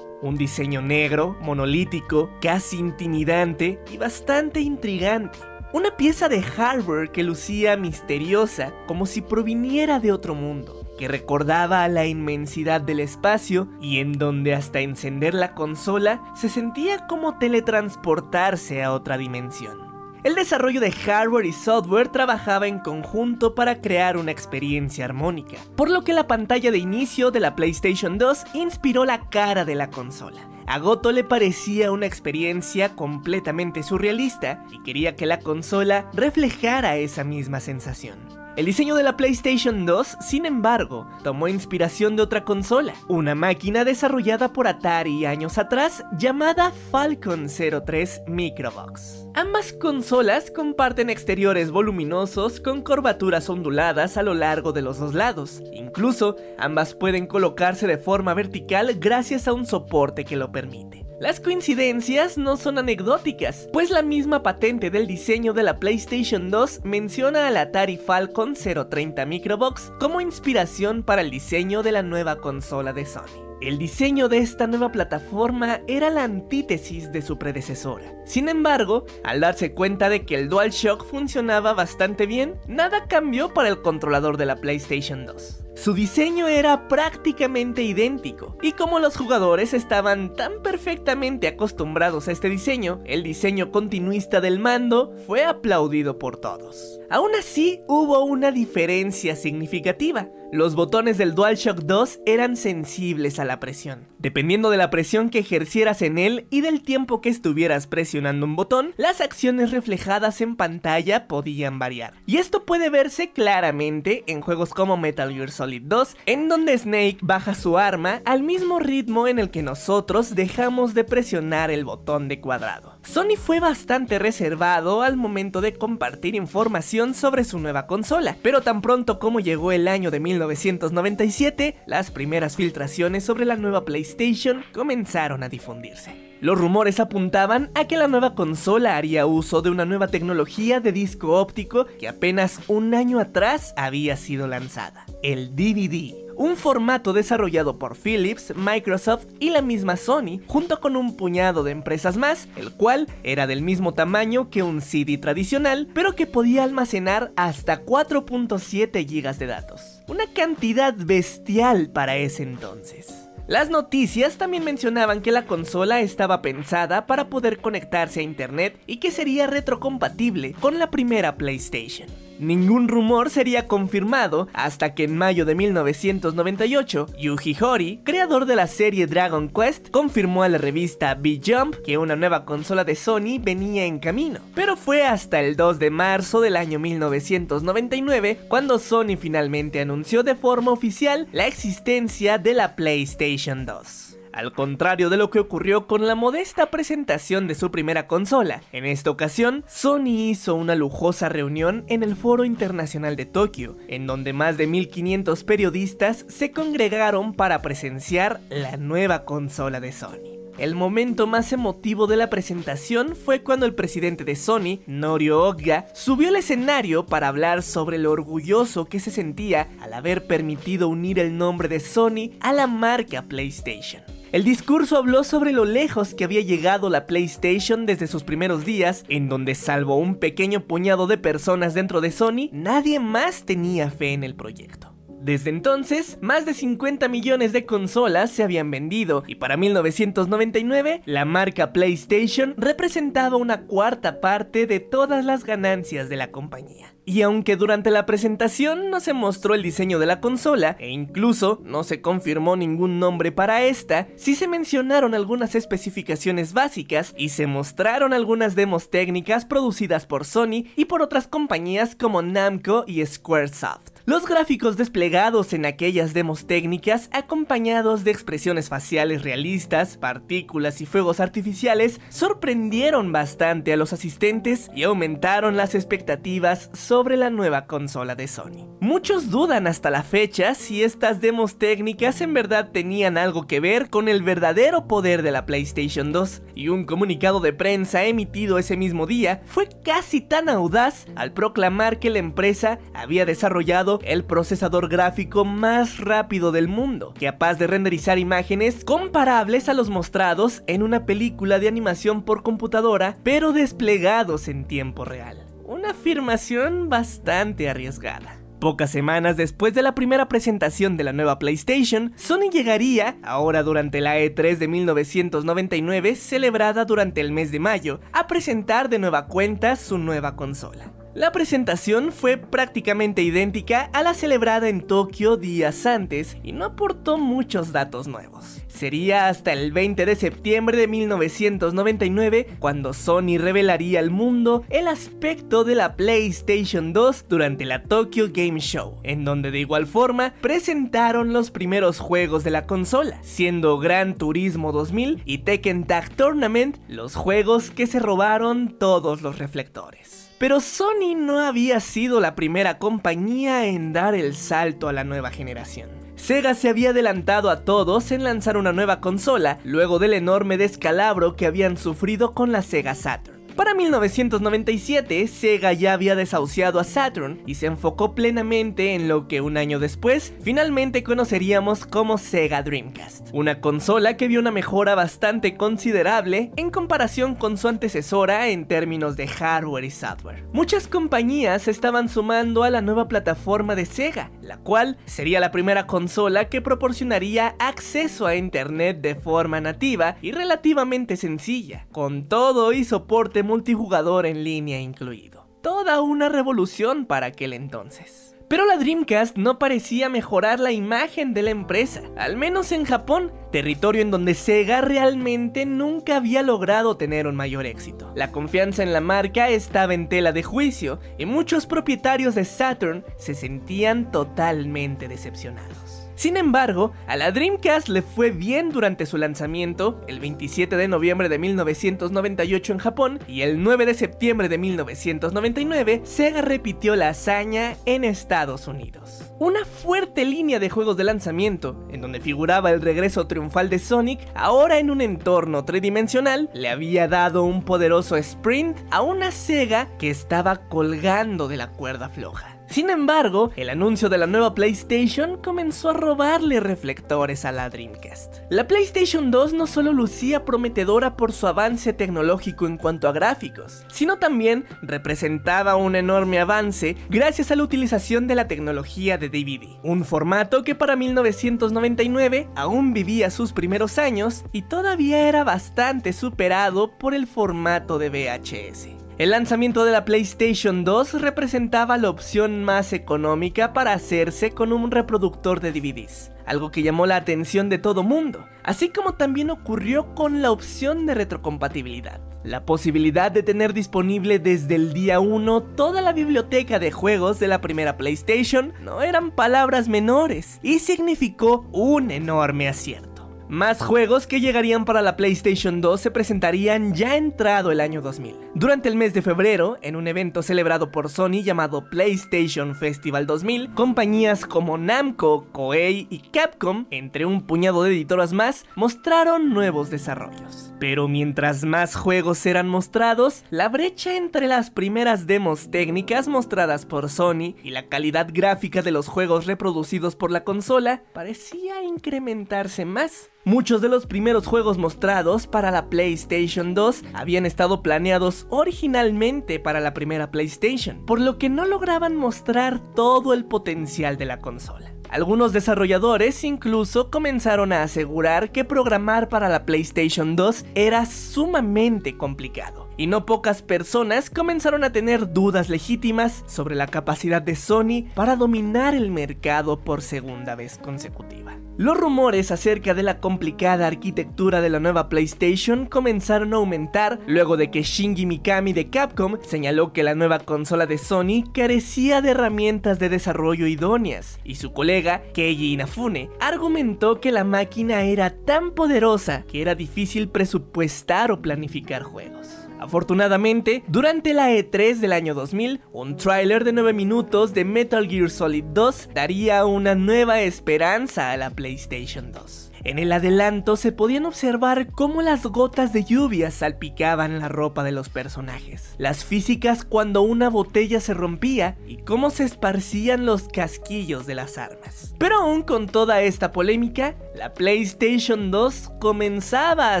Un diseño negro, monolítico, casi intimidante y bastante intrigante. Una pieza de hardware que lucía misteriosa, como si proviniera de otro mundo, que recordaba a la inmensidad del espacio y en donde hasta encender la consola se sentía como teletransportarse a otra dimensión. El desarrollo de hardware y software trabajaba en conjunto para crear una experiencia armónica, por lo que la pantalla de inicio de la PlayStation 2 inspiró la cara de la consola. A Goto le parecía una experiencia completamente surrealista y quería que la consola reflejara esa misma sensación. El diseño de la PlayStation 2, sin embargo, tomó inspiración de otra consola, una máquina desarrollada por Atari años atrás llamada Falcon 03 Microbox. Ambas consolas comparten exteriores voluminosos con curvaturas onduladas a lo largo de los dos lados. Incluso, ambas pueden colocarse de forma vertical gracias a un soporte que lo permite. Las coincidencias no son anecdóticas, pues la misma patente del diseño de la PlayStation 2 menciona al Atari Falcon 030 Microbox como inspiración para el diseño de la nueva consola de Sony. El diseño de esta nueva plataforma era la antítesis de su predecesora. Sin embargo, al darse cuenta de que el DualShock funcionaba bastante bien, nada cambió para el controlador de la PlayStation 2. Su diseño era prácticamente idéntico, y como los jugadores estaban tan perfectamente acostumbrados a este diseño, el diseño continuista del mando fue aplaudido por todos. Aún así, hubo una diferencia significativa. Los botones del DualShock 2 eran sensibles a la presión. Dependiendo de la presión que ejercieras en él y del tiempo que estuvieras presionando un botón, las acciones reflejadas en pantalla podían variar. Y esto puede verse claramente en juegos como Metal Gear Solid 2, en donde Snake baja su arma al mismo ritmo en el que nosotros dejamos de presionar el botón de cuadrado. Sony fue bastante reservado al momento de compartir información sobre su nueva consola, pero tan pronto como llegó el año de 1997, las primeras filtraciones sobre la nueva PlayStation comenzaron a difundirse. Los rumores apuntaban a que la nueva consola haría uso de una nueva tecnología de disco óptico que apenas un año atrás había sido lanzada, el DVD un formato desarrollado por Philips, Microsoft y la misma Sony, junto con un puñado de empresas más, el cual era del mismo tamaño que un CD tradicional, pero que podía almacenar hasta 4.7 GB de datos. Una cantidad bestial para ese entonces. Las noticias también mencionaban que la consola estaba pensada para poder conectarse a internet y que sería retrocompatible con la primera PlayStation. Ningún rumor sería confirmado hasta que en mayo de 1998, Yuji Horii, creador de la serie Dragon Quest, confirmó a la revista B-Jump que una nueva consola de Sony venía en camino. Pero fue hasta el 2 de marzo del año 1999 cuando Sony finalmente anunció de forma oficial la existencia de la PlayStation 2 al contrario de lo que ocurrió con la modesta presentación de su primera consola. En esta ocasión, Sony hizo una lujosa reunión en el Foro Internacional de Tokio, en donde más de 1500 periodistas se congregaron para presenciar la nueva consola de Sony. El momento más emotivo de la presentación fue cuando el presidente de Sony, Norio Ogga, subió al escenario para hablar sobre lo orgulloso que se sentía al haber permitido unir el nombre de Sony a la marca PlayStation. El discurso habló sobre lo lejos que había llegado la PlayStation desde sus primeros días, en donde salvo un pequeño puñado de personas dentro de Sony, nadie más tenía fe en el proyecto. Desde entonces, más de 50 millones de consolas se habían vendido y para 1999 la marca PlayStation representaba una cuarta parte de todas las ganancias de la compañía. Y aunque durante la presentación no se mostró el diseño de la consola, e incluso no se confirmó ningún nombre para esta, sí se mencionaron algunas especificaciones básicas y se mostraron algunas demos técnicas producidas por Sony y por otras compañías como Namco y Squaresoft. Los gráficos desplegados en aquellas demos técnicas, acompañados de expresiones faciales realistas, partículas y fuegos artificiales, sorprendieron bastante a los asistentes y aumentaron las expectativas sobre la nueva consola de Sony. Muchos dudan hasta la fecha si estas demos técnicas en verdad tenían algo que ver con el verdadero poder de la PlayStation 2, y un comunicado de prensa emitido ese mismo día fue casi tan audaz al proclamar que la empresa había desarrollado el procesador gráfico más rápido del mundo, capaz de renderizar imágenes comparables a los mostrados en una película de animación por computadora, pero desplegados en tiempo real. Una afirmación bastante arriesgada. Pocas semanas después de la primera presentación de la nueva PlayStation, Sony llegaría, ahora durante la E3 de 1999, celebrada durante el mes de mayo, a presentar de nueva cuenta su nueva consola. La presentación fue prácticamente idéntica a la celebrada en Tokio días antes y no aportó muchos datos nuevos. Sería hasta el 20 de septiembre de 1999 cuando Sony revelaría al mundo el aspecto de la PlayStation 2 durante la Tokyo Game Show, en donde de igual forma presentaron los primeros juegos de la consola, siendo Gran Turismo 2000 y Tekken Tag Tournament los juegos que se robaron todos los reflectores. Pero Sony no había sido la primera compañía en dar el salto a la nueva generación. Sega se había adelantado a todos en lanzar una nueva consola luego del enorme descalabro que habían sufrido con la Sega Saturn. Para 1997, Sega ya había desahuciado a Saturn y se enfocó plenamente en lo que un año después finalmente conoceríamos como Sega Dreamcast, una consola que vio una mejora bastante considerable en comparación con su antecesora en términos de hardware y software. Muchas compañías estaban sumando a la nueva plataforma de Sega, la cual sería la primera consola que proporcionaría acceso a internet de forma nativa y relativamente sencilla, con todo y soporte multijugador en línea incluido. Toda una revolución para aquel entonces. Pero la Dreamcast no parecía mejorar la imagen de la empresa, al menos en Japón, territorio en donde Sega realmente nunca había logrado tener un mayor éxito. La confianza en la marca estaba en tela de juicio y muchos propietarios de Saturn se sentían totalmente decepcionados. Sin embargo, a la Dreamcast le fue bien durante su lanzamiento, el 27 de noviembre de 1998 en Japón y el 9 de septiembre de 1999, Sega repitió la hazaña en Estados Unidos. Una fuerte línea de juegos de lanzamiento, en donde figuraba el regreso triunfal de Sonic, ahora en un entorno tridimensional, le había dado un poderoso sprint a una Sega que estaba colgando de la cuerda floja. Sin embargo, el anuncio de la nueva PlayStation comenzó a robarle reflectores a la Dreamcast. La PlayStation 2 no solo lucía prometedora por su avance tecnológico en cuanto a gráficos, sino también representaba un enorme avance gracias a la utilización de la tecnología de DVD, un formato que para 1999 aún vivía sus primeros años y todavía era bastante superado por el formato de VHS. El lanzamiento de la PlayStation 2 representaba la opción más económica para hacerse con un reproductor de DVDs, algo que llamó la atención de todo mundo, así como también ocurrió con la opción de retrocompatibilidad. La posibilidad de tener disponible desde el día 1 toda la biblioteca de juegos de la primera PlayStation no eran palabras menores y significó un enorme acierto. Más juegos que llegarían para la PlayStation 2 se presentarían ya entrado el año 2000. Durante el mes de febrero, en un evento celebrado por Sony llamado PlayStation Festival 2000, compañías como Namco, Koei y Capcom, entre un puñado de editoras más, mostraron nuevos desarrollos. Pero mientras más juegos eran mostrados, la brecha entre las primeras demos técnicas mostradas por Sony y la calidad gráfica de los juegos reproducidos por la consola parecía incrementarse más. Muchos de los primeros juegos mostrados para la PlayStation 2 habían estado planeados originalmente para la primera PlayStation, por lo que no lograban mostrar todo el potencial de la consola. Algunos desarrolladores incluso comenzaron a asegurar que programar para la PlayStation 2 era sumamente complicado y no pocas personas comenzaron a tener dudas legítimas sobre la capacidad de Sony para dominar el mercado por segunda vez consecutiva. Los rumores acerca de la complicada arquitectura de la nueva PlayStation comenzaron a aumentar luego de que Shinji Mikami de Capcom señaló que la nueva consola de Sony carecía de herramientas de desarrollo idóneas, y su colega Keiji Inafune argumentó que la máquina era tan poderosa que era difícil presupuestar o planificar juegos. Afortunadamente, durante la E3 del año 2000, un tráiler de 9 minutos de Metal Gear Solid 2 daría una nueva esperanza a la PlayStation 2. En el adelanto se podían observar cómo las gotas de lluvia salpicaban la ropa de los personajes, las físicas cuando una botella se rompía y cómo se esparcían los casquillos de las armas. Pero aún con toda esta polémica, la PlayStation 2 comenzaba a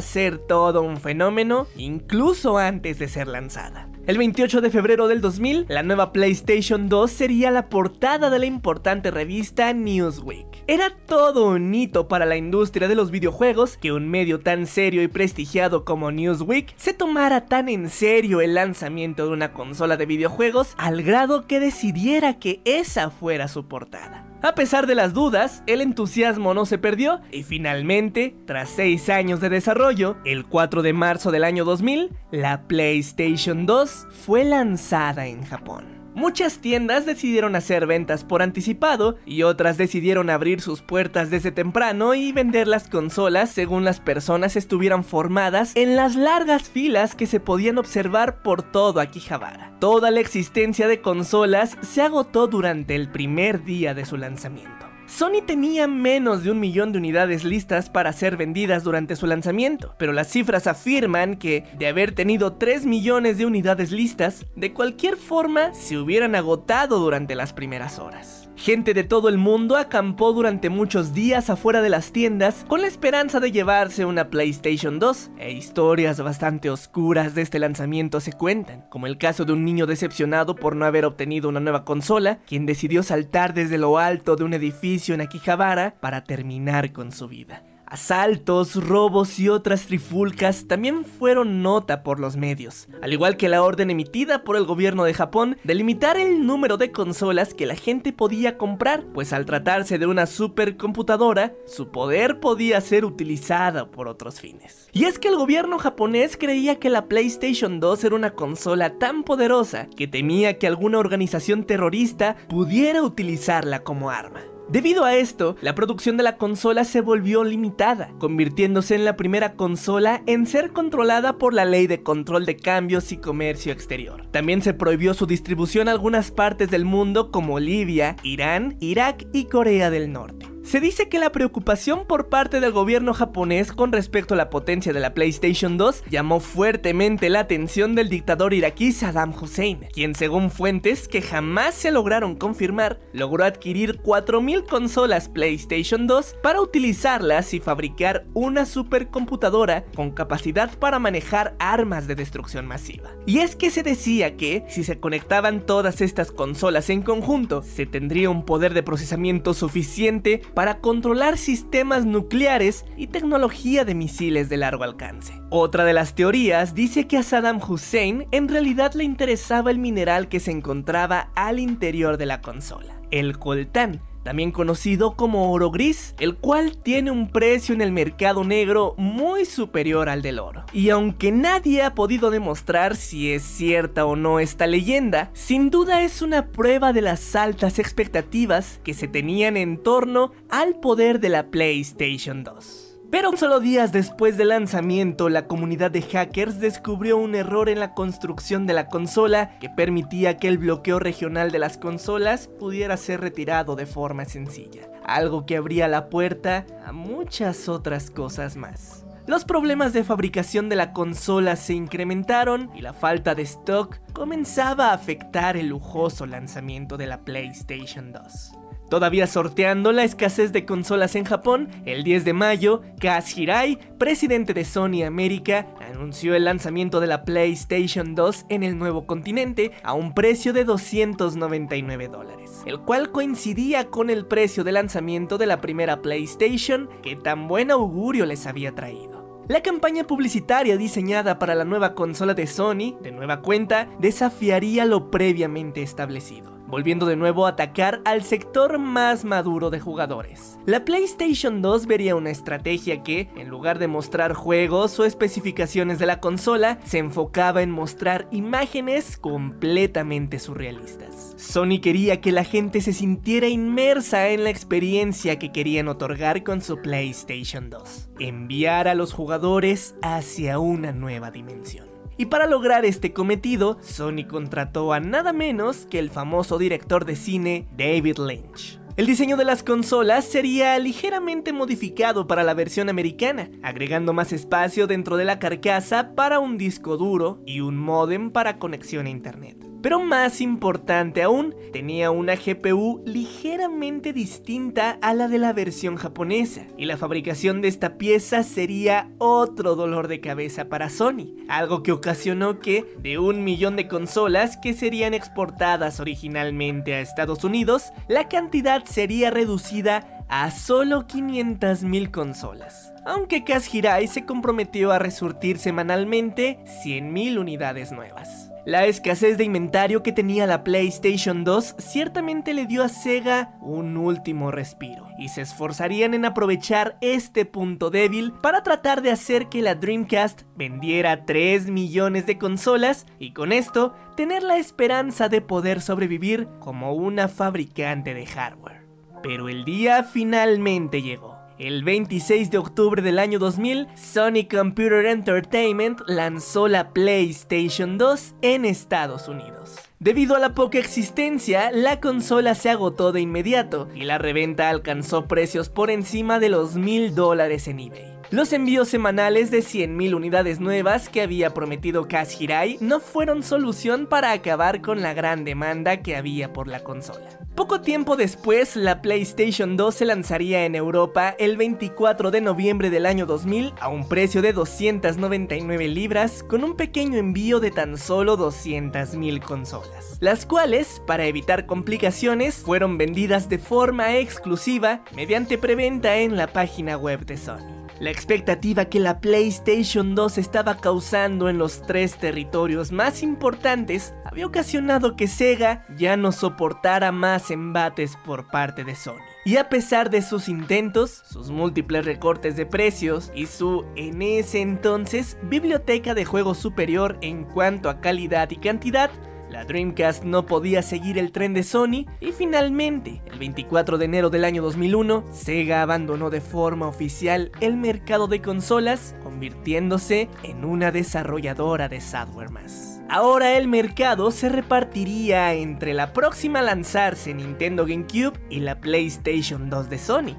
ser todo un fenómeno incluso antes de ser lanzada. El 28 de febrero del 2000, la nueva PlayStation 2 sería la portada de la importante revista Newsweek. Era todo un hito para la industria de los videojuegos que un medio tan serio y prestigiado como Newsweek se tomara tan en serio el lanzamiento de una consola de videojuegos al grado que decidiera que esa fuera su portada. A pesar de las dudas, el entusiasmo no se perdió y finalmente, tras 6 años de desarrollo, el 4 de marzo del año 2000, la PlayStation 2 fue lanzada en Japón. Muchas tiendas decidieron hacer ventas por anticipado y otras decidieron abrir sus puertas desde temprano y vender las consolas según las personas estuvieran formadas en las largas filas que se podían observar por todo Akihabara. Toda la existencia de consolas se agotó durante el primer día de su lanzamiento. Sony tenía menos de un millón de unidades listas para ser vendidas durante su lanzamiento, pero las cifras afirman que, de haber tenido 3 millones de unidades listas, de cualquier forma se hubieran agotado durante las primeras horas. Gente de todo el mundo acampó durante muchos días afuera de las tiendas con la esperanza de llevarse una PlayStation 2, e historias bastante oscuras de este lanzamiento se cuentan, como el caso de un niño decepcionado por no haber obtenido una nueva consola, quien decidió saltar desde lo alto de un edificio en Akihabara para terminar con su vida. Asaltos, robos y otras trifulcas también fueron nota por los medios, al igual que la orden emitida por el gobierno de Japón de limitar el número de consolas que la gente podía comprar, pues al tratarse de una supercomputadora, su poder podía ser utilizada por otros fines. Y es que el gobierno japonés creía que la PlayStation 2 era una consola tan poderosa que temía que alguna organización terrorista pudiera utilizarla como arma. Debido a esto, la producción de la consola se volvió limitada, convirtiéndose en la primera consola en ser controlada por la Ley de Control de Cambios y Comercio Exterior. También se prohibió su distribución a algunas partes del mundo como Libia, Irán, Irak y Corea del Norte. Se dice que la preocupación por parte del gobierno japonés con respecto a la potencia de la PlayStation 2 llamó fuertemente la atención del dictador iraquí Saddam Hussein, quien según fuentes que jamás se lograron confirmar, logró adquirir 4.000 consolas PlayStation 2 para utilizarlas y fabricar una supercomputadora con capacidad para manejar armas de destrucción masiva. Y es que se decía que, si se conectaban todas estas consolas en conjunto, se tendría un poder de procesamiento suficiente para controlar sistemas nucleares y tecnología de misiles de largo alcance. Otra de las teorías dice que a Saddam Hussein en realidad le interesaba el mineral que se encontraba al interior de la consola, el coltán, también conocido como oro gris, el cual tiene un precio en el mercado negro muy superior al del oro. Y aunque nadie ha podido demostrar si es cierta o no esta leyenda, sin duda es una prueba de las altas expectativas que se tenían en torno al poder de la PlayStation 2. Pero solo días después del lanzamiento, la comunidad de hackers descubrió un error en la construcción de la consola que permitía que el bloqueo regional de las consolas pudiera ser retirado de forma sencilla, algo que abría la puerta a muchas otras cosas más. Los problemas de fabricación de la consola se incrementaron y la falta de stock comenzaba a afectar el lujoso lanzamiento de la PlayStation 2. Todavía sorteando la escasez de consolas en Japón, el 10 de mayo, Kaz Hirai, presidente de Sony América, anunció el lanzamiento de la PlayStation 2 en el nuevo continente a un precio de 299 dólares, el cual coincidía con el precio de lanzamiento de la primera PlayStation que tan buen augurio les había traído. La campaña publicitaria diseñada para la nueva consola de Sony, de nueva cuenta, desafiaría lo previamente establecido volviendo de nuevo a atacar al sector más maduro de jugadores. La PlayStation 2 vería una estrategia que, en lugar de mostrar juegos o especificaciones de la consola, se enfocaba en mostrar imágenes completamente surrealistas. Sony quería que la gente se sintiera inmersa en la experiencia que querían otorgar con su PlayStation 2, enviar a los jugadores hacia una nueva dimensión. Y para lograr este cometido, Sony contrató a nada menos que el famoso director de cine David Lynch. El diseño de las consolas sería ligeramente modificado para la versión americana, agregando más espacio dentro de la carcasa para un disco duro y un modem para conexión a internet. Pero más importante aún, tenía una GPU ligeramente distinta a la de la versión japonesa, y la fabricación de esta pieza sería otro dolor de cabeza para Sony, algo que ocasionó que de un millón de consolas que serían exportadas originalmente a Estados Unidos, la cantidad sería reducida a solo 500.000 consolas. Aunque Kaz Hirai se comprometió a resurtir semanalmente 100.000 unidades nuevas. La escasez de inventario que tenía la PlayStation 2 ciertamente le dio a Sega un último respiro, y se esforzarían en aprovechar este punto débil para tratar de hacer que la Dreamcast vendiera 3 millones de consolas y con esto tener la esperanza de poder sobrevivir como una fabricante de hardware. Pero el día finalmente llegó. El 26 de octubre del año 2000, Sony Computer Entertainment lanzó la PlayStation 2 en Estados Unidos. Debido a la poca existencia, la consola se agotó de inmediato y la reventa alcanzó precios por encima de los mil dólares en eBay. Los envíos semanales de 100.000 unidades nuevas que había prometido Kaz Hirai no fueron solución para acabar con la gran demanda que había por la consola. Poco tiempo después, la PlayStation 2 se lanzaría en Europa el 24 de noviembre del año 2000 a un precio de 299 libras con un pequeño envío de tan solo 200.000 consolas, las cuales, para evitar complicaciones, fueron vendidas de forma exclusiva mediante preventa en la página web de Sony. La expectativa que la PlayStation 2 estaba causando en los tres territorios más importantes había ocasionado que Sega ya no soportara más embates por parte de Sony. Y a pesar de sus intentos, sus múltiples recortes de precios y su, en ese entonces, biblioteca de juegos superior en cuanto a calidad y cantidad, la Dreamcast no podía seguir el tren de Sony y finalmente, el 24 de enero del año 2001, Sega abandonó de forma oficial el mercado de consolas, convirtiéndose en una desarrolladora de software más. Ahora el mercado se repartiría entre la próxima a lanzarse Nintendo GameCube y la PlayStation 2 de Sony.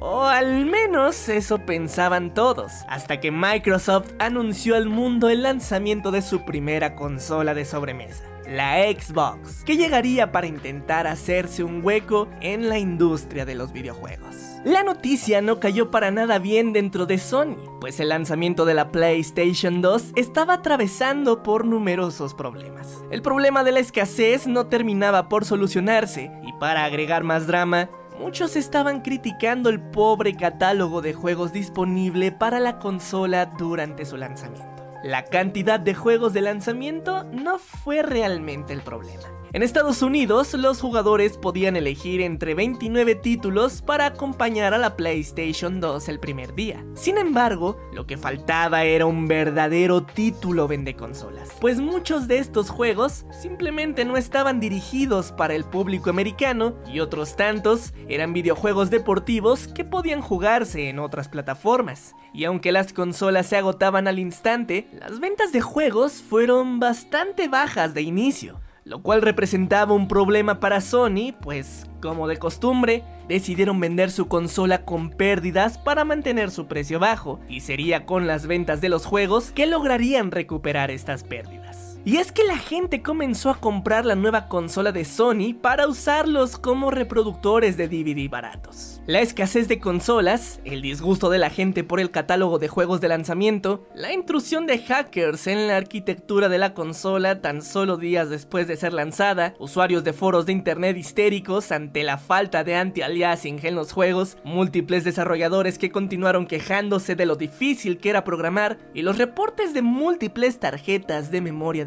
O al menos eso pensaban todos, hasta que Microsoft anunció al mundo el lanzamiento de su primera consola de sobremesa la Xbox, que llegaría para intentar hacerse un hueco en la industria de los videojuegos. La noticia no cayó para nada bien dentro de Sony, pues el lanzamiento de la PlayStation 2 estaba atravesando por numerosos problemas. El problema de la escasez no terminaba por solucionarse, y para agregar más drama, muchos estaban criticando el pobre catálogo de juegos disponible para la consola durante su lanzamiento. La cantidad de juegos de lanzamiento no fue realmente el problema. En Estados Unidos, los jugadores podían elegir entre 29 títulos para acompañar a la PlayStation 2 el primer día. Sin embargo, lo que faltaba era un verdadero título vende consolas, pues muchos de estos juegos simplemente no estaban dirigidos para el público americano y otros tantos eran videojuegos deportivos que podían jugarse en otras plataformas. Y aunque las consolas se agotaban al instante, las ventas de juegos fueron bastante bajas de inicio lo cual representaba un problema para Sony, pues, como de costumbre, decidieron vender su consola con pérdidas para mantener su precio bajo, y sería con las ventas de los juegos que lograrían recuperar estas pérdidas. Y es que la gente comenzó a comprar la nueva consola de Sony para usarlos como reproductores de DVD baratos. La escasez de consolas, el disgusto de la gente por el catálogo de juegos de lanzamiento, la intrusión de hackers en la arquitectura de la consola tan solo días después de ser lanzada, usuarios de foros de internet histéricos ante la falta de anti-aliasing en los juegos, múltiples desarrolladores que continuaron quejándose de lo difícil que era programar y los reportes de múltiples tarjetas de memoria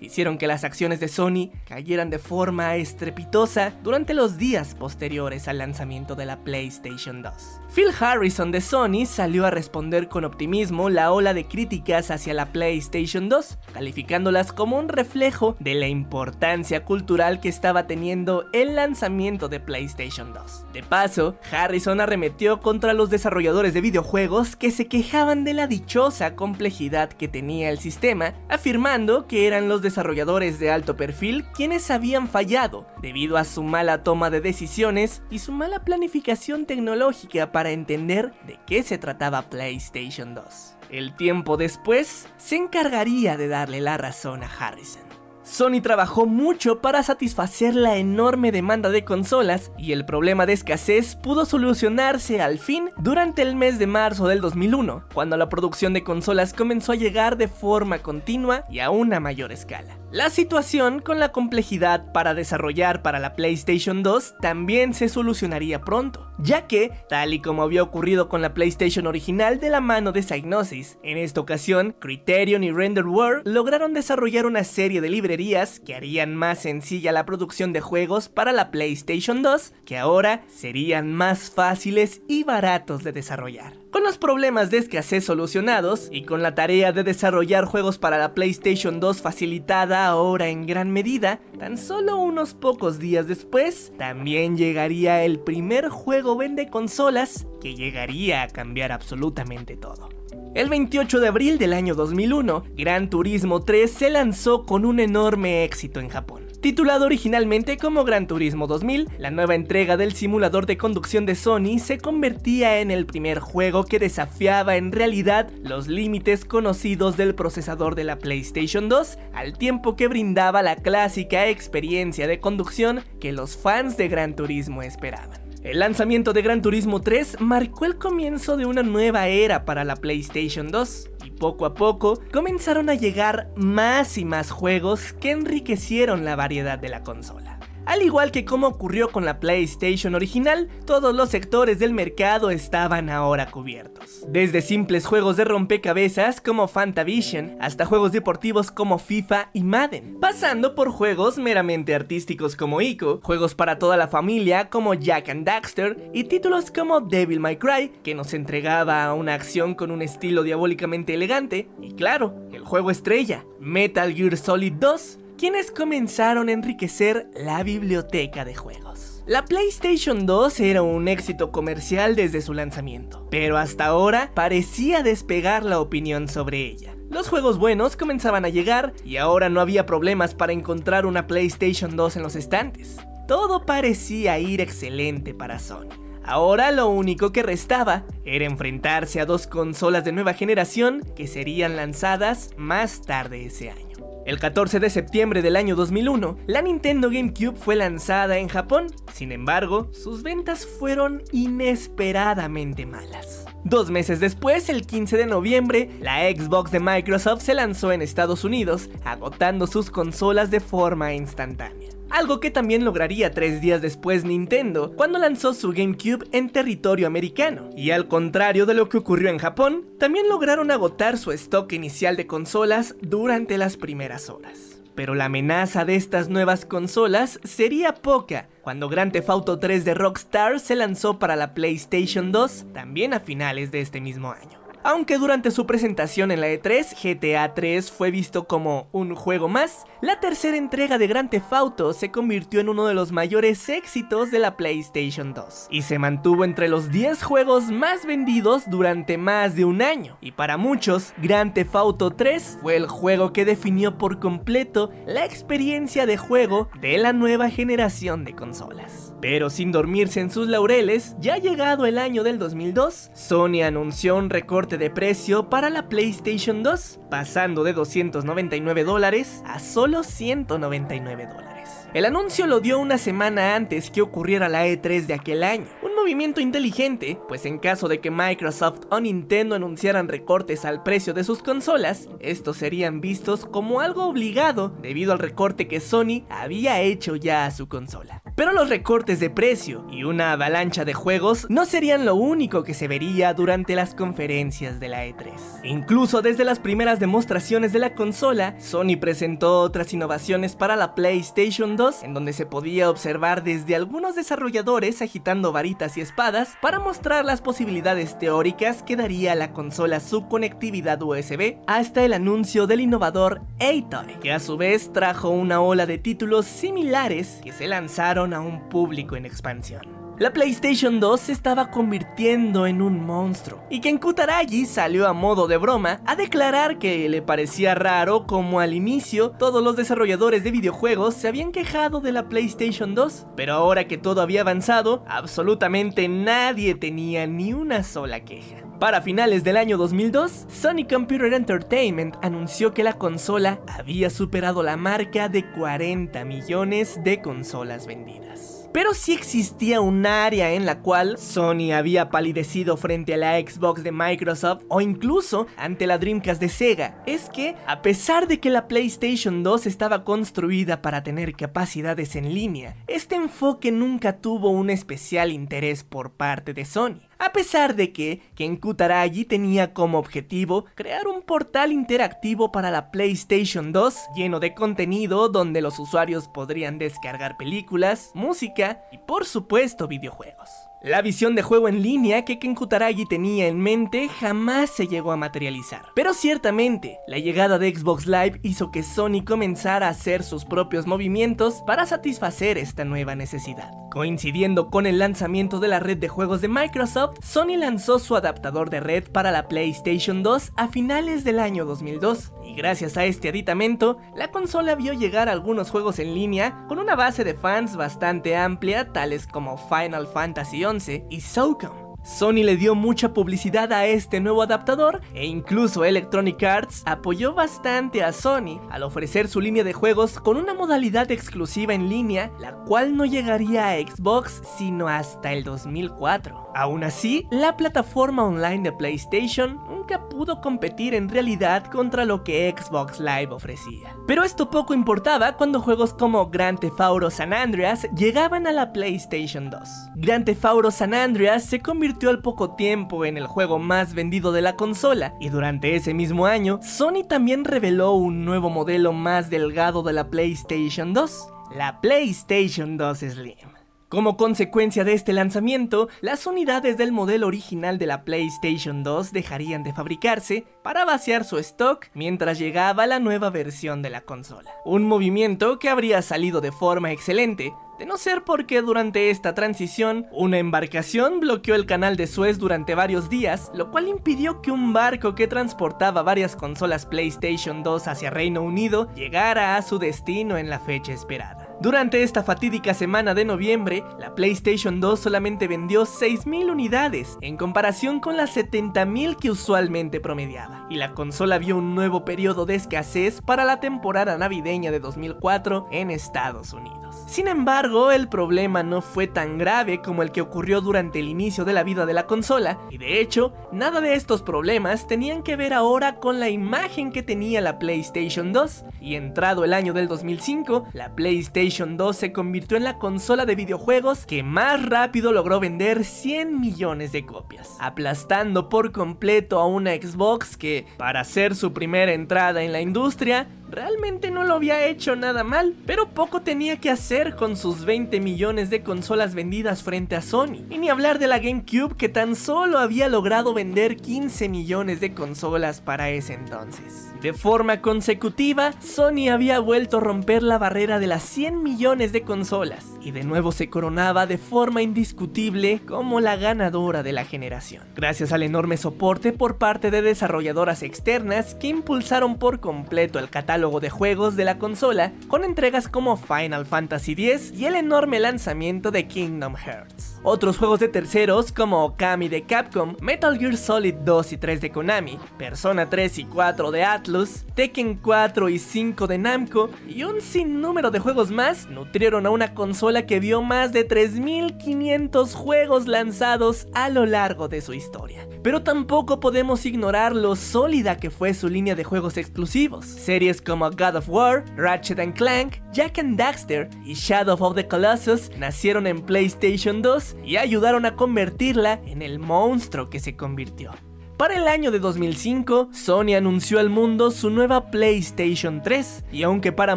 hicieron que las acciones de Sony cayeran de forma estrepitosa durante los días posteriores al lanzamiento de la PlayStation 2. Phil Harrison de Sony salió a responder con optimismo la ola de críticas hacia la PlayStation 2, calificándolas como un reflejo de la importancia cultural que estaba teniendo el lanzamiento de PlayStation 2. De paso, Harrison arremetió contra los desarrolladores de videojuegos que se quejaban de la dichosa complejidad que tenía el sistema, afirmando que eran los desarrolladores de alto perfil quienes habían fallado debido a su mala toma de decisiones y su mala planificación tecnológica para entender de qué se trataba PlayStation 2. El tiempo después se encargaría de darle la razón a Harrison. Sony trabajó mucho para satisfacer la enorme demanda de consolas y el problema de escasez pudo solucionarse al fin durante el mes de marzo del 2001, cuando la producción de consolas comenzó a llegar de forma continua y a una mayor escala. La situación con la complejidad para desarrollar para la PlayStation 2 también se solucionaría pronto, ya que, tal y como había ocurrido con la PlayStation original de la mano de Psygnosis, en esta ocasión Criterion y RenderWare lograron desarrollar una serie de librerías que harían más sencilla la producción de juegos para la PlayStation 2, que ahora serían más fáciles y baratos de desarrollar. Con los problemas de escasez solucionados y con la tarea de desarrollar juegos para la PlayStation 2 facilitada ahora en gran medida, tan solo unos pocos días después, también llegaría el primer juego vende consolas que llegaría a cambiar absolutamente todo. El 28 de abril del año 2001, Gran Turismo 3 se lanzó con un enorme éxito en Japón. Titulado originalmente como Gran Turismo 2000, la nueva entrega del simulador de conducción de Sony se convertía en el primer juego que desafiaba en realidad los límites conocidos del procesador de la PlayStation 2, al tiempo que brindaba la clásica experiencia de conducción que los fans de Gran Turismo esperaban. El lanzamiento de Gran Turismo 3 marcó el comienzo de una nueva era para la PlayStation 2 poco a poco comenzaron a llegar más y más juegos que enriquecieron la variedad de la consola. Al igual que como ocurrió con la PlayStation original, todos los sectores del mercado estaban ahora cubiertos. Desde simples juegos de rompecabezas como Fantavision hasta juegos deportivos como FIFA y Madden, pasando por juegos meramente artísticos como Ico, juegos para toda la familia como Jack and Daxter y títulos como Devil May Cry, que nos entregaba una acción con un estilo diabólicamente elegante, y claro, el juego estrella, Metal Gear Solid 2, quienes comenzaron a enriquecer la biblioteca de juegos. La PlayStation 2 era un éxito comercial desde su lanzamiento, pero hasta ahora parecía despegar la opinión sobre ella. Los juegos buenos comenzaban a llegar y ahora no había problemas para encontrar una PlayStation 2 en los estantes. Todo parecía ir excelente para Sony. Ahora lo único que restaba era enfrentarse a dos consolas de nueva generación que serían lanzadas más tarde ese año. El 14 de septiembre del año 2001, la Nintendo GameCube fue lanzada en Japón, sin embargo, sus ventas fueron inesperadamente malas. Dos meses después, el 15 de noviembre, la Xbox de Microsoft se lanzó en Estados Unidos, agotando sus consolas de forma instantánea algo que también lograría tres días después Nintendo cuando lanzó su GameCube en territorio americano. Y al contrario de lo que ocurrió en Japón, también lograron agotar su stock inicial de consolas durante las primeras horas. Pero la amenaza de estas nuevas consolas sería poca cuando Grand Theft Auto 3 de Rockstar se lanzó para la PlayStation 2 también a finales de este mismo año. Aunque durante su presentación en la E3, GTA 3 fue visto como un juego más, la tercera entrega de Grand Theft Auto se convirtió en uno de los mayores éxitos de la PlayStation 2 y se mantuvo entre los 10 juegos más vendidos durante más de un año. Y para muchos, Grand Theft Auto 3 fue el juego que definió por completo la experiencia de juego de la nueva generación de consolas. Pero sin dormirse en sus laureles, ya llegado el año del 2002, Sony anunció un recorte de precio para la PlayStation 2, pasando de 299 dólares a solo 199 dólares. El anuncio lo dio una semana antes que ocurriera la E3 de aquel año, un movimiento inteligente, pues en caso de que Microsoft o Nintendo anunciaran recortes al precio de sus consolas, estos serían vistos como algo obligado debido al recorte que Sony había hecho ya a su consola. Pero los recortes de precio y una avalancha de juegos no serían lo único que se vería durante las conferencias de la E3. Incluso desde las primeras demostraciones de la consola, Sony presentó otras innovaciones para la PlayStation 2, en donde se podía observar desde algunos desarrolladores agitando varitas y espadas para mostrar las posibilidades teóricas que daría la consola su conectividad USB, hasta el anuncio del innovador A-Toy, que a su vez trajo una ola de títulos similares que se lanzaron a un público en expansión. La PlayStation 2 se estaba convirtiendo en un monstruo, y Ken Kutaragi salió a modo de broma a declarar que le parecía raro como al inicio todos los desarrolladores de videojuegos se habían quejado de la PlayStation 2, pero ahora que todo había avanzado, absolutamente nadie tenía ni una sola queja. Para finales del año 2002, Sony Computer Entertainment anunció que la consola había superado la marca de 40 millones de consolas vendidas. Pero sí existía un área en la cual Sony había palidecido frente a la Xbox de Microsoft o incluso ante la Dreamcast de Sega. Es que, a pesar de que la PlayStation 2 estaba construida para tener capacidades en línea, este enfoque nunca tuvo un especial interés por parte de Sony. A pesar de que Ken Kutaragi tenía como objetivo crear un portal interactivo para la PlayStation 2 lleno de contenido donde los usuarios podrían descargar películas, música y por supuesto videojuegos. La visión de juego en línea que Ken Kutaragi tenía en mente jamás se llegó a materializar. Pero ciertamente, la llegada de Xbox Live hizo que Sony comenzara a hacer sus propios movimientos para satisfacer esta nueva necesidad. Coincidiendo con el lanzamiento de la red de juegos de Microsoft, Sony lanzó su adaptador de red para la PlayStation 2 a finales del año 2002, y gracias a este aditamento, la consola vio llegar algunos juegos en línea con una base de fans bastante amplia, tales como Final Fantasy Y SOCOM. Sony le dio mucha publicidad a este nuevo adaptador e incluso Electronic Arts apoyó bastante a Sony al ofrecer su línea de juegos con una modalidad exclusiva en línea, la cual no llegaría a Xbox sino hasta el 2004. Aún así, la plataforma online de PlayStation nunca pudo competir en realidad contra lo que Xbox Live ofrecía. Pero esto poco importaba cuando juegos como Grand Theft Auto San Andreas llegaban a la PlayStation 2. Grand Theft Auto San Andreas se convirtió al poco tiempo en el juego más vendido de la consola, y durante ese mismo año, Sony también reveló un nuevo modelo más delgado de la PlayStation 2, la PlayStation 2 Slim. Como consecuencia de este lanzamiento, las unidades del modelo original de la PlayStation 2 dejarían de fabricarse para vaciar su stock mientras llegaba la nueva versión de la consola. Un movimiento que habría salido de forma excelente, de no ser porque durante esta transición, una embarcación bloqueó el canal de Suez durante varios días, lo cual impidió que un barco que transportaba varias consolas PlayStation 2 hacia Reino Unido llegara a su destino en la fecha esperada. Durante esta fatídica semana de noviembre, la PlayStation 2 solamente vendió 6.000 unidades, en comparación con las 70.000 que usualmente promediaba, y la consola vio un nuevo periodo de escasez para la temporada navideña de 2004 en Estados Unidos. Sin embargo, el problema no fue tan grave como el que ocurrió durante el inicio de la vida de la consola, y de hecho, nada de estos problemas tenían que ver ahora con la imagen que tenía la PlayStation 2, y entrado el año del 2005, la PlayStation 2 se convirtió en la consola de videojuegos que más rápido logró vender 100 millones de copias, aplastando por completo a una Xbox que, para hacer su primera entrada en la industria, realmente no lo había hecho nada mal, pero poco tenía que hacer con sus 20 millones de consolas vendidas frente a Sony. Y ni hablar de la GameCube que tan solo había logrado vender 15 millones de consolas para ese entonces. De forma consecutiva, Sony había vuelto a romper la barrera de las 100 millones de consolas y de nuevo se coronaba de forma indiscutible como la ganadora de la generación. Gracias al enorme soporte por parte de desarrolladoras externas que impulsaron por completo el catálogo de juegos de la consola con entregas como Final Fantasy X y el enorme lanzamiento de Kingdom Hearts. Otros juegos de terceros como Okami de Capcom, Metal Gear Solid 2 y 3 de Konami, Persona 3 y 4 de Atlus, Tekken 4 y 5 de Namco y un sinnúmero de juegos más nutrieron a una consola que vio más de 3.500 juegos lanzados a lo largo de su historia. Pero tampoco podemos ignorar lo sólida que fue su línea de juegos exclusivos. Series como God of War, Ratchet Clank, Jack and Daxter y Shadow of the Colossus nacieron en PlayStation 2 y ayudaron a convertirla en el monstruo que se convirtió. Para el año de 2005, Sony anunció al mundo su nueva PlayStation 3, y aunque para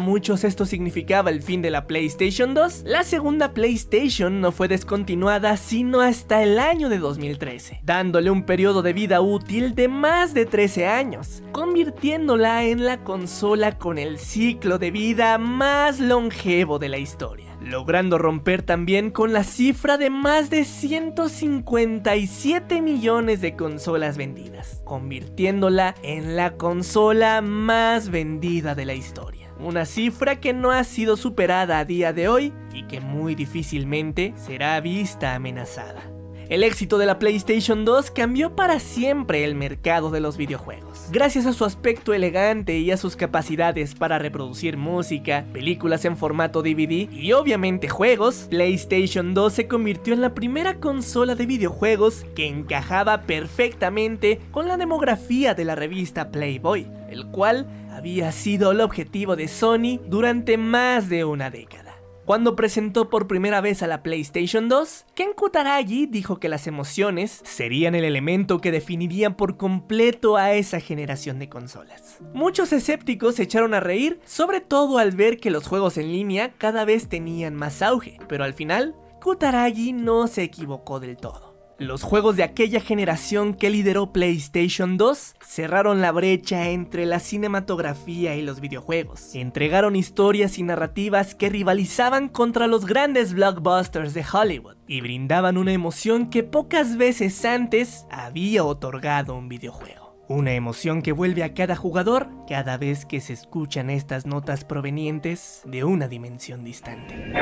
muchos esto significaba el fin de la PlayStation 2, la segunda PlayStation no fue descontinuada sino hasta el año de 2013, dándole un periodo de vida útil de más de 13 años, convirtiéndola en la consola con el ciclo de vida más longevo de la historia logrando romper también con la cifra de más de 157 millones de consolas vendidas, convirtiéndola en la consola más vendida de la historia. Una cifra que no ha sido superada a día de hoy y que muy difícilmente será vista amenazada. El éxito de la PlayStation 2 cambió para siempre el mercado de los videojuegos. Gracias a su aspecto elegante y a sus capacidades para reproducir música, películas en formato DVD y obviamente juegos, PlayStation 2 se convirtió en la primera consola de videojuegos que encajaba perfectamente con la demografía de la revista Playboy, el cual había sido el objetivo de Sony durante más de una década. Cuando presentó por primera vez a la PlayStation 2, Ken Kutaragi dijo que las emociones serían el elemento que definirían por completo a esa generación de consolas. Muchos escépticos se echaron a reír, sobre todo al ver que los juegos en línea cada vez tenían más auge, pero al final, Kutaragi no se equivocó del todo. Los juegos de aquella generación que lideró PlayStation 2 cerraron la brecha entre la cinematografía y los videojuegos. Entregaron historias y narrativas que rivalizaban contra los grandes blockbusters de Hollywood y brindaban una emoción que pocas veces antes había otorgado un videojuego. Una emoción que vuelve a cada jugador cada vez que se escuchan estas notas provenientes de una dimensión distante.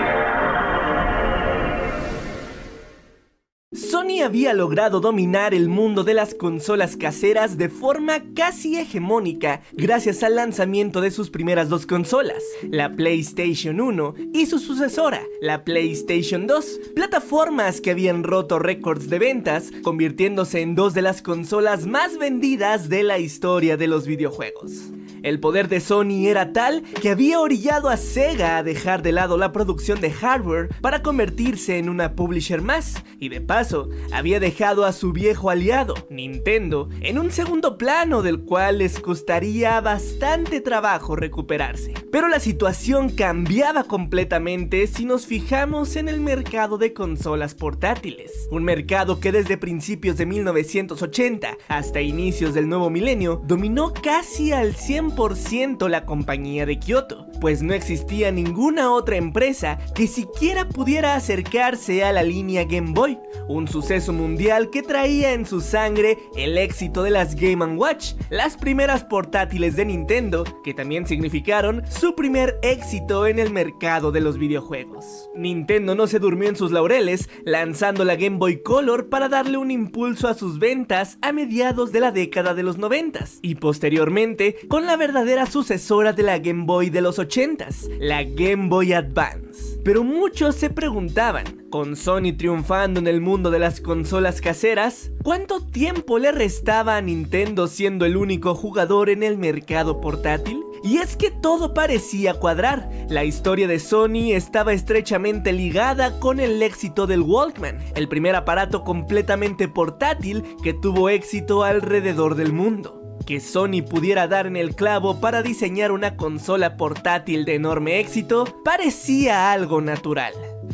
Sony había logrado dominar el mundo de las consolas caseras de forma casi hegemónica gracias al lanzamiento de sus primeras dos consolas, la PlayStation 1 y su sucesora, la PlayStation 2, plataformas que habían roto récords de ventas, convirtiéndose en dos de las consolas más vendidas de la historia de los videojuegos. El poder de Sony era tal que había orillado a Sega a dejar de lado la producción de hardware para convertirse en una publisher más, y de paso había dejado a su viejo aliado, Nintendo, en un segundo plano del cual les costaría bastante trabajo recuperarse. Pero la situación cambiaba completamente si nos fijamos en el mercado de consolas portátiles, un mercado que desde principios de 1980 hasta inicios del nuevo milenio dominó casi al 100% la compañía de Kyoto, pues no existía ninguna otra empresa que siquiera pudiera acercarse a la línea Game Boy, un suceso mundial que traía en su sangre el éxito de las Game Watch, las primeras portátiles de Nintendo, que también significaron su primer éxito en el mercado de los videojuegos. Nintendo no se durmió en sus laureles, lanzando la Game Boy Color para darle un impulso a sus ventas a mediados de la década de los 90 y posteriormente con la verdadera sucesora de la Game Boy de los 80s, la Game Boy Advance. Pero muchos se preguntaban, con Sony triunfando en el mundo de las consolas caseras, ¿cuánto tiempo le restaba a Nintendo siendo el único jugador en el mercado portátil? Y es que todo parecía cuadrar. La historia de Sony estaba estrechamente ligada con el éxito del Walkman, el primer aparato completamente portátil que tuvo éxito alrededor del mundo que Sony pudiera dar en el clavo para diseñar una consola portátil de enorme éxito parecía algo natural.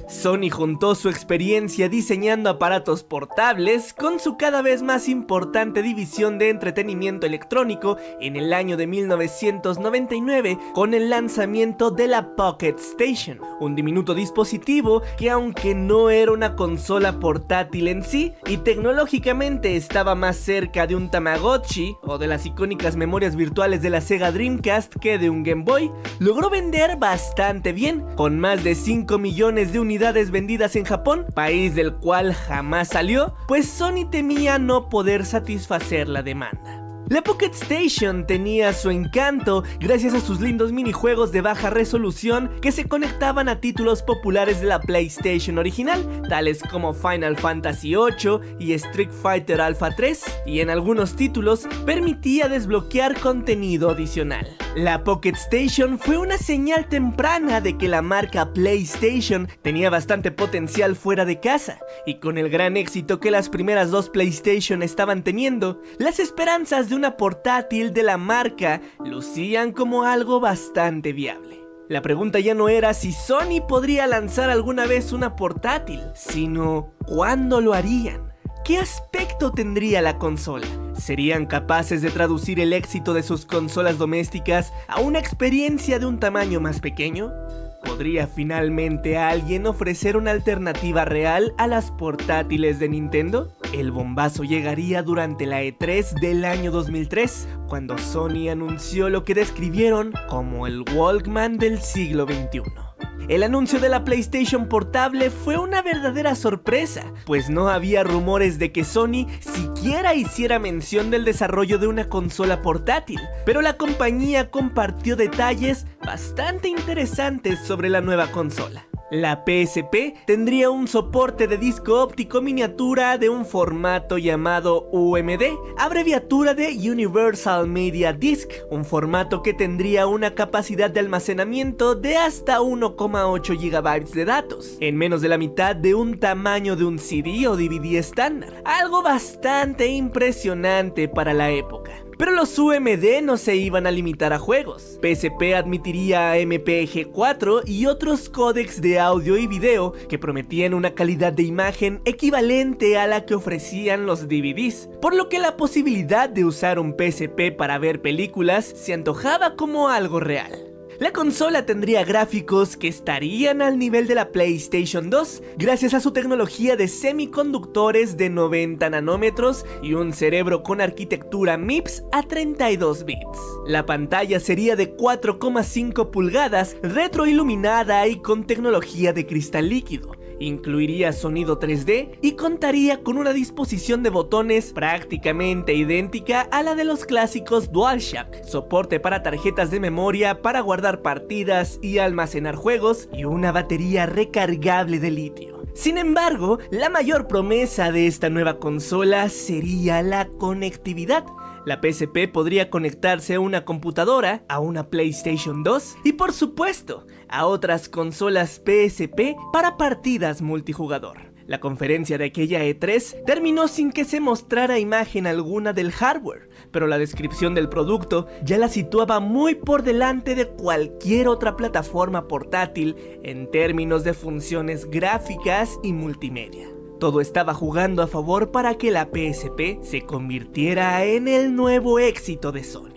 Sony juntó su experiencia diseñando aparatos portables con su cada vez más importante división de entretenimiento electrónico en el año de 1999 con el lanzamiento de la Pocket Station, un diminuto dispositivo que aunque no era una consola portátil en sí y tecnológicamente estaba más cerca de un Tamagotchi o de las icónicas memorias virtuales de la Sega Dreamcast que de un Game Boy, logró vender bastante bien, con más de 5 millones de unidades vendidas en Japón, país del cual jamás salió, pues Sony temía no poder satisfacer la demanda. La Pocket Station tenía su encanto gracias a sus lindos minijuegos de baja resolución que se conectaban a títulos populares de la PlayStation original, tales como Final Fantasy VIII y Street Fighter Alpha 3, y en algunos títulos permitía desbloquear contenido adicional. La Pocket Station fue una señal temprana de que la marca PlayStation tenía bastante potencial fuera de casa, y con el gran éxito que las primeras dos PlayStation estaban teniendo, las esperanzas de una portátil de la marca lucían como algo bastante viable. La pregunta ya no era si Sony podría lanzar alguna vez una portátil, sino cuándo lo harían. ¿Qué aspecto tendría la consola? ¿Serían capaces de traducir el éxito de sus consolas domésticas a una experiencia de un tamaño más pequeño? ¿Podría finalmente alguien ofrecer una alternativa real a las portátiles de Nintendo? El bombazo llegaría durante la E3 del año 2003, cuando Sony anunció lo que describieron como el Walkman del siglo XXI. El anuncio de la PlayStation Portable fue una verdadera sorpresa, pues no había rumores de que Sony siquiera hiciera mención del desarrollo de una consola portátil, pero la compañía compartió detalles bastante interesantes sobre la nueva consola. La PSP tendría un soporte de disco óptico miniatura de un formato llamado UMD, abreviatura de Universal Media Disc, un formato que tendría una capacidad de almacenamiento de hasta 1,8 GB de datos, en menos de la mitad de un tamaño de un CD o DVD estándar, algo bastante impresionante para la época. Pero los UMD no se iban a limitar a juegos. PSP admitiría MPG4 y otros códecs de audio y video que prometían una calidad de imagen equivalente a la que ofrecían los DVDs, por lo que la posibilidad de usar un PSP para ver películas se antojaba como algo real. La consola tendría gráficos que estarían al nivel de la PlayStation 2 gracias a su tecnología de semiconductores de 90 nanómetros y un cerebro con arquitectura MIPS a 32 bits. La pantalla sería de 4,5 pulgadas, retroiluminada y con tecnología de cristal líquido incluiría sonido 3D y contaría con una disposición de botones prácticamente idéntica a la de los clásicos DualShock, soporte para tarjetas de memoria para guardar partidas y almacenar juegos y una batería recargable de litio. Sin embargo, la mayor promesa de esta nueva consola sería la conectividad la PSP podría conectarse a una computadora, a una PlayStation 2 y por supuesto a otras consolas PSP para partidas multijugador. La conferencia de aquella E3 terminó sin que se mostrara imagen alguna del hardware, pero la descripción del producto ya la situaba muy por delante de cualquier otra plataforma portátil en términos de funciones gráficas y multimedia. Todo estaba jugando a favor para que la PSP se convirtiera en el nuevo éxito de Sony.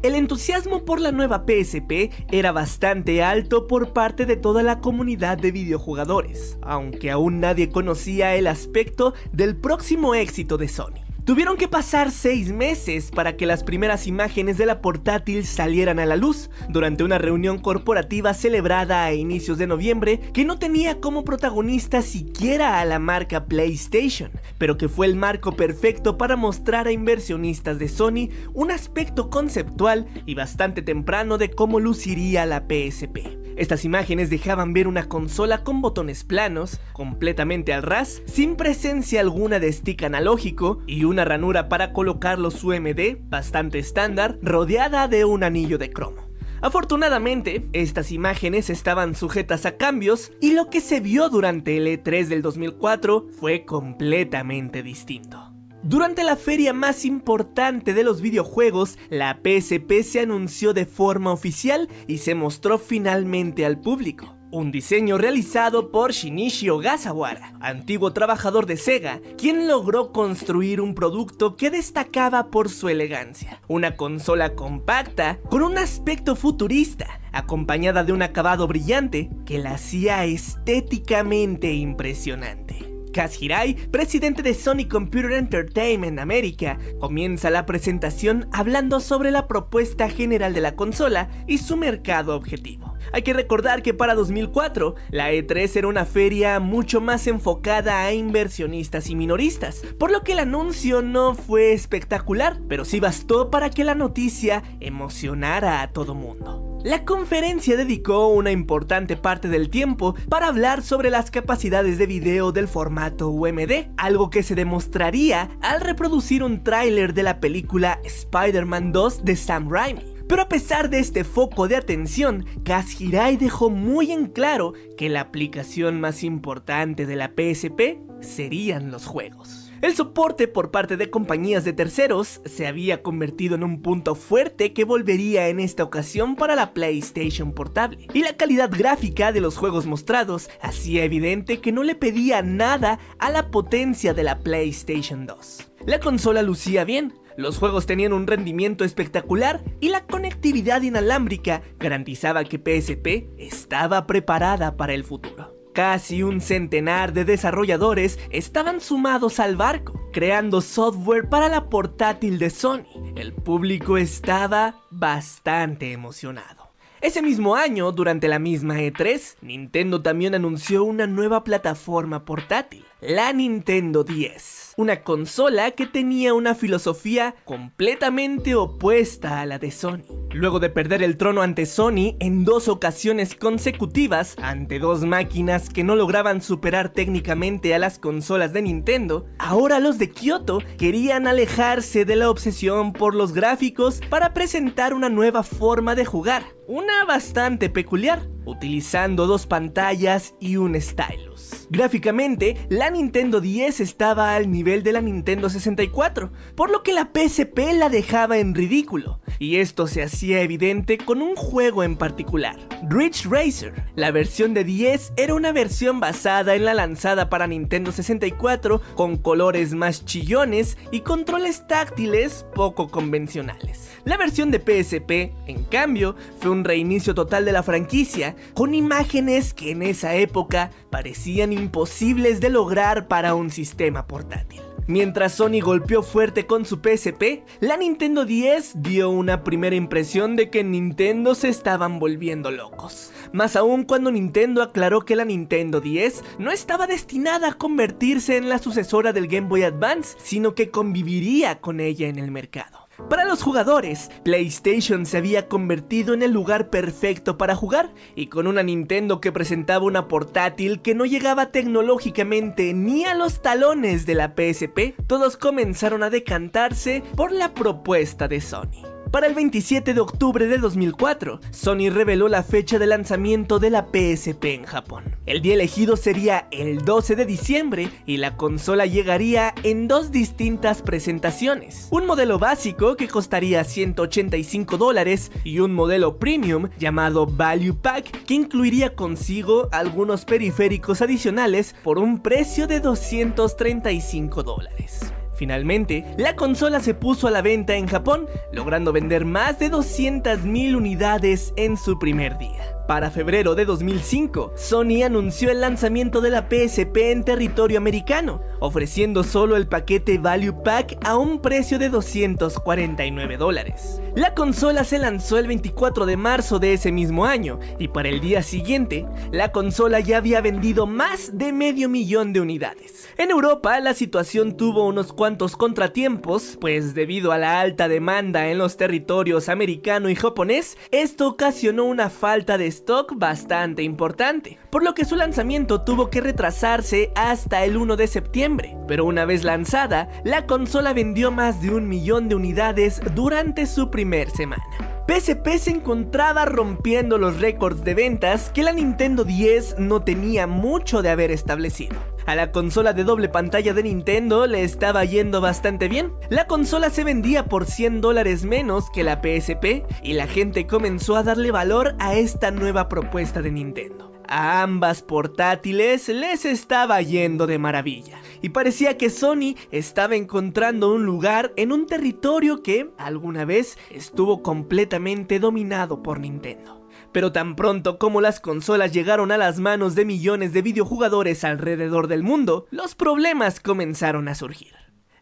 El entusiasmo por la nueva PSP era bastante alto por parte de toda la comunidad de videojugadores, aunque aún nadie conocía el aspecto del próximo éxito de Sony. Tuvieron que pasar seis meses para que las primeras imágenes de la portátil salieran a la luz durante una reunión corporativa celebrada a inicios de noviembre que no tenía como protagonista siquiera a la marca PlayStation, pero que fue el marco perfecto para mostrar a inversionistas de Sony un aspecto conceptual y bastante temprano de cómo luciría la PSP. Estas imágenes dejaban ver una consola con botones planos, completamente al ras, sin presencia alguna de stick analógico y una ranura para colocar los UMD, bastante estándar, rodeada de un anillo de cromo. Afortunadamente, estas imágenes estaban sujetas a cambios y lo que se vio durante el E3 del 2004 fue completamente distinto. Durante la feria más importante de los videojuegos, la PSP se anunció de forma oficial y se mostró finalmente al público. Un diseño realizado por Shinichi Ogasawara, antiguo trabajador de Sega, quien logró construir un producto que destacaba por su elegancia. Una consola compacta con un aspecto futurista, acompañada de un acabado brillante que la hacía estéticamente impresionante. Kaz Hirai, presidente de Sony Computer Entertainment América, comienza la presentación hablando sobre la propuesta general de la consola y su mercado objetivo. Hay que recordar que para 2004, la E3 era una feria mucho más enfocada a inversionistas y minoristas, por lo que el anuncio no fue espectacular, pero sí bastó para que la noticia emocionara a todo mundo. La conferencia dedicó una importante parte del tiempo para hablar sobre las capacidades de video del formato UMD, algo que se demostraría al reproducir un tráiler de la película Spider-Man 2 de Sam Raimi. Pero a pesar de este foco de atención, Kaz Hirai dejó muy en claro que la aplicación más importante de la PSP serían los juegos. El soporte por parte de compañías de terceros se había convertido en un punto fuerte que volvería en esta ocasión para la PlayStation portable, y la calidad gráfica de los juegos mostrados hacía evidente que no le pedía nada a la potencia de la PlayStation 2. La consola lucía bien, los juegos tenían un rendimiento espectacular y la conectividad inalámbrica garantizaba que PSP estaba preparada para el futuro. Casi un centenar de desarrolladores estaban sumados al barco, creando software para la portátil de Sony. El público estaba bastante emocionado. Ese mismo año, durante la misma E3, Nintendo también anunció una nueva plataforma portátil, la Nintendo 10 una consola que tenía una filosofía completamente opuesta a la de Sony. Luego de perder el trono ante Sony en dos ocasiones consecutivas, ante dos máquinas que no lograban superar técnicamente a las consolas de Nintendo, ahora los de Kyoto querían alejarse de la obsesión por los gráficos para presentar una nueva forma de jugar, una bastante peculiar, utilizando dos pantallas y un stylus. Gráficamente, la Nintendo 10 estaba al nivel de la Nintendo 64, por lo que la PSP la dejaba en ridículo, y esto se hacía evidente con un juego en particular, Ridge Racer. La versión de 10 era una versión basada en la lanzada para Nintendo 64 con colores más chillones y controles táctiles poco convencionales. La versión de PSP, en cambio, fue un reinicio total de la franquicia, con imágenes que en esa época parecían imposibles de lograr para un sistema portátil. Mientras Sony golpeó fuerte con su PSP, la Nintendo 10 dio una primera impresión de que Nintendo se estaban volviendo locos. Más aún cuando Nintendo aclaró que la Nintendo 10 no estaba destinada a convertirse en la sucesora del Game Boy Advance, sino que conviviría con ella en el mercado. Para los jugadores, PlayStation se había convertido en el lugar perfecto para jugar, y con una Nintendo que presentaba una portátil que no llegaba tecnológicamente ni a los talones de la PSP, todos comenzaron a decantarse por la propuesta de Sony. Para el 27 de octubre de 2004, Sony reveló la fecha de lanzamiento de la PSP en Japón. El día elegido sería el 12 de diciembre y la consola llegaría en dos distintas presentaciones. Un modelo básico que costaría 185 dólares y un modelo premium llamado Value Pack que incluiría consigo algunos periféricos adicionales por un precio de 235 dólares. Finalmente, la consola se puso a la venta en Japón, logrando vender más de 200.000 unidades en su primer día. Para febrero de 2005, Sony anunció el lanzamiento de la PSP en territorio americano, ofreciendo solo el paquete Value Pack a un precio de 249 dólares. La consola se lanzó el 24 de marzo de ese mismo año y para el día siguiente, la consola ya había vendido más de medio millón de unidades. En Europa, la situación tuvo unos cuantos contratiempos, pues debido a la alta demanda en los territorios americano y japonés, esto ocasionó una falta de stock bastante importante, por lo que su lanzamiento tuvo que retrasarse hasta el 1 de septiembre. Pero una vez lanzada, la consola vendió más de un millón de unidades durante su primer semana. PSP se encontraba rompiendo los récords de ventas que la Nintendo 10 no tenía mucho de haber establecido. A la consola de doble pantalla de Nintendo le estaba yendo bastante bien. La consola se vendía por 100 dólares menos que la PSP y la gente comenzó a darle valor a esta nueva propuesta de Nintendo. A ambas portátiles les estaba yendo de maravilla y parecía que Sony estaba encontrando un lugar en un territorio que alguna vez estuvo completamente dominado por Nintendo. Pero tan pronto como las consolas llegaron a las manos de millones de videojugadores alrededor del mundo, los problemas comenzaron a surgir.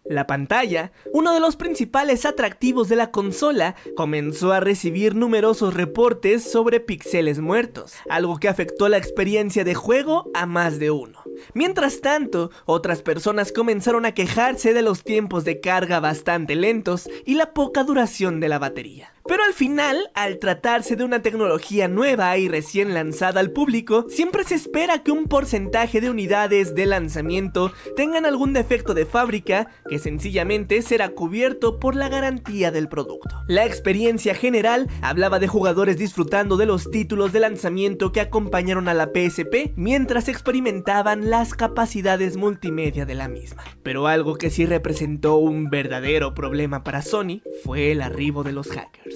La pantalla, uno de los principales atractivos de la consola, comenzó a recibir numerosos reportes sobre píxeles muertos, algo que afectó la experiencia de juego a más de uno. Mientras tanto, otras personas comenzaron a quejarse de los tiempos de carga bastante lentos y la poca duración de la batería. Pero al final, al tratarse de una tecnología nueva y recién lanzada al público, siempre se espera que un porcentaje de unidades de lanzamiento tengan algún defecto de fábrica que sencillamente será cubierto por la garantía del producto. La experiencia general hablaba de jugadores disfrutando de los títulos de lanzamiento que acompañaron a la PSP mientras experimentaban las capacidades multimedia de la misma. Pero algo que sí representó un verdadero problema para Sony fue el arribo de los hackers.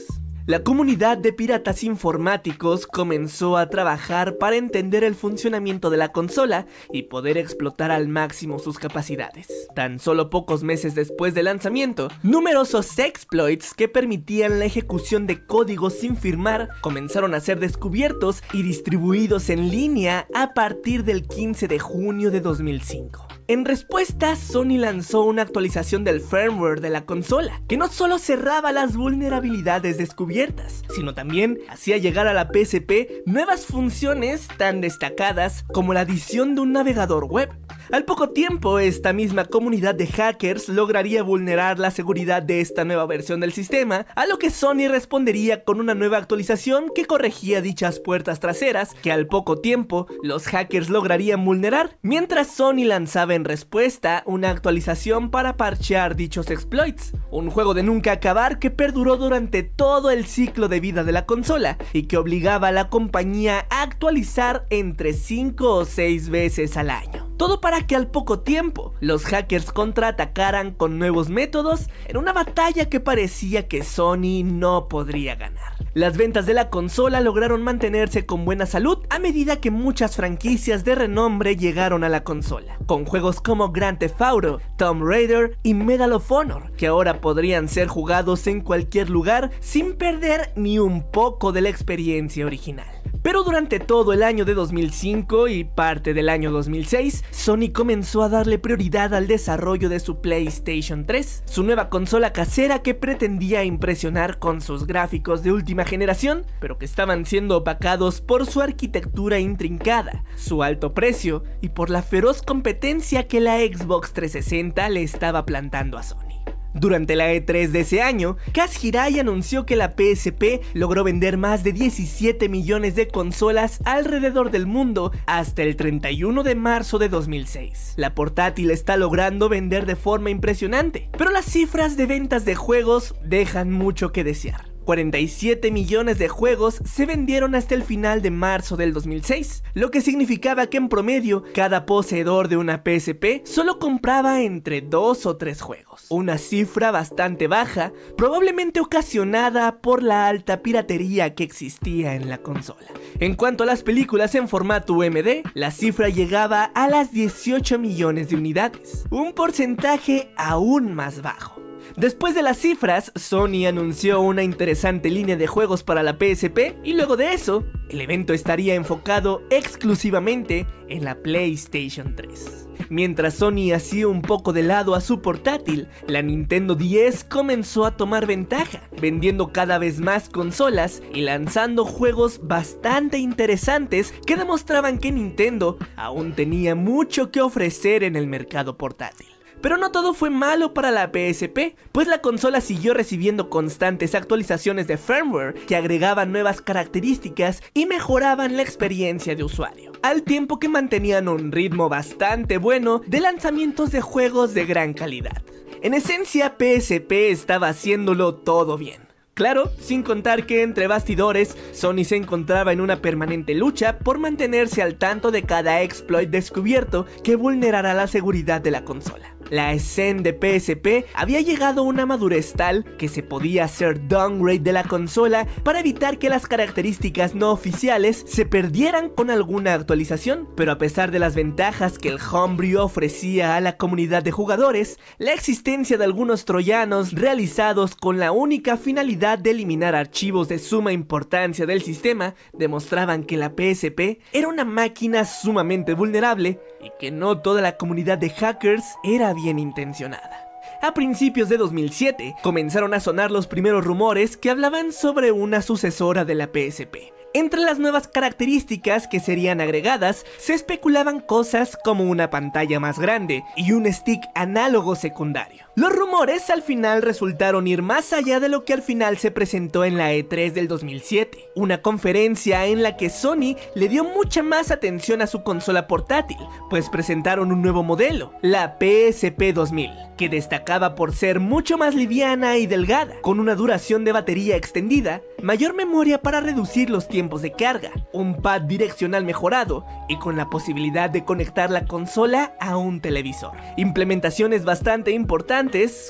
La comunidad de piratas informáticos comenzó a trabajar para entender el funcionamiento de la consola y poder explotar al máximo sus capacidades. Tan solo pocos meses después del lanzamiento, numerosos exploits que permitían la ejecución de códigos sin firmar comenzaron a ser descubiertos y distribuidos en línea a partir del 15 de junio de 2005. En respuesta, Sony lanzó una actualización del firmware de la consola, que no solo cerraba las vulnerabilidades descubiertas, sino también hacía llegar a la PSP nuevas funciones tan destacadas como la adición de un navegador web. Al poco tiempo, esta misma comunidad de hackers lograría vulnerar la seguridad de esta nueva versión del sistema, a lo que Sony respondería con una nueva actualización que corregía dichas puertas traseras, que al poco tiempo los hackers lograrían vulnerar, mientras Sony lanzaba en respuesta una actualización para parchear dichos exploits, un juego de nunca acabar que perduró durante todo el ciclo de vida de la consola y que obligaba a la compañía a actualizar entre 5 o 6 veces al año. Todo para que al poco tiempo los hackers contraatacaran con nuevos métodos en una batalla que parecía que Sony no podría ganar. Las ventas de la consola lograron mantenerse con buena salud a medida que muchas franquicias de renombre llegaron a la consola, con juegos como Grand Theft Auto, Tomb Raider y Medal of Honor, que ahora podrían ser jugados en cualquier lugar sin perder ni un poco de la experiencia original. Pero durante todo el año de 2005 y parte del año 2006, Sony comenzó a darle prioridad al desarrollo de su PlayStation 3, su nueva consola casera que pretendía impresionar con sus gráficos de última generación, pero que estaban siendo opacados por su arquitectura intrincada, su alto precio y por la feroz competencia que la Xbox 360 le estaba plantando a Sony. Durante la E3 de ese año, Kaz Hirai anunció que la PSP logró vender más de 17 millones de consolas alrededor del mundo hasta el 31 de marzo de 2006. La portátil está logrando vender de forma impresionante, pero las cifras de ventas de juegos dejan mucho que desear. 47 millones de juegos se vendieron hasta el final de marzo del 2006, lo que significaba que en promedio cada poseedor de una PSP solo compraba entre 2 o 3 juegos, una cifra bastante baja, probablemente ocasionada por la alta piratería que existía en la consola. En cuanto a las películas en formato UMD, la cifra llegaba a las 18 millones de unidades, un porcentaje aún más bajo. Después de las cifras, Sony anunció una interesante línea de juegos para la PSP y luego de eso, el evento estaría enfocado exclusivamente en la PlayStation 3. Mientras Sony hacía un poco de lado a su portátil, la Nintendo 10 comenzó a tomar ventaja, vendiendo cada vez más consolas y lanzando juegos bastante interesantes que demostraban que Nintendo aún tenía mucho que ofrecer en el mercado portátil. Pero no todo fue malo para la PSP, pues la consola siguió recibiendo constantes actualizaciones de firmware que agregaban nuevas características y mejoraban la experiencia de usuario, al tiempo que mantenían un ritmo bastante bueno de lanzamientos de juegos de gran calidad. En esencia, PSP estaba haciéndolo todo bien. Claro, sin contar que entre bastidores, Sony se encontraba en una permanente lucha por mantenerse al tanto de cada exploit descubierto que vulnerara la seguridad de la consola. La escena de PSP había llegado a una madurez tal que se podía hacer downgrade de la consola para evitar que las características no oficiales se perdieran con alguna actualización, pero a pesar de las ventajas que el Homebrew ofrecía a la comunidad de jugadores, la existencia de algunos troyanos realizados con la única finalidad de eliminar archivos de suma importancia del sistema demostraban que la PSP era una máquina sumamente vulnerable y que no toda la comunidad de hackers era bien intencionada. A principios de 2007 comenzaron a sonar los primeros rumores que hablaban sobre una sucesora de la PSP. Entre las nuevas características que serían agregadas, se especulaban cosas como una pantalla más grande y un stick análogo secundario. Los rumores al final resultaron ir más allá de lo que al final se presentó en la E3 del 2007, una conferencia en la que Sony le dio mucha más atención a su consola portátil, pues presentaron un nuevo modelo, la PSP 2000, que destacaba por ser mucho más liviana y delgada, con una duración de batería extendida, mayor memoria para reducir los tiempos de carga, un pad direccional mejorado y con la posibilidad de conectar la consola a un televisor. Implementaciones bastante importantes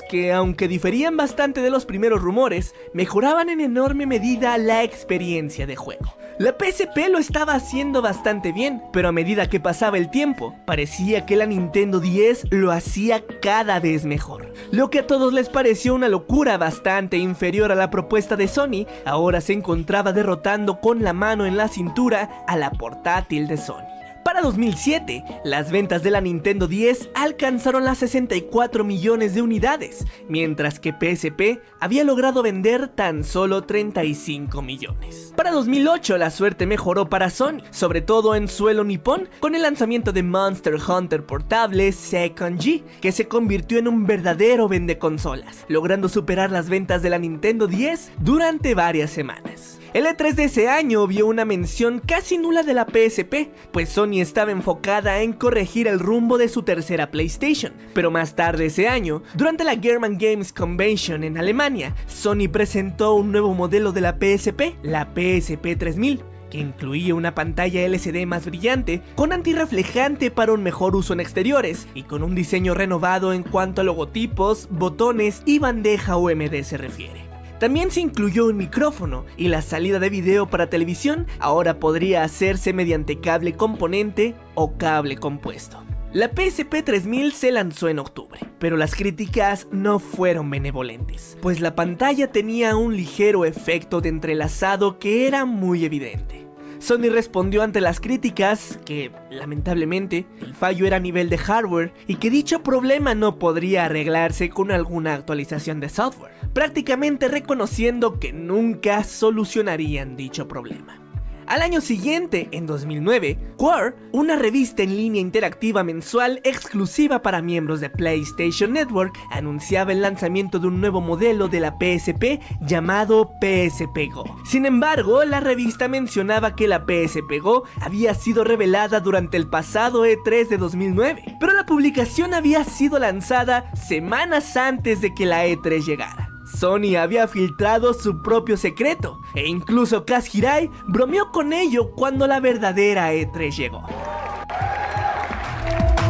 que, aunque diferían bastante de los primeros rumores, mejoraban en enorme medida la experiencia de juego. La PSP lo estaba haciendo bastante bien, pero a medida que pasaba el tiempo, parecía que la Nintendo 10 lo hacía cada vez mejor. Lo que a todos les pareció una locura bastante inferior a la propuesta de Sony, ahora se encontraba derrotando con la mano en la cintura a la portátil de Sony. Para 2007, las ventas de la Nintendo 10 alcanzaron las 64 millones de unidades, mientras que PSP había logrado vender tan solo 35 millones. Para 2008 la suerte mejoró para Sony, sobre todo en suelo nipón, con el lanzamiento de Monster Hunter portable Second G, que se convirtió en un verdadero vende consolas, logrando superar las ventas de la Nintendo 10 durante varias semanas. El E3 de ese año vio una mención casi nula de la PSP, pues Sony estaba enfocada en corregir el rumbo de su tercera PlayStation. Pero más tarde ese año, durante la German Games Convention en Alemania, Sony presentó un nuevo modelo de la PSP, la PSP 3000 que incluía una pantalla LCD más brillante, con antirreflejante para un mejor uso en exteriores, y con un diseño renovado en cuanto a logotipos, botones y bandeja UMD se refiere. También se incluyó un micrófono y la salida de video para televisión ahora podría hacerse mediante cable componente o cable compuesto. La PSP 3000 se lanzó en octubre, pero las críticas no fueron benevolentes, pues la pantalla tenía un ligero efecto de entrelazado que era muy evidente. Sony respondió ante las críticas que, lamentablemente, el fallo era a nivel de hardware y que dicho problema no podría arreglarse con alguna actualización de software, prácticamente reconociendo que nunca solucionarían dicho problema. Al año siguiente, en 2009, Quar, una revista en línea interactiva mensual exclusiva para miembros de PlayStation Network, anunciaba el lanzamiento de un nuevo modelo de la PSP llamado PSP Go. Sin embargo, la revista mencionaba que la PSP Go había sido revelada durante el pasado E3 de 2009, pero la publicación había sido lanzada semanas antes de que la E3 llegara. Sony había filtrado su propio secreto, e incluso Kaz Hirai bromeó con ello cuando la verdadera E3 llegó.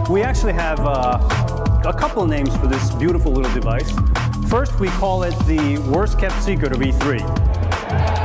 We actually have uh, a couple names for this beautiful little device. First, we call it the worst kept secret of E3.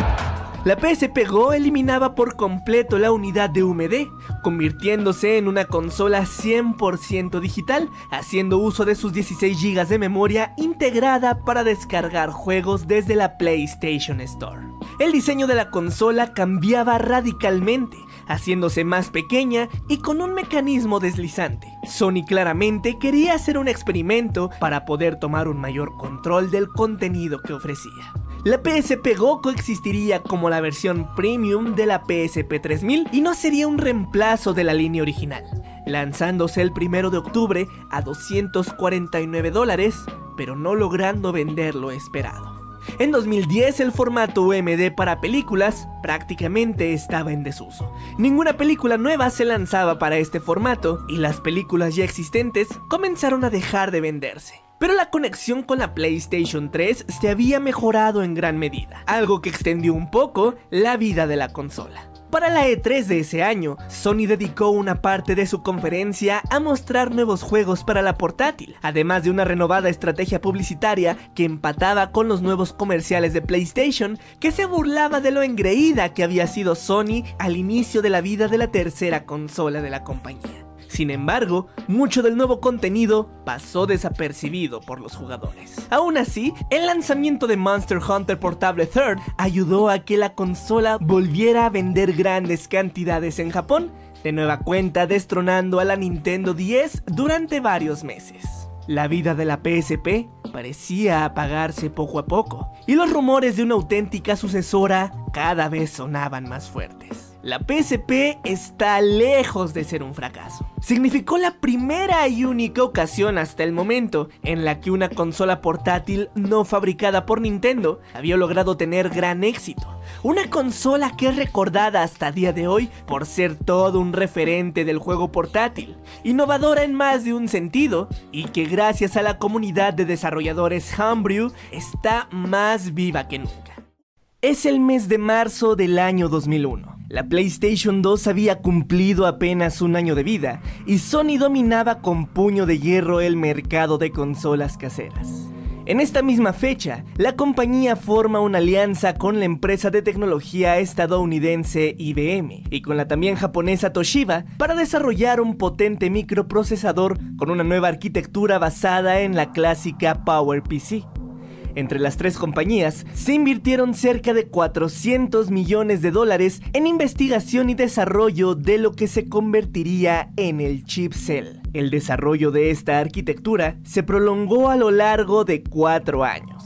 La PSP Go eliminaba por completo la unidad de UMD, convirtiéndose en una consola 100% digital, haciendo uso de sus 16 GB de memoria integrada para descargar juegos desde la PlayStation Store. El diseño de la consola cambiaba radicalmente, haciéndose más pequeña y con un mecanismo deslizante. Sony claramente quería hacer un experimento para poder tomar un mayor control del contenido que ofrecía. La PSP Go coexistiría como la versión premium de la PSP 3000 y no sería un reemplazo de la línea original, lanzándose el 1 de octubre a 249 dólares, pero no logrando vender lo esperado. En 2010 el formato UMD para películas prácticamente estaba en desuso. Ninguna película nueva se lanzaba para este formato y las películas ya existentes comenzaron a dejar de venderse. Pero la conexión con la PlayStation 3 se había mejorado en gran medida, algo que extendió un poco la vida de la consola. Para la E3 de ese año, Sony dedicó una parte de su conferencia a mostrar nuevos juegos para la portátil, además de una renovada estrategia publicitaria que empataba con los nuevos comerciales de PlayStation, que se burlaba de lo engreída que había sido Sony al inicio de la vida de la tercera consola de la compañía. Sin embargo, mucho del nuevo contenido pasó desapercibido por los jugadores. Aún así, el lanzamiento de Monster Hunter Portable Third ayudó a que la consola volviera a vender grandes cantidades en Japón, de nueva cuenta destronando a la Nintendo 10 durante varios meses. La vida de la PSP parecía apagarse poco a poco, y los rumores de una auténtica sucesora cada vez sonaban más fuertes. La PSP está lejos de ser un fracaso. Significó la primera y única ocasión hasta el momento en la que una consola portátil no fabricada por Nintendo había logrado tener gran éxito. Una consola que es recordada hasta día de hoy por ser todo un referente del juego portátil, innovadora en más de un sentido y que gracias a la comunidad de desarrolladores Homebrew está más viva que nunca. Es el mes de marzo del año 2001. La PlayStation 2 había cumplido apenas un año de vida y Sony dominaba con puño de hierro el mercado de consolas caseras. En esta misma fecha, la compañía forma una alianza con la empresa de tecnología estadounidense IBM y con la también japonesa Toshiba para desarrollar un potente microprocesador con una nueva arquitectura basada en la clásica PowerPC. Entre las tres compañías se invirtieron cerca de 400 millones de dólares en investigación y desarrollo de lo que se convertiría en el chip Cell. El desarrollo de esta arquitectura se prolongó a lo largo de cuatro años.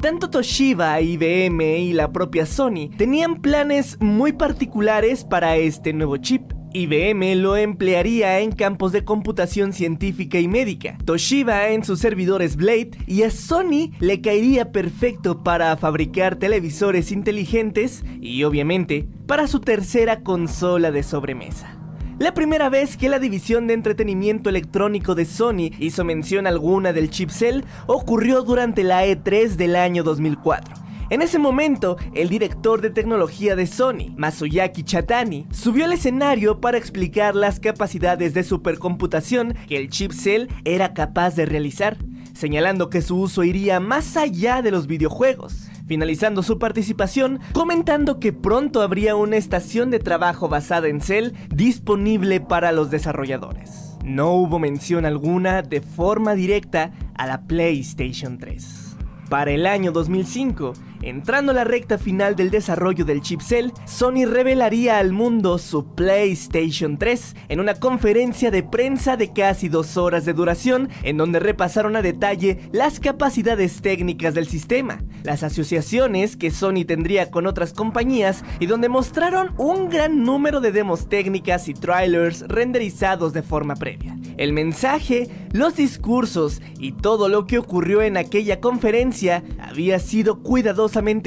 Tanto Toshiba, IBM y la propia Sony tenían planes muy particulares para este nuevo chip, IBM lo emplearía en campos de computación científica y médica, Toshiba en sus servidores Blade y a Sony le caería perfecto para fabricar televisores inteligentes y obviamente para su tercera consola de sobremesa. La primera vez que la división de entretenimiento electrónico de Sony hizo mención alguna del chip Cell ocurrió durante la E3 del año 2004 en ese momento, el director de tecnología de Sony, Masuyaki Chatani, subió al escenario para explicar las capacidades de supercomputación que el chip Cell era capaz de realizar, señalando que su uso iría más allá de los videojuegos finalizando su participación comentando que pronto habría una estación de trabajo basada en Cell disponible para los desarrolladores. No hubo mención alguna de forma directa a la PlayStation 3. Para el año 2005, entrando a la recta final del desarrollo del chip Sony revelaría al mundo su PlayStation 3 en una conferencia de prensa de casi dos horas de duración, en donde repasaron a detalle las capacidades técnicas del sistema, las asociaciones que Sony tendría con otras compañías y donde mostraron un gran número de demos técnicas y trailers renderizados de forma previa. El mensaje, los discursos y todo lo que ocurrió en aquella conferencia había sido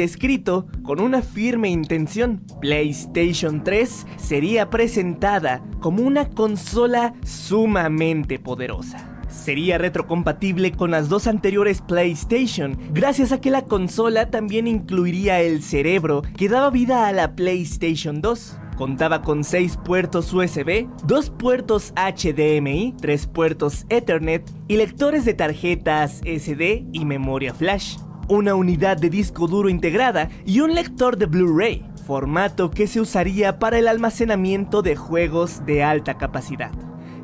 escrito con una firme intención. PlayStation 3 sería presentada como una consola sumamente poderosa sería retrocompatible con las dos anteriores PlayStation, gracias a que la consola también incluiría el cerebro que daba vida a la PlayStation 2. Contaba con 6 puertos USB, 2 puertos HDMI, 3 puertos Ethernet y lectores de tarjetas SD y memoria flash, una unidad de disco duro integrada y un lector de Blu-ray, formato que se usaría para el almacenamiento de juegos de alta capacidad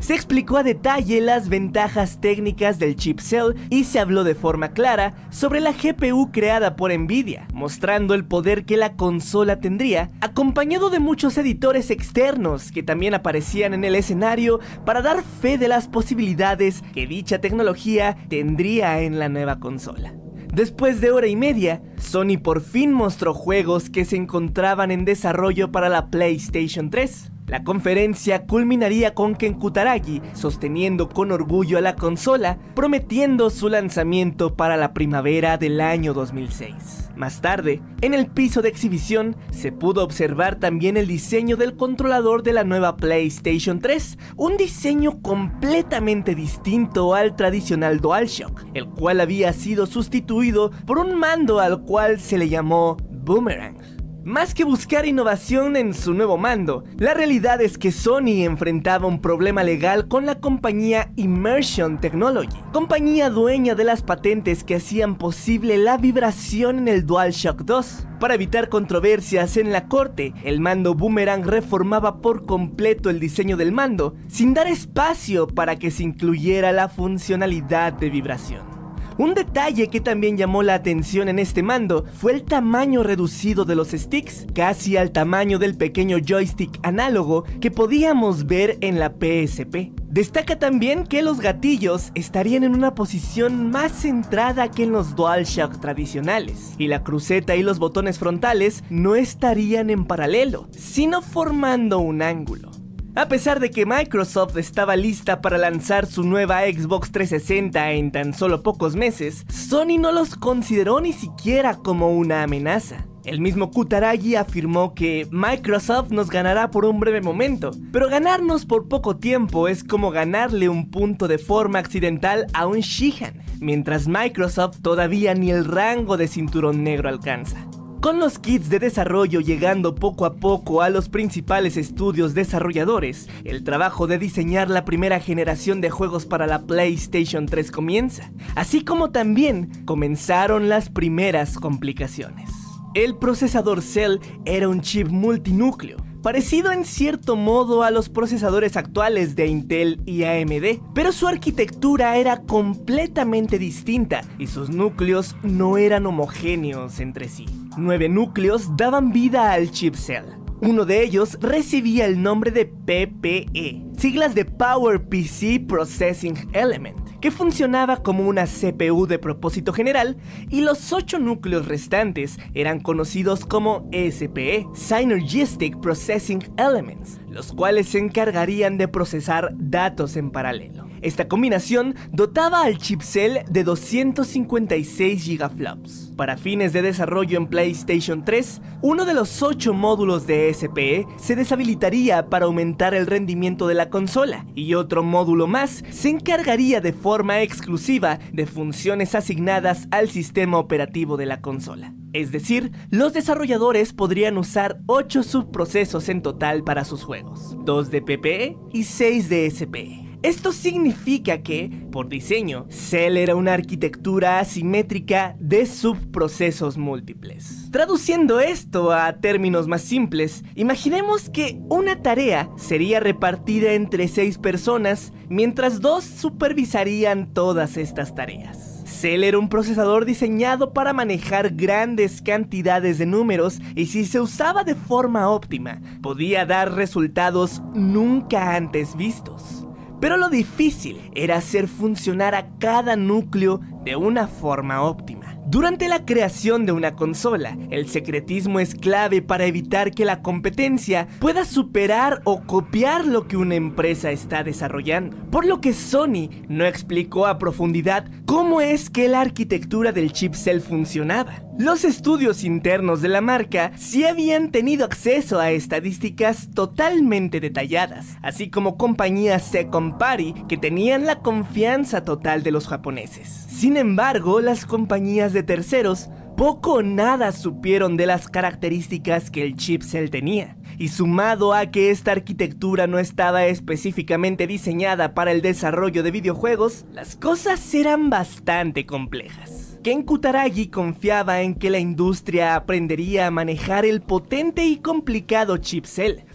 se explicó a detalle las ventajas técnicas del chip Cell y se habló de forma clara sobre la GPU creada por Nvidia, mostrando el poder que la consola tendría, acompañado de muchos editores externos que también aparecían en el escenario para dar fe de las posibilidades que dicha tecnología tendría en la nueva consola. Después de hora y media, Sony por fin mostró juegos que se encontraban en desarrollo para la PlayStation 3. La conferencia culminaría con Ken Kutaragi sosteniendo con orgullo a la consola, prometiendo su lanzamiento para la primavera del año 2006. Más tarde, en el piso de exhibición, se pudo observar también el diseño del controlador de la nueva PlayStation 3, un diseño completamente distinto al tradicional DualShock, el cual había sido sustituido por un mando al cual se le llamó Boomerang. Más que buscar innovación en su nuevo mando, la realidad es que Sony enfrentaba un problema legal con la compañía Immersion Technology, compañía dueña de las patentes que hacían posible la vibración en el DualShock 2. Para evitar controversias en la corte, el mando Boomerang reformaba por completo el diseño del mando, sin dar espacio para que se incluyera la funcionalidad de vibración. Un detalle que también llamó la atención en este mando fue el tamaño reducido de los sticks, casi al tamaño del pequeño joystick análogo que podíamos ver en la PSP. Destaca también que los gatillos estarían en una posición más centrada que en los DualShock tradicionales, y la cruceta y los botones frontales no estarían en paralelo, sino formando un ángulo. A pesar de que Microsoft estaba lista para lanzar su nueva Xbox 360 en tan solo pocos meses, Sony no los consideró ni siquiera como una amenaza. El mismo Kutaragi afirmó que Microsoft nos ganará por un breve momento, pero ganarnos por poco tiempo es como ganarle un punto de forma accidental a un Shihan, mientras Microsoft todavía ni el rango de cinturón negro alcanza. Con los kits de desarrollo llegando poco a poco a los principales estudios desarrolladores, el trabajo de diseñar la primera generación de juegos para la PlayStation 3 comienza, así como también comenzaron las primeras complicaciones. El procesador Cell era un chip multinúcleo, parecido en cierto modo a los procesadores actuales de Intel y AMD, pero su arquitectura era completamente distinta y sus núcleos no eran homogéneos entre sí. Nueve núcleos daban vida al chip Cell. Uno de ellos recibía el nombre de PPE, siglas de Power PC Processing Element, que funcionaba como una CPU de propósito general, y los ocho núcleos restantes eran conocidos como SPE, Synergistic Processing Elements, los cuales se encargarían de procesar datos en paralelo. Esta combinación dotaba al chipcell de 256 gigaflops. Para fines de desarrollo en PlayStation 3, uno de los 8 módulos de SPE se deshabilitaría para aumentar el rendimiento de la consola y otro módulo más se encargaría de forma exclusiva de funciones asignadas al sistema operativo de la consola. Es decir, los desarrolladores podrían usar 8 subprocesos en total para sus juegos, 2 de PPE y 6 de SPE. Esto significa que, por diseño, Cell era una arquitectura asimétrica de subprocesos múltiples. Traduciendo esto a términos más simples, imaginemos que una tarea sería repartida entre seis personas, mientras dos supervisarían todas estas tareas. Cell era un procesador diseñado para manejar grandes cantidades de números y si se usaba de forma óptima, podía dar resultados nunca antes vistos. Pero lo difícil era hacer funcionar a cada núcleo de una forma óptima. Durante la creación de una consola, el secretismo es clave para evitar que la competencia pueda superar o copiar lo que una empresa está desarrollando. Por lo que Sony no explicó a profundidad cómo es que la arquitectura del chip funcionaba. Los estudios internos de la marca sí habían tenido acceso a estadísticas totalmente detalladas, así como compañías Second Party que tenían la confianza total de los japoneses. Sin embargo, las compañías de terceros poco o nada supieron de las características que el chip tenía, y sumado a que esta arquitectura no estaba específicamente diseñada para el desarrollo de videojuegos, las cosas eran bastante complejas. Ken Kutaragi confiaba en que la industria aprendería a manejar el potente y complicado chip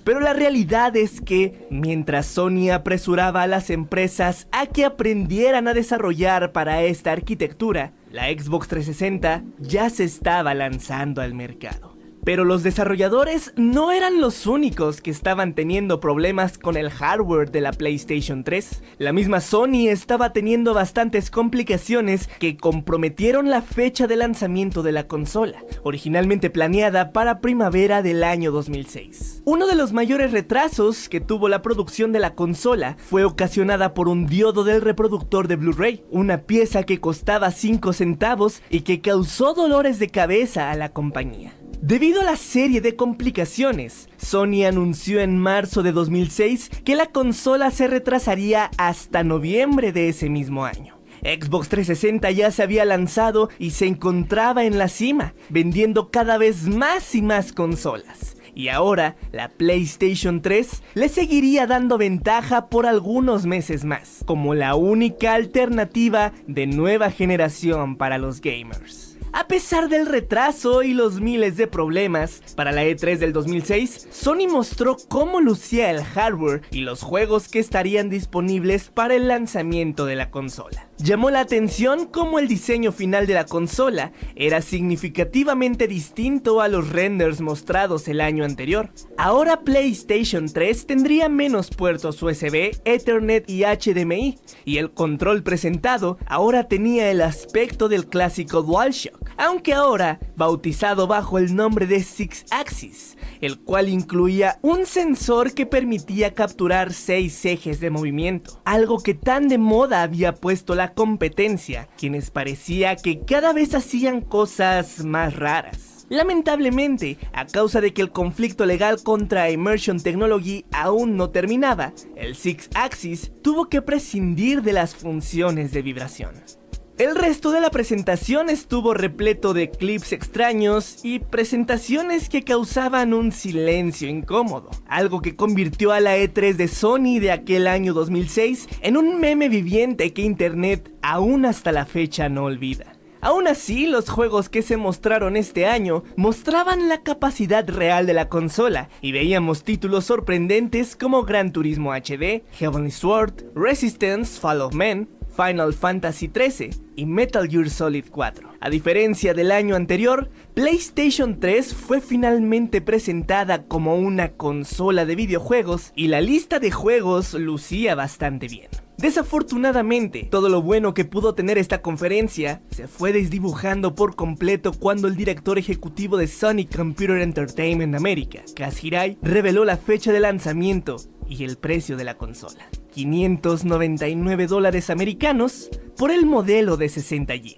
pero la realidad es que, mientras Sony apresuraba a las empresas a que aprendieran a desarrollar para esta arquitectura, la Xbox 360 ya se estaba lanzando al mercado. Pero los desarrolladores no eran los únicos que estaban teniendo problemas con el hardware de la PlayStation 3. La misma Sony estaba teniendo bastantes complicaciones que comprometieron la fecha de lanzamiento de la consola, originalmente planeada para primavera del año 2006. Uno de los mayores retrasos que tuvo la producción de la consola fue ocasionada por un diodo del reproductor de Blu-ray, una pieza que costaba 5 centavos y que causó dolores de cabeza a la compañía. Debido a la serie de complicaciones, Sony anunció en marzo de 2006 que la consola se retrasaría hasta noviembre de ese mismo año. Xbox 360 ya se había lanzado y se encontraba en la cima, vendiendo cada vez más y más consolas. Y ahora la PlayStation 3 le seguiría dando ventaja por algunos meses más, como la única alternativa de nueva generación para los gamers. A pesar del retraso y los miles de problemas, para la E3 del 2006, Sony mostró cómo lucía el hardware y los juegos que estarían disponibles para el lanzamiento de la consola. Llamó la atención cómo el diseño final de la consola era significativamente distinto a los renders mostrados el año anterior. Ahora PlayStation 3 tendría menos puertos USB, Ethernet y HDMI, y el control presentado ahora tenía el aspecto del clásico DualShock, aunque ahora bautizado bajo el nombre de Six Axis, el cual incluía un sensor que permitía capturar seis ejes de movimiento, algo que tan de moda había puesto la competencia, quienes parecía que cada vez hacían cosas más raras. Lamentablemente, a causa de que el conflicto legal contra Immersion Technology aún no terminaba, el Six Axis tuvo que prescindir de las funciones de vibración. El resto de la presentación estuvo repleto de clips extraños y presentaciones que causaban un silencio incómodo, algo que convirtió a la E3 de Sony de aquel año 2006 en un meme viviente que Internet aún hasta la fecha no olvida. Aún así, los juegos que se mostraron este año mostraban la capacidad real de la consola y veíamos títulos sorprendentes como Gran Turismo HD, Heavenly Sword, Resistance, Fall of Men, Final Fantasy XIII y Metal Gear Solid 4. A diferencia del año anterior, PlayStation 3 fue finalmente presentada como una consola de videojuegos y la lista de juegos lucía bastante bien. Desafortunadamente, todo lo bueno que pudo tener esta conferencia se fue desdibujando por completo cuando el director ejecutivo de Sony Computer Entertainment America, Kaz Hirai, reveló la fecha de lanzamiento y el precio de la consola. 599 dólares americanos por el modelo de 60 GB.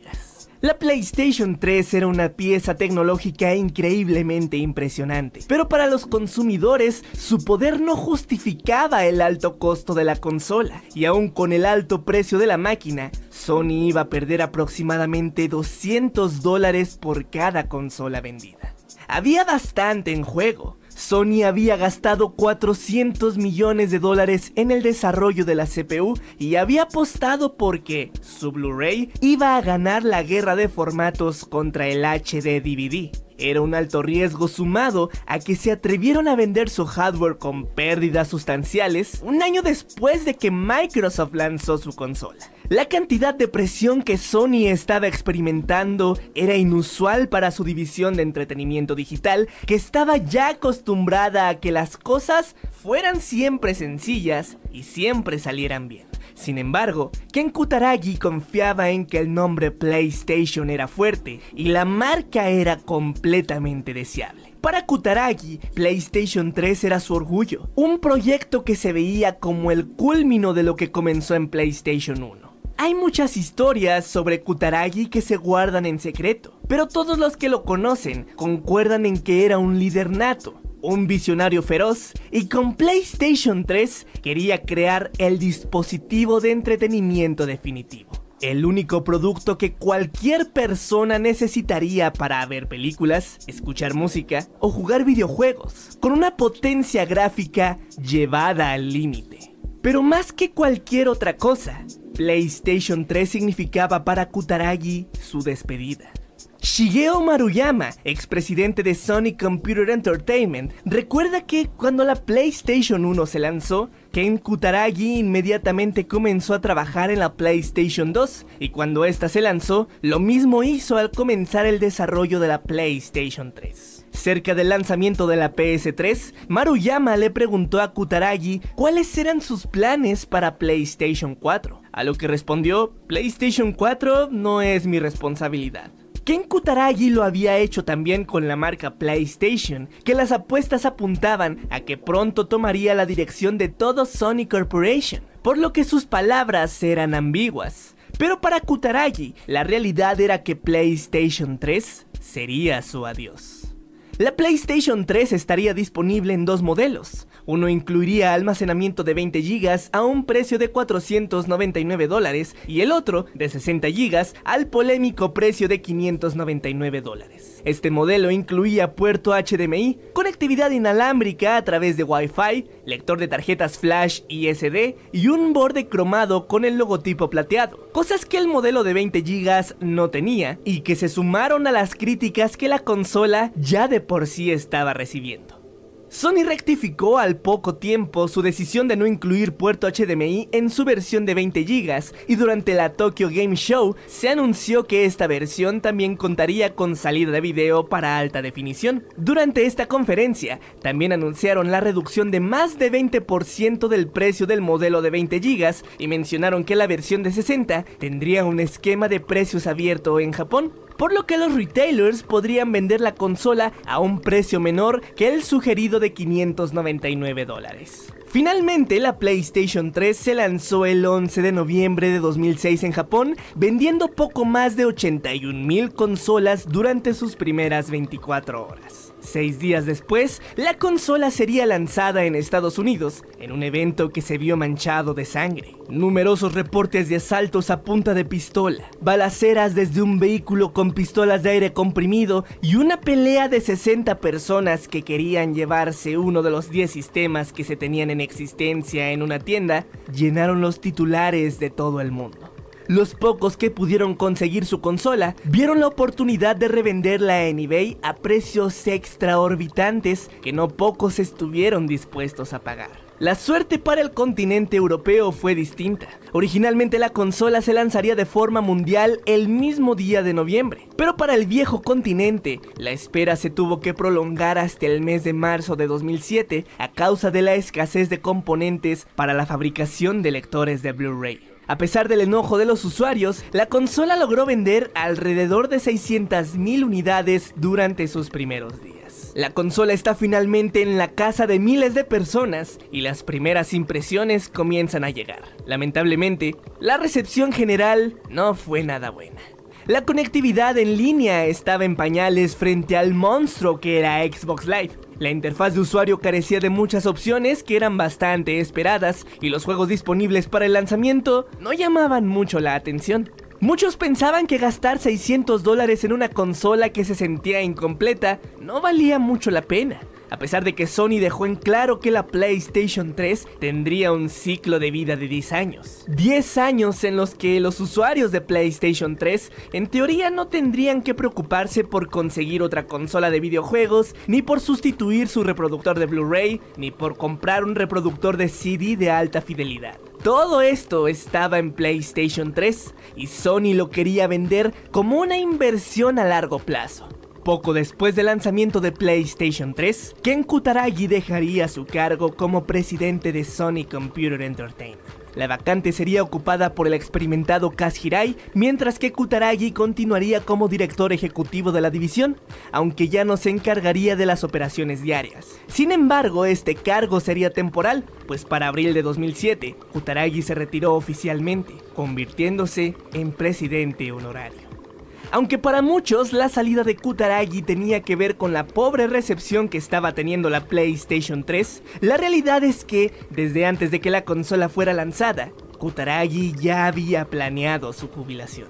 La PlayStation 3 era una pieza tecnológica increíblemente impresionante, pero para los consumidores su poder no justificaba el alto costo de la consola, y aún con el alto precio de la máquina, Sony iba a perder aproximadamente 200 dólares por cada consola vendida. Había bastante en juego, Sony había gastado 400 millones de dólares en el desarrollo de la CPU y había apostado porque su Blu-ray iba a ganar la guerra de formatos contra el HD DVD. Era un alto riesgo sumado a que se atrevieron a vender su hardware con pérdidas sustanciales un año después de que Microsoft lanzó su consola. La cantidad de presión que Sony estaba experimentando era inusual para su división de entretenimiento digital, que estaba ya acostumbrada a que las cosas fueran siempre sencillas y siempre salieran bien. Sin embargo, Ken Kutaragi confiaba en que el nombre PlayStation era fuerte y la marca era completamente deseable. Para Kutaragi, PlayStation 3 era su orgullo, un proyecto que se veía como el culmino de lo que comenzó en PlayStation 1. Hay muchas historias sobre Kutaragi que se guardan en secreto, pero todos los que lo conocen concuerdan en que era un líder nato, un visionario feroz y con PlayStation 3 quería crear el dispositivo de entretenimiento definitivo. El único producto que cualquier persona necesitaría para ver películas, escuchar música o jugar videojuegos, con una potencia gráfica llevada al límite. Pero más que cualquier otra cosa, PlayStation 3 significaba para Kutaragi su despedida. Shigeo Maruyama, expresidente de Sony Computer Entertainment, recuerda que cuando la PlayStation 1 se lanzó, Ken Kutaragi inmediatamente comenzó a trabajar en la PlayStation 2 y cuando esta se lanzó, lo mismo hizo al comenzar el desarrollo de la PlayStation 3. Cerca del lanzamiento de la PS3, Maruyama le preguntó a Kutaragi cuáles eran sus planes para PlayStation 4, a lo que respondió, PlayStation 4 no es mi responsabilidad. Ken Kutaragi lo había hecho también con la marca PlayStation, que las apuestas apuntaban a que pronto tomaría la dirección de todo Sony Corporation, por lo que sus palabras eran ambiguas. Pero para Kutaragi, la realidad era que PlayStation 3 sería su adiós. La PlayStation 3 estaría disponible en dos modelos, Uno incluiría almacenamiento de 20 GB a un precio de 499 dólares y el otro de 60 GB al polémico precio de 599 dólares. Este modelo incluía puerto HDMI, conectividad inalámbrica a través de Wi-Fi, lector de tarjetas flash y SD y un borde cromado con el logotipo plateado, cosas que el modelo de 20 GB no tenía y que se sumaron a las críticas que la consola ya de por sí estaba recibiendo. Sony rectificó al poco tiempo su decisión de no incluir puerto HDMI en su versión de 20 GB y durante la Tokyo Game Show se anunció que esta versión también contaría con salida de video para alta definición. Durante esta conferencia también anunciaron la reducción de más de 20% del precio del modelo de 20 GB y mencionaron que la versión de 60 tendría un esquema de precios abierto en Japón por lo que los retailers podrían vender la consola a un precio menor que el sugerido de 599 dólares. Finalmente, la PlayStation 3 se lanzó el 11 de noviembre de 2006 en Japón, vendiendo poco más de 81 mil consolas durante sus primeras 24 horas. Seis días después, la consola sería lanzada en Estados Unidos, en un evento que se vio manchado de sangre. Numerosos reportes de asaltos a punta de pistola, balaceras desde un vehículo con pistolas de aire comprimido y una pelea de 60 personas que querían llevarse uno de los 10 sistemas que se tenían en existencia en una tienda, llenaron los titulares de todo el mundo. Los pocos que pudieron conseguir su consola vieron la oportunidad de revenderla en eBay a precios extraorbitantes que no pocos estuvieron dispuestos a pagar. La suerte para el continente europeo fue distinta. Originalmente la consola se lanzaría de forma mundial el mismo día de noviembre, pero para el viejo continente la espera se tuvo que prolongar hasta el mes de marzo de 2007 a causa de la escasez de componentes para la fabricación de lectores de Blu-ray. A pesar del enojo de los usuarios, la consola logró vender alrededor de 600.000 unidades durante sus primeros días. La consola está finalmente en la casa de miles de personas y las primeras impresiones comienzan a llegar. Lamentablemente, la recepción general no fue nada buena. La conectividad en línea estaba en pañales frente al monstruo que era Xbox Live. La interfaz de usuario carecía de muchas opciones que eran bastante esperadas y los juegos disponibles para el lanzamiento no llamaban mucho la atención. Muchos pensaban que gastar 600 dólares en una consola que se sentía incompleta no valía mucho la pena a pesar de que Sony dejó en claro que la PlayStation 3 tendría un ciclo de vida de 10 años. 10 años en los que los usuarios de PlayStation 3 en teoría no tendrían que preocuparse por conseguir otra consola de videojuegos, ni por sustituir su reproductor de Blu-ray, ni por comprar un reproductor de CD de alta fidelidad. Todo esto estaba en PlayStation 3 y Sony lo quería vender como una inversión a largo plazo. Poco después del lanzamiento de PlayStation 3, Ken Kutaragi dejaría su cargo como presidente de Sony Computer Entertainment. La vacante sería ocupada por el experimentado Kaz Hirai, mientras que Kutaragi continuaría como director ejecutivo de la división, aunque ya no se encargaría de las operaciones diarias. Sin embargo, este cargo sería temporal, pues para abril de 2007, Kutaragi se retiró oficialmente, convirtiéndose en presidente honorario. Aunque para muchos la salida de Kutaragi tenía que ver con la pobre recepción que estaba teniendo la PlayStation 3, la realidad es que, desde antes de que la consola fuera lanzada, Kutaragi ya había planeado su jubilación.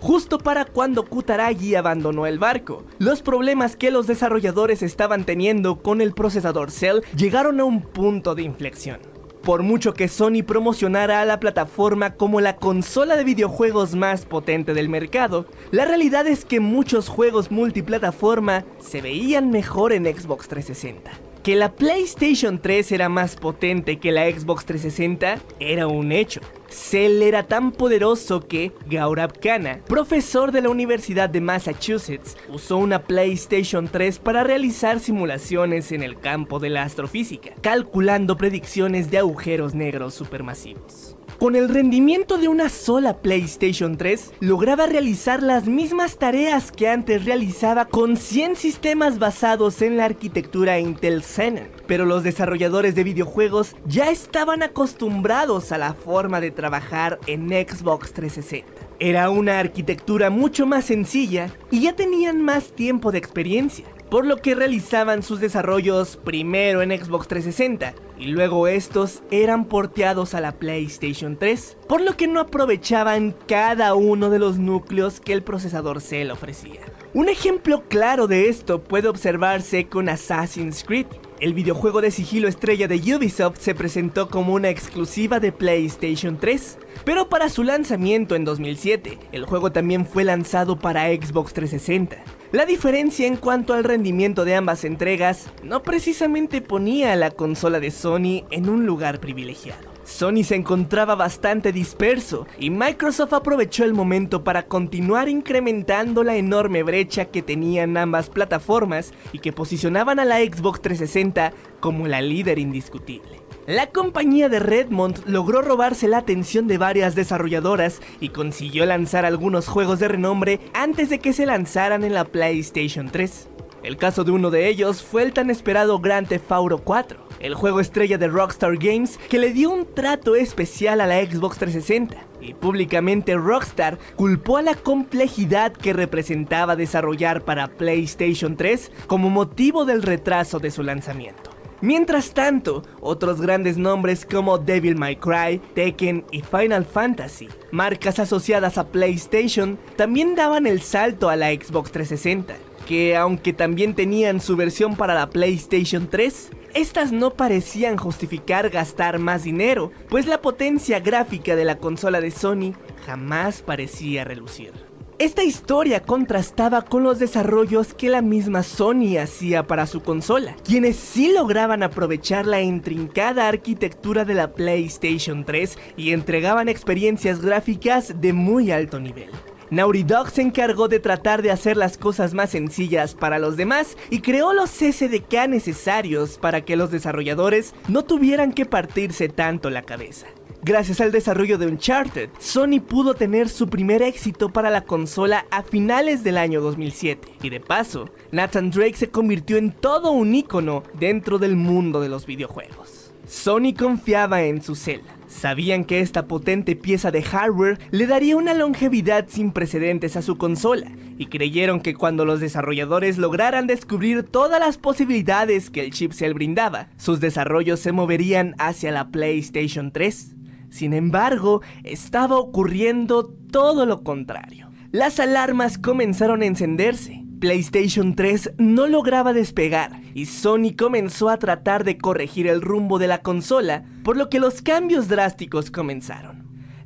Justo para cuando Kutaragi abandonó el barco, los problemas que los desarrolladores estaban teniendo con el procesador Cell llegaron a un punto de inflexión. Por mucho que Sony promocionara a la plataforma como la consola de videojuegos más potente del mercado, la realidad es que muchos juegos multiplataforma se veían mejor en Xbox 360. Que la PlayStation 3 era más potente que la Xbox 360 era un hecho. Cell era tan poderoso que Gaurav Khanna, profesor de la Universidad de Massachusetts, usó una PlayStation 3 para realizar simulaciones en el campo de la astrofísica, calculando predicciones de agujeros negros supermasivos. Con el rendimiento de una sola PlayStation 3, lograba realizar las mismas tareas que antes realizaba con 100 sistemas basados en la arquitectura Intel Xenon. Pero los desarrolladores de videojuegos ya estaban acostumbrados a la forma de trabajar en Xbox 360. Era una arquitectura mucho más sencilla y ya tenían más tiempo de experiencia. Por lo que realizaban sus desarrollos primero en Xbox 360 y luego estos eran porteados a la PlayStation 3, por lo que no aprovechaban cada uno de los núcleos que el procesador Cell ofrecía. Un ejemplo claro de esto puede observarse con Assassin's Creed. El videojuego de sigilo estrella de Ubisoft se presentó como una exclusiva de PlayStation 3, pero para su lanzamiento en 2007, el juego también fue lanzado para Xbox 360. La diferencia en cuanto al rendimiento de ambas entregas no precisamente ponía a la consola de Sony en un lugar privilegiado. Sony se encontraba bastante disperso y Microsoft aprovechó el momento para continuar incrementando la enorme brecha que tenían ambas plataformas y que posicionaban a la Xbox 360 como la líder indiscutible. La compañía de Redmond logró robarse la atención de varias desarrolladoras y consiguió lanzar algunos juegos de renombre antes de que se lanzaran en la PlayStation 3. El caso de uno de ellos fue el tan esperado Grand Theft Auto 4, el juego estrella de Rockstar Games que le dio un trato especial a la Xbox 360. Y públicamente Rockstar culpó a la complejidad que representaba desarrollar para PlayStation 3 como motivo del retraso de su lanzamiento. Mientras tanto, otros grandes nombres como Devil May Cry, Tekken y Final Fantasy, marcas asociadas a PlayStation, también daban el salto a la Xbox 360, que aunque también tenían su versión para la PlayStation 3, estas no parecían justificar gastar más dinero, pues la potencia gráfica de la consola de Sony jamás parecía relucir. Esta historia contrastaba con los desarrollos que la misma Sony hacía para su consola, quienes sí lograban aprovechar la intrincada arquitectura de la PlayStation 3 y entregaban experiencias gráficas de muy alto nivel. Naughty Dog se encargó de tratar de hacer las cosas más sencillas para los demás y creó los SDK necesarios para que los desarrolladores no tuvieran que partirse tanto la cabeza. Gracias al desarrollo de Uncharted, Sony pudo tener su primer éxito para la consola a finales del año 2007. Y de paso, Nathan Drake se convirtió en todo un ícono dentro del mundo de los videojuegos. Sony confiaba en su celda Sabían que esta potente pieza de hardware le daría una longevidad sin precedentes a su consola, y creyeron que cuando los desarrolladores lograran descubrir todas las posibilidades que el chipset brindaba, sus desarrollos se moverían hacia la PlayStation 3. Sin embargo, estaba ocurriendo todo lo contrario. Las alarmas comenzaron a encenderse, PlayStation 3 no lograba despegar y Sony comenzó a tratar de corregir el rumbo de la consola, por lo que los cambios drásticos comenzaron.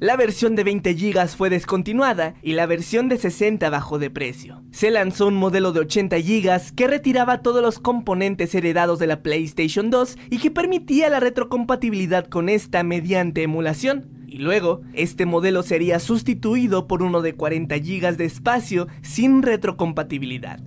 La versión de 20 GB fue descontinuada y la versión de 60 bajó de precio. Se lanzó un modelo de 80 GB que retiraba todos los componentes heredados de la PlayStation 2 y que permitía la retrocompatibilidad con esta mediante emulación y luego este modelo sería sustituido por uno de 40 GB de espacio sin retrocompatibilidad.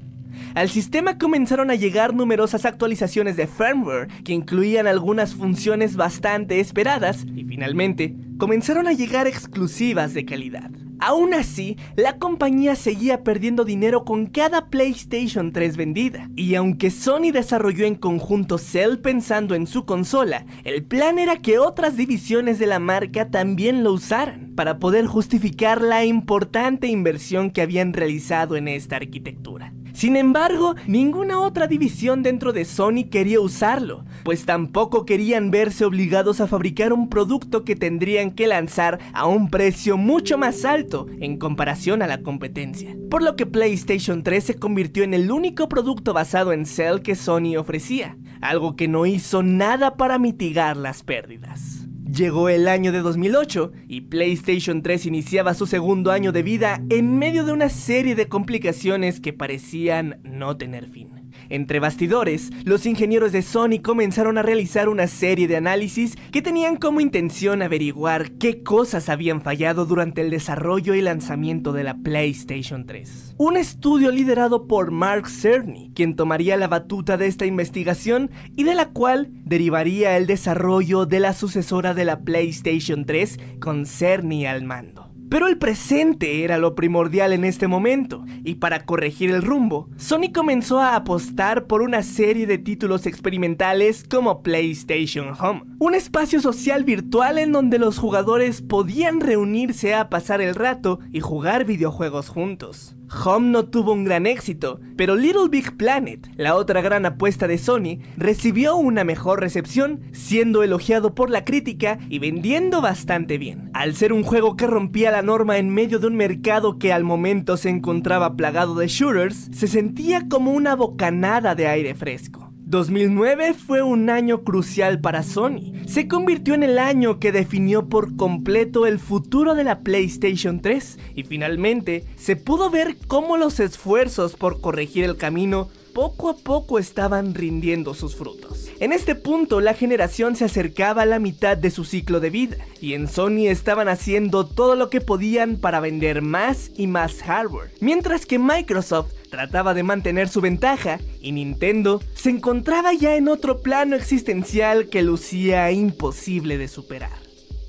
Al sistema comenzaron a llegar numerosas actualizaciones de firmware que incluían algunas funciones bastante esperadas y finalmente comenzaron a llegar exclusivas de calidad. Aún así, la compañía seguía perdiendo dinero con cada PlayStation 3 vendida. Y aunque Sony desarrolló en conjunto Cell pensando en su consola, el plan era que otras divisiones de la marca también lo usaran, para poder justificar la importante inversión que habían realizado en esta arquitectura. Sin embargo, ninguna otra división dentro de Sony quería usarlo, pues tampoco querían verse obligados a fabricar un producto que tendrían que lanzar a un precio mucho más alto en comparación a la competencia. Por lo que PlayStation 3 se convirtió en el único producto basado en Cell que Sony ofrecía, algo que no hizo nada para mitigar las pérdidas. Llegó el año de 2008 y PlayStation 3 iniciaba su segundo año de vida en medio de una serie de complicaciones que parecían no tener fin. Entre bastidores, los ingenieros de Sony comenzaron a realizar una serie de análisis que tenían como intención averiguar qué cosas habían fallado durante el desarrollo y lanzamiento de la PlayStation 3. Un estudio liderado por Mark Cerny, quien tomaría la batuta de esta investigación y de la cual derivaría el desarrollo de la sucesora de la PlayStation 3 con Cerny al mando. Pero el presente era lo primordial en este momento, y para corregir el rumbo, Sony comenzó a apostar por una serie de títulos experimentales como PlayStation Home, un espacio social virtual en donde los jugadores podían reunirse a pasar el rato y jugar videojuegos juntos. Home no tuvo un gran éxito, pero Little Big Planet, la otra gran apuesta de Sony, recibió una mejor recepción, siendo elogiado por la crítica y vendiendo bastante bien. Al ser un juego que rompía la norma en medio de un mercado que al momento se encontraba plagado de shooters, se sentía como una bocanada de aire fresco. 2009 fue un año crucial para Sony. Se convirtió en el año que definió por completo el futuro de la PlayStation 3 y finalmente se pudo ver cómo los esfuerzos por corregir el camino poco a poco estaban rindiendo sus frutos. En este punto la generación se acercaba a la mitad de su ciclo de vida y en Sony estaban haciendo todo lo que podían para vender más y más hardware, mientras que Microsoft trataba de mantener su ventaja y Nintendo se encontraba ya en otro plano existencial que lucía imposible de superar.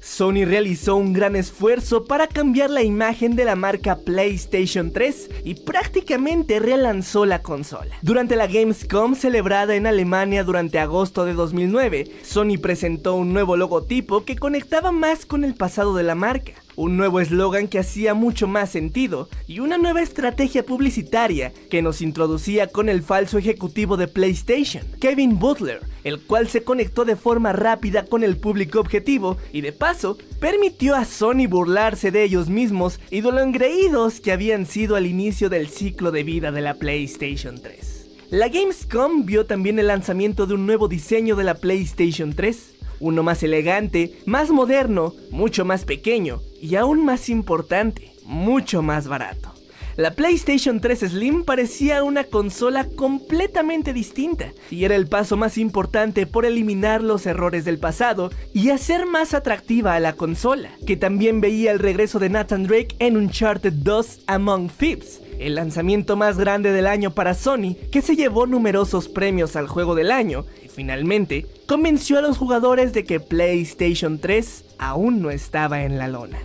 Sony realizó un gran esfuerzo para cambiar la imagen de la marca PlayStation 3 y prácticamente relanzó la consola. Durante la Gamescom celebrada en Alemania durante agosto de 2009, Sony presentó un nuevo logotipo que conectaba más con el pasado de la marca un nuevo eslogan que hacía mucho más sentido y una nueva estrategia publicitaria que nos introducía con el falso ejecutivo de PlayStation, Kevin Butler, el cual se conectó de forma rápida con el público objetivo y de paso permitió a Sony burlarse de ellos mismos y de lo engreídos que habían sido al inicio del ciclo de vida de la PlayStation 3. La Gamescom vio también el lanzamiento de un nuevo diseño de la PlayStation 3, uno más elegante, más moderno, mucho más pequeño y aún más importante, mucho más barato. La PlayStation 3 Slim parecía una consola completamente distinta y era el paso más importante por eliminar los errores del pasado y hacer más atractiva a la consola, que también veía el regreso de Nathan Drake en Uncharted 2 Among Thieves, el lanzamiento más grande del año para Sony, que se llevó numerosos premios al juego del año y finalmente convenció a los jugadores de que PlayStation 3 aún no estaba en la lona.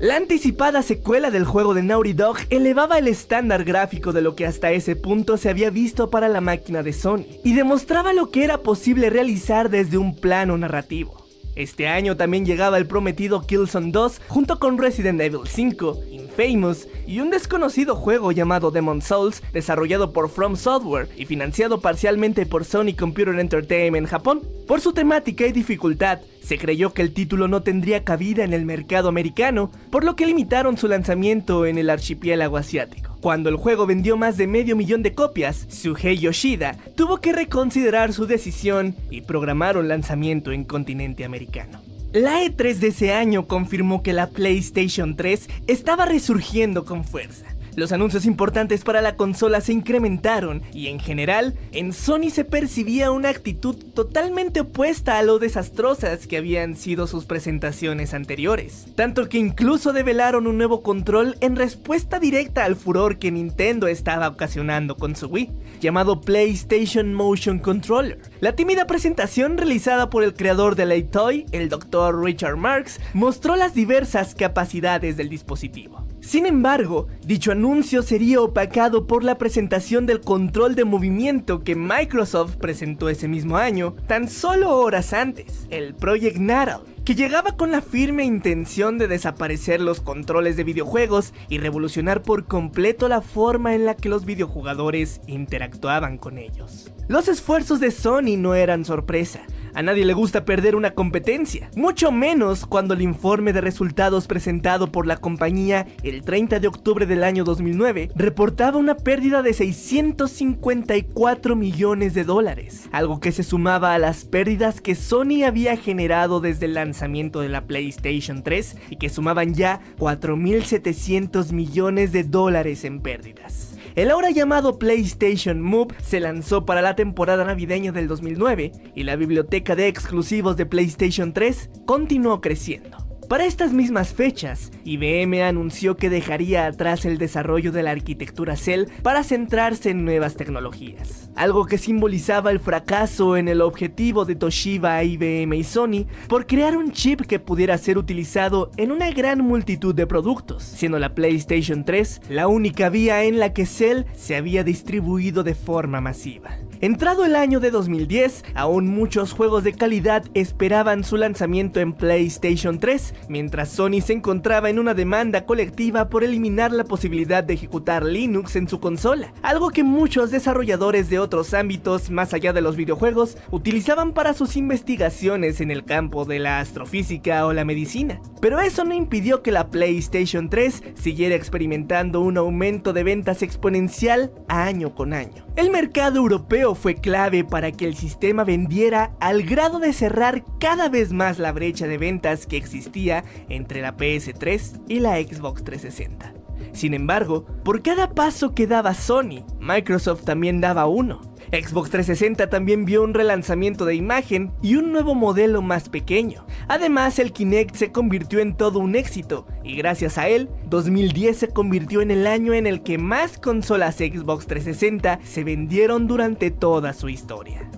La anticipada secuela del juego de Naughty Dog elevaba el estándar gráfico de lo que hasta ese punto se había visto para la máquina de Sony y demostraba lo que era posible realizar desde un plano narrativo. Este año también llegaba el prometido Killzone 2 junto con Resident Evil 5, Infamous y un desconocido juego llamado Demon Souls desarrollado por From Software y financiado parcialmente por Sony Computer Entertainment Japón. Por su temática y dificultad, se creyó que el título no tendría cabida en el mercado americano, por lo que limitaron su lanzamiento en el archipiélago asiático. Cuando el juego vendió más de medio millón de copias, Suhei Yoshida tuvo que reconsiderar su decisión y programar un lanzamiento en continente americano. La E3 de ese año confirmó que la PlayStation 3 estaba resurgiendo con fuerza. Los anuncios importantes para la consola se incrementaron y en general en Sony se percibía una actitud totalmente opuesta a lo desastrosas que habían sido sus presentaciones anteriores. Tanto que incluso develaron un nuevo control en respuesta directa al furor que Nintendo estaba ocasionando con su Wii, llamado PlayStation Motion Controller. La tímida presentación realizada por el creador de la Toy, el Dr. Richard Marks, mostró las diversas capacidades del dispositivo. Sin embargo, dicho anuncio sería opacado por la presentación del control de movimiento que Microsoft presentó ese mismo año, tan solo horas antes, el Project Natal, que llegaba con la firme intención de desaparecer los controles de videojuegos y revolucionar por completo la forma en la que los videojugadores interactuaban con ellos. Los esfuerzos de Sony no eran sorpresa, a nadie le gusta perder una competencia, mucho menos cuando el informe de resultados presentado por la compañía el 30 de octubre del año 2009 reportaba una pérdida de 654 millones de dólares, algo que se sumaba a las pérdidas que Sony había generado desde el lanzamiento de la PlayStation 3 y que sumaban ya 4.700 millones de dólares en pérdidas. El ahora llamado PlayStation Move se lanzó para la temporada navideña del 2009 y la biblioteca de exclusivos de PlayStation 3 continuó creciendo. Para estas mismas fechas, IBM anunció que dejaría atrás el desarrollo de la arquitectura Cell para centrarse en nuevas tecnologías, algo que simbolizaba el fracaso en el objetivo de Toshiba, IBM y Sony por crear un chip que pudiera ser utilizado en una gran multitud de productos, siendo la PlayStation 3 la única vía en la que Cell se había distribuido de forma masiva. Entrado el año de 2010, aún muchos juegos de calidad esperaban su lanzamiento en PlayStation 3, mientras Sony se encontraba en una demanda colectiva por eliminar la posibilidad de ejecutar Linux en su consola, algo que muchos desarrolladores de otros ámbitos más allá de los videojuegos utilizaban para sus investigaciones en el campo de la astrofísica o la medicina. Pero eso no impidió que la PlayStation 3 siguiera experimentando un aumento de ventas exponencial año con año. El mercado europeo fue clave para que el sistema vendiera al grado de cerrar cada vez más la brecha de ventas que existía entre la PS3 y la Xbox 360. Sin embargo, por cada paso que daba Sony, Microsoft también daba uno. Xbox 360 también vio un relanzamiento de imagen y un nuevo modelo más pequeño. Además, el Kinect se convirtió en todo un éxito y gracias a él, 2010 se convirtió en el año en el que más consolas Xbox 360 se vendieron durante toda su historia.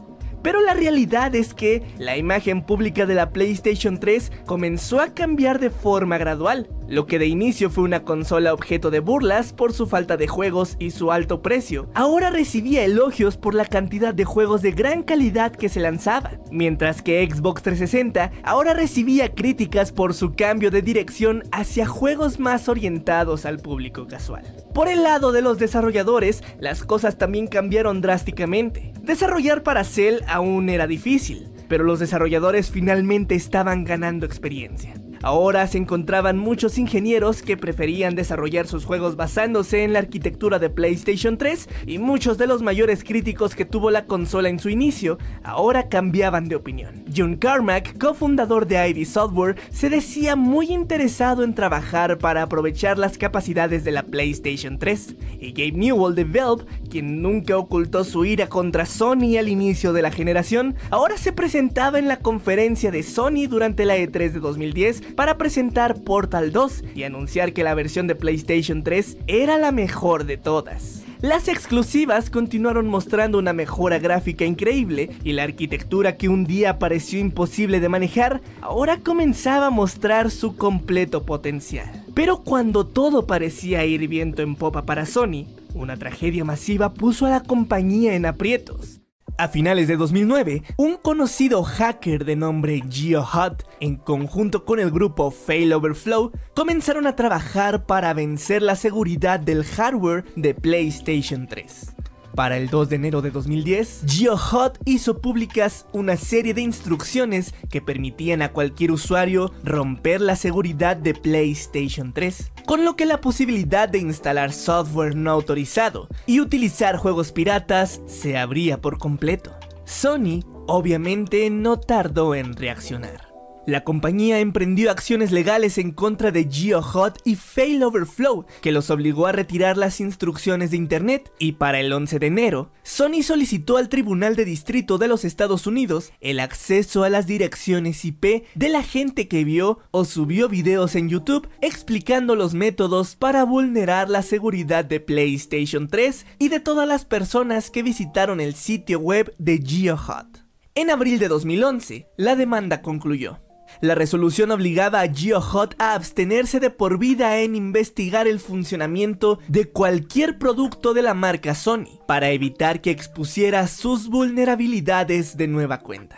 Pero la realidad es que la imagen pública de la PlayStation 3 comenzó a cambiar de forma gradual. Lo que de inicio fue una consola objeto de burlas por su falta de juegos y su alto precio, ahora recibía elogios por la cantidad de juegos de gran calidad que se lanzaba, mientras que Xbox 360 ahora recibía críticas por su cambio de dirección hacia juegos más orientados al público casual. Por el lado de los desarrolladores, las cosas también cambiaron drásticamente. Desarrollar para Cell aún era difícil, pero los desarrolladores finalmente estaban ganando experiencia. Ahora se encontraban muchos ingenieros que preferían desarrollar sus juegos basándose en la arquitectura de PlayStation 3 y muchos de los mayores críticos que tuvo la consola en su inicio ahora cambiaban de opinión. John Carmack, cofundador de ID Software, se decía muy interesado en trabajar para aprovechar las capacidades de la PlayStation 3 y Gabe Newell de Valve, quien nunca ocultó su ira contra Sony al inicio de la generación, ahora se presentaba en la conferencia de Sony durante la E3 de 2010 para presentar Portal 2 y anunciar que la versión de PlayStation 3 era la mejor de todas. Las exclusivas continuaron mostrando una mejora gráfica increíble y la arquitectura que un día pareció imposible de manejar, ahora comenzaba a mostrar su completo potencial. Pero cuando todo parecía ir viento en popa para Sony, una tragedia masiva puso a la compañía en aprietos. A finales de 2009, un conocido hacker de nombre GeoHot, en conjunto con el grupo Failoverflow, comenzaron a trabajar para vencer la seguridad del hardware de PlayStation 3. Para el 2 de enero de 2010, GeoHot hizo públicas una serie de instrucciones que permitían a cualquier usuario romper la seguridad de PlayStation 3, con lo que la posibilidad de instalar software no autorizado y utilizar juegos piratas se abría por completo. Sony obviamente no tardó en reaccionar. La compañía emprendió acciones legales en contra de GeoHot y Failoverflow, que los obligó a retirar las instrucciones de Internet, y para el 11 de enero, Sony solicitó al Tribunal de Distrito de los Estados Unidos el acceso a las direcciones IP de la gente que vio o subió videos en YouTube explicando los métodos para vulnerar la seguridad de PlayStation 3 y de todas las personas que visitaron el sitio web de GeoHot. En abril de 2011, la demanda concluyó. La resolución obligaba a GeoHot a abstenerse de por vida en investigar el funcionamiento de cualquier producto de la marca Sony, para evitar que expusiera sus vulnerabilidades de nueva cuenta.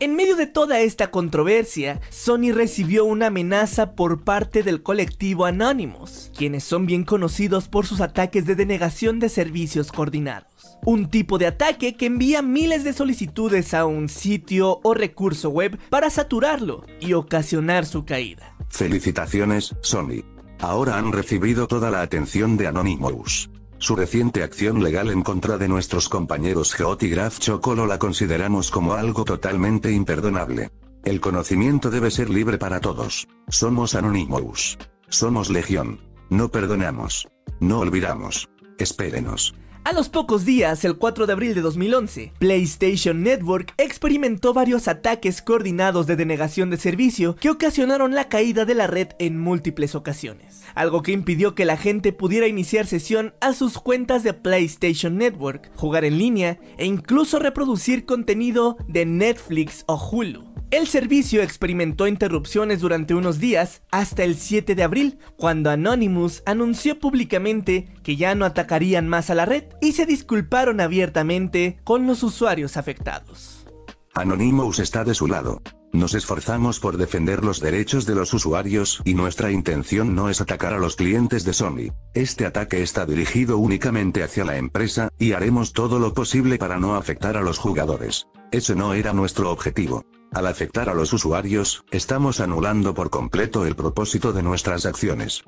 En medio de toda esta controversia, Sony recibió una amenaza por parte del colectivo Anonymous, quienes son bien conocidos por sus ataques de denegación de servicios coordinados. Un tipo de ataque que envía miles de solicitudes a un sitio o recurso web para saturarlo y ocasionar su caída. Felicitaciones, Sony. Ahora han recibido toda la atención de Anonymous. Su reciente acción legal en contra de nuestros compañeros Geot y Graf Chocolo la consideramos como algo totalmente imperdonable. El conocimiento debe ser libre para todos. Somos Anonymous. Somos Legión. No perdonamos. No olvidamos. Espérenos. A los pocos días, el 4 de abril de 2011, PlayStation Network experimentó varios ataques coordinados de denegación de servicio que ocasionaron la caída de la red en múltiples ocasiones, algo que impidió que la gente pudiera iniciar sesión a sus cuentas de PlayStation Network, jugar en línea e incluso reproducir contenido de Netflix o Hulu. El servicio experimentó interrupciones durante unos días hasta el 7 de abril, cuando Anonymous anunció públicamente que ya no atacarían más a la red y se disculparon abiertamente con los usuarios afectados. Anonymous está de su lado. Nos esforzamos por defender los derechos de los usuarios y nuestra intención no es atacar a los clientes de Sony. Este ataque está dirigido únicamente hacia la empresa, y haremos todo lo posible para no afectar a los jugadores. Ese no era nuestro objetivo. Al afectar a los usuarios, estamos anulando por completo el propósito de nuestras acciones.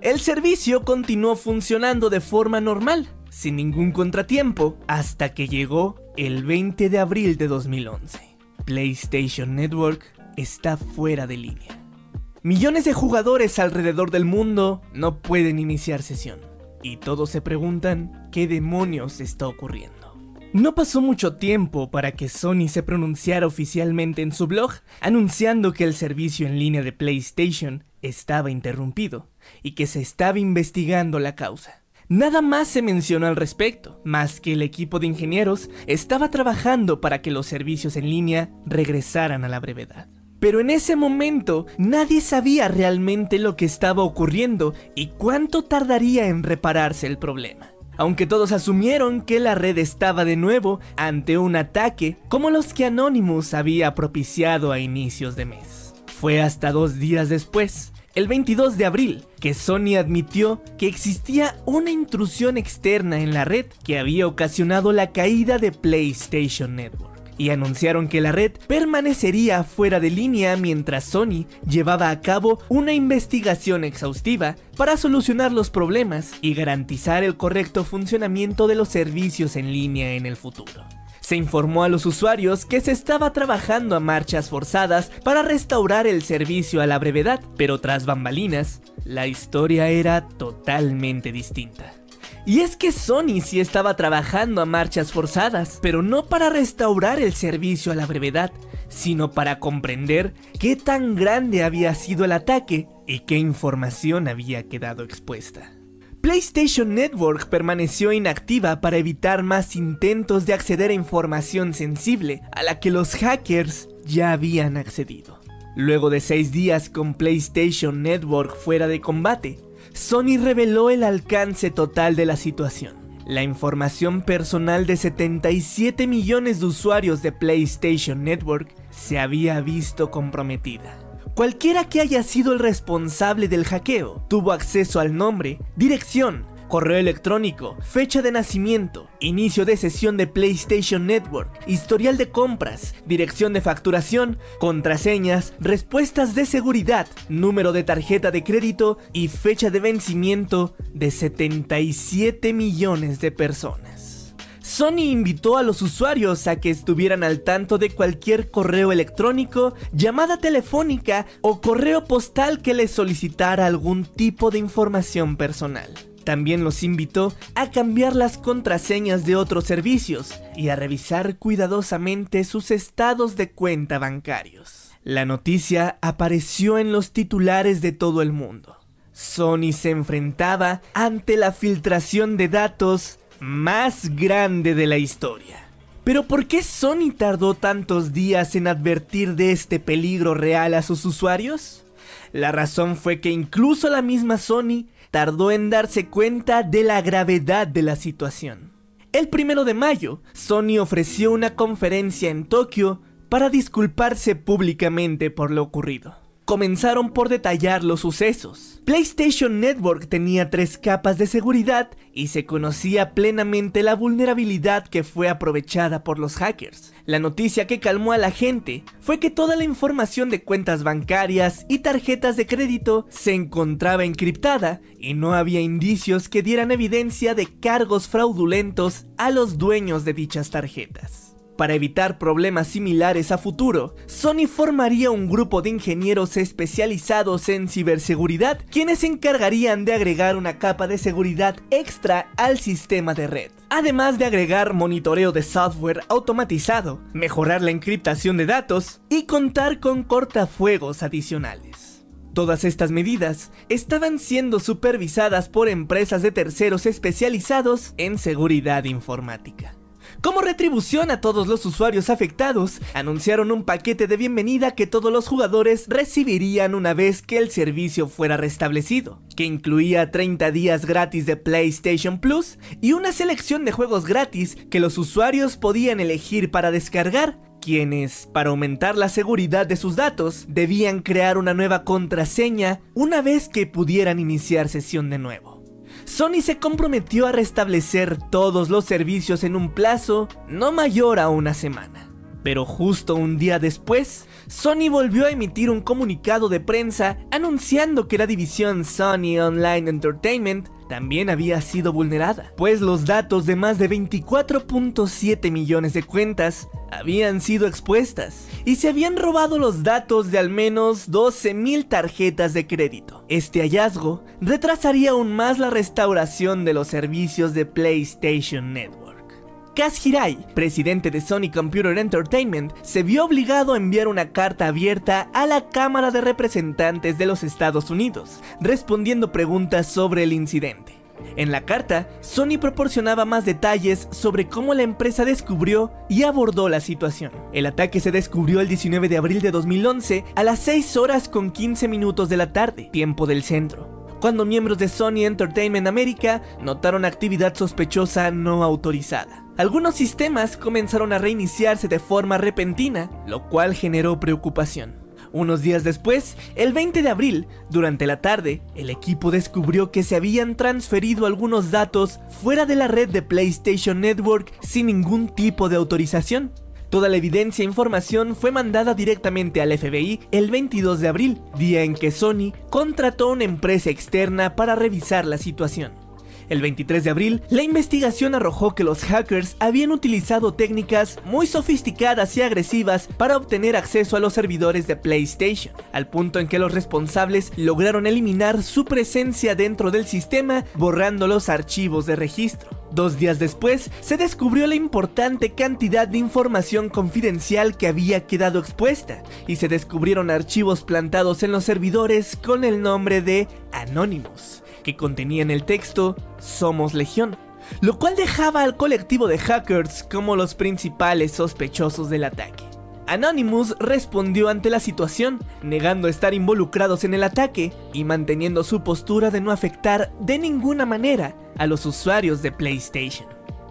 El servicio continuó funcionando de forma normal, sin ningún contratiempo, hasta que llegó el 20 de abril de 2011. PlayStation Network está fuera de línea. Millones de jugadores alrededor del mundo no pueden iniciar sesión, y todos se preguntan qué demonios está ocurriendo. No pasó mucho tiempo para que Sony se pronunciara oficialmente en su blog, anunciando que el servicio en línea de PlayStation estaba interrumpido y que se estaba investigando la causa. Nada más se mencionó al respecto, más que el equipo de ingenieros estaba trabajando para que los servicios en línea regresaran a la brevedad. Pero en ese momento nadie sabía realmente lo que estaba ocurriendo y cuánto tardaría en repararse el problema aunque todos asumieron que la red estaba de nuevo ante un ataque como los que Anonymous había propiciado a inicios de mes. Fue hasta dos días después, el 22 de abril, que Sony admitió que existía una intrusión externa en la red que había ocasionado la caída de PlayStation Network y anunciaron que la red permanecería fuera de línea mientras Sony llevaba a cabo una investigación exhaustiva para solucionar los problemas y garantizar el correcto funcionamiento de los servicios en línea en el futuro. Se informó a los usuarios que se estaba trabajando a marchas forzadas para restaurar el servicio a la brevedad, pero tras bambalinas, la historia era totalmente distinta. Y es que Sony sí estaba trabajando a marchas forzadas, pero no para restaurar el servicio a la brevedad, sino para comprender qué tan grande había sido el ataque y qué información había quedado expuesta. PlayStation Network permaneció inactiva para evitar más intentos de acceder a información sensible a la que los hackers ya habían accedido. Luego de seis días con PlayStation Network fuera de combate, Sony reveló el alcance total de la situación. La información personal de 77 millones de usuarios de PlayStation Network se había visto comprometida. Cualquiera que haya sido el responsable del hackeo tuvo acceso al nombre, dirección, correo electrónico, fecha de nacimiento, inicio de sesión de PlayStation Network, historial de compras, dirección de facturación, contraseñas, respuestas de seguridad, número de tarjeta de crédito y fecha de vencimiento de 77 millones de personas. Sony invitó a los usuarios a que estuvieran al tanto de cualquier correo electrónico, llamada telefónica o correo postal que les solicitara algún tipo de información personal. También los invitó a cambiar las contraseñas de otros servicios y a revisar cuidadosamente sus estados de cuenta bancarios. La noticia apareció en los titulares de todo el mundo. Sony se enfrentaba ante la filtración de datos más grande de la historia. Pero ¿por qué Sony tardó tantos días en advertir de este peligro real a sus usuarios? La razón fue que incluso la misma Sony tardó en darse cuenta de la gravedad de la situación. El primero de mayo, Sony ofreció una conferencia en Tokio para disculparse públicamente por lo ocurrido comenzaron por detallar los sucesos. PlayStation Network tenía tres capas de seguridad y se conocía plenamente la vulnerabilidad que fue aprovechada por los hackers. La noticia que calmó a la gente fue que toda la información de cuentas bancarias y tarjetas de crédito se encontraba encriptada y no había indicios que dieran evidencia de cargos fraudulentos a los dueños de dichas tarjetas. Para evitar problemas similares a futuro, Sony formaría un grupo de ingenieros especializados en ciberseguridad, quienes se encargarían de agregar una capa de seguridad extra al sistema de red. Además de agregar monitoreo de software automatizado, mejorar la encriptación de datos y contar con cortafuegos adicionales. Todas estas medidas estaban siendo supervisadas por empresas de terceros especializados en seguridad informática. Como retribución a todos los usuarios afectados, anunciaron un paquete de bienvenida que todos los jugadores recibirían una vez que el servicio fuera restablecido, que incluía 30 días gratis de PlayStation Plus y una selección de juegos gratis que los usuarios podían elegir para descargar, quienes, para aumentar la seguridad de sus datos, debían crear una nueva contraseña una vez que pudieran iniciar sesión de nuevo. Sony se comprometió a restablecer todos los servicios en un plazo no mayor a una semana. Pero justo un día después, Sony volvió a emitir un comunicado de prensa anunciando que la división Sony Online Entertainment también había sido vulnerada, pues los datos de más de 24.7 millones de cuentas habían sido expuestas y se habían robado los datos de al menos 12.000 tarjetas de crédito. Este hallazgo retrasaría aún más la restauración de los servicios de PlayStation Network. Kaz Hirai, presidente de Sony Computer Entertainment, se vio obligado a enviar una carta abierta a la Cámara de Representantes de los Estados Unidos, respondiendo preguntas sobre el incidente. En la carta, Sony proporcionaba más detalles sobre cómo la empresa descubrió y abordó la situación. El ataque se descubrió el 19 de abril de 2011 a las 6 horas con 15 minutos de la tarde, tiempo del centro cuando miembros de Sony Entertainment America notaron actividad sospechosa no autorizada. Algunos sistemas comenzaron a reiniciarse de forma repentina, lo cual generó preocupación. Unos días después, el 20 de abril, durante la tarde, el equipo descubrió que se habían transferido algunos datos fuera de la red de PlayStation Network sin ningún tipo de autorización. Toda la evidencia e información fue mandada directamente al FBI el 22 de abril, día en que Sony contrató una empresa externa para revisar la situación. El 23 de abril, la investigación arrojó que los hackers habían utilizado técnicas muy sofisticadas y agresivas para obtener acceso a los servidores de PlayStation, al punto en que los responsables lograron eliminar su presencia dentro del sistema borrando los archivos de registro. Dos días después, se descubrió la importante cantidad de información confidencial que había quedado expuesta, y se descubrieron archivos plantados en los servidores con el nombre de Anonymous que contenían el texto Somos Legión, lo cual dejaba al colectivo de hackers como los principales sospechosos del ataque. Anonymous respondió ante la situación, negando estar involucrados en el ataque y manteniendo su postura de no afectar de ninguna manera a los usuarios de PlayStation.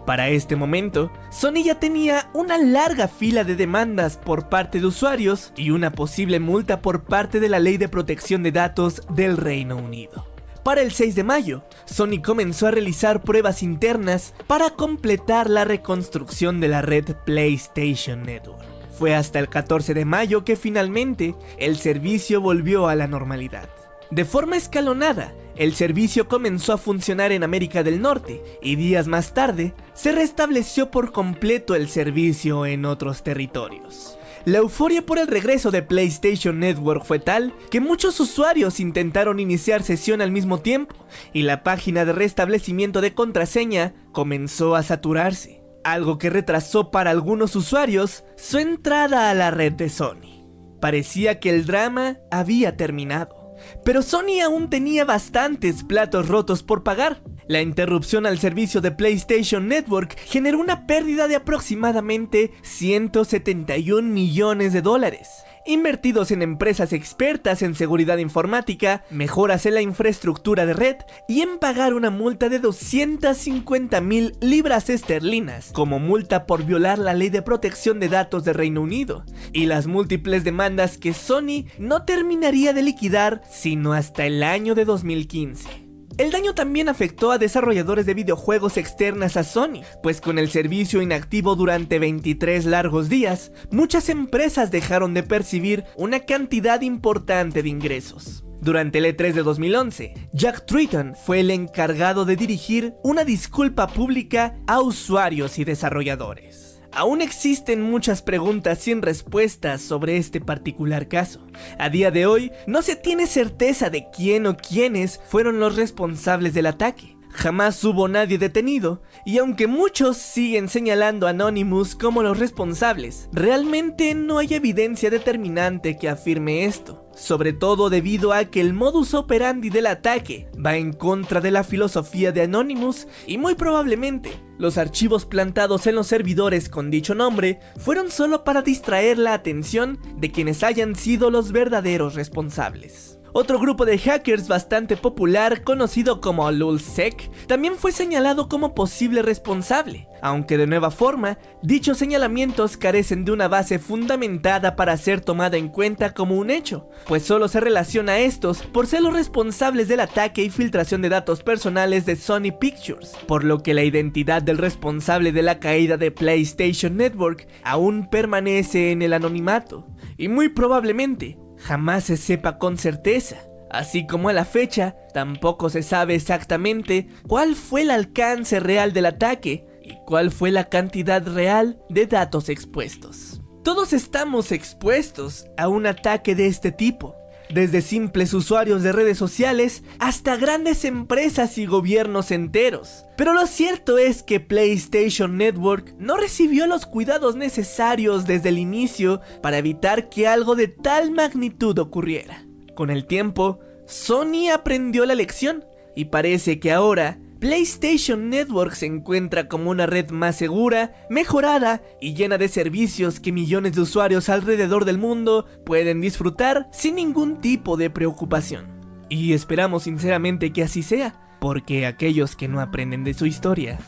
Para este momento, Sony ya tenía una larga fila de demandas por parte de usuarios y una posible multa por parte de la Ley de Protección de Datos del Reino Unido. Para el 6 de mayo, Sony comenzó a realizar pruebas internas para completar la reconstrucción de la red PlayStation Network. Fue hasta el 14 de mayo que finalmente el servicio volvió a la normalidad. De forma escalonada, el servicio comenzó a funcionar en América del Norte y días más tarde se restableció por completo el servicio en otros territorios. La euforia por el regreso de PlayStation Network fue tal que muchos usuarios intentaron iniciar sesión al mismo tiempo y la página de restablecimiento de contraseña comenzó a saturarse, algo que retrasó para algunos usuarios su entrada a la red de Sony. Parecía que el drama había terminado. Pero Sony aún tenía bastantes platos rotos por pagar. La interrupción al servicio de PlayStation Network generó una pérdida de aproximadamente 171 millones de dólares invertidos en empresas expertas en seguridad informática, mejoras en la infraestructura de red y en pagar una multa de 250 mil libras esterlinas como multa por violar la ley de protección de datos de Reino Unido y las múltiples demandas que Sony no terminaría de liquidar sino hasta el año de 2015. El daño también afectó a desarrolladores de videojuegos externas a Sony, pues con el servicio inactivo durante 23 largos días, muchas empresas dejaron de percibir una cantidad importante de ingresos. Durante el E3 de 2011, Jack Tritton fue el encargado de dirigir una disculpa pública a usuarios y desarrolladores. Aún existen muchas preguntas sin respuestas sobre este particular caso. A día de hoy, no se tiene certeza de quién o quiénes fueron los responsables del ataque. Jamás hubo nadie detenido, y aunque muchos siguen señalando a Anonymous como los responsables, realmente no hay evidencia determinante que afirme esto, sobre todo debido a que el modus operandi del ataque va en contra de la filosofía de Anonymous y muy probablemente los archivos plantados en los servidores con dicho nombre fueron solo para distraer la atención de quienes hayan sido los verdaderos responsables. Otro grupo de hackers bastante popular, conocido como LulzSec, también fue señalado como posible responsable, aunque de nueva forma, dichos señalamientos carecen de una base fundamentada para ser tomada en cuenta como un hecho, pues solo se relaciona a estos por ser los responsables del ataque y filtración de datos personales de Sony Pictures, por lo que la identidad del responsable de la caída de PlayStation Network aún permanece en el anonimato, y muy probablemente jamás se sepa con certeza. Así como a la fecha, tampoco se sabe exactamente cuál fue el alcance real del ataque y cuál fue la cantidad real de datos expuestos. Todos estamos expuestos a un ataque de este tipo, desde simples usuarios de redes sociales hasta grandes empresas y gobiernos enteros. Pero lo cierto es que PlayStation Network no recibió los cuidados necesarios desde el inicio para evitar que algo de tal magnitud ocurriera. Con el tiempo, Sony aprendió la lección y parece que ahora PlayStation Network se encuentra como una red más segura, mejorada y llena de servicios que millones de usuarios alrededor del mundo pueden disfrutar sin ningún tipo de preocupación. Y esperamos sinceramente que así sea, porque aquellos que no aprenden de su historia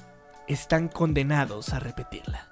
están condenados a repetirla.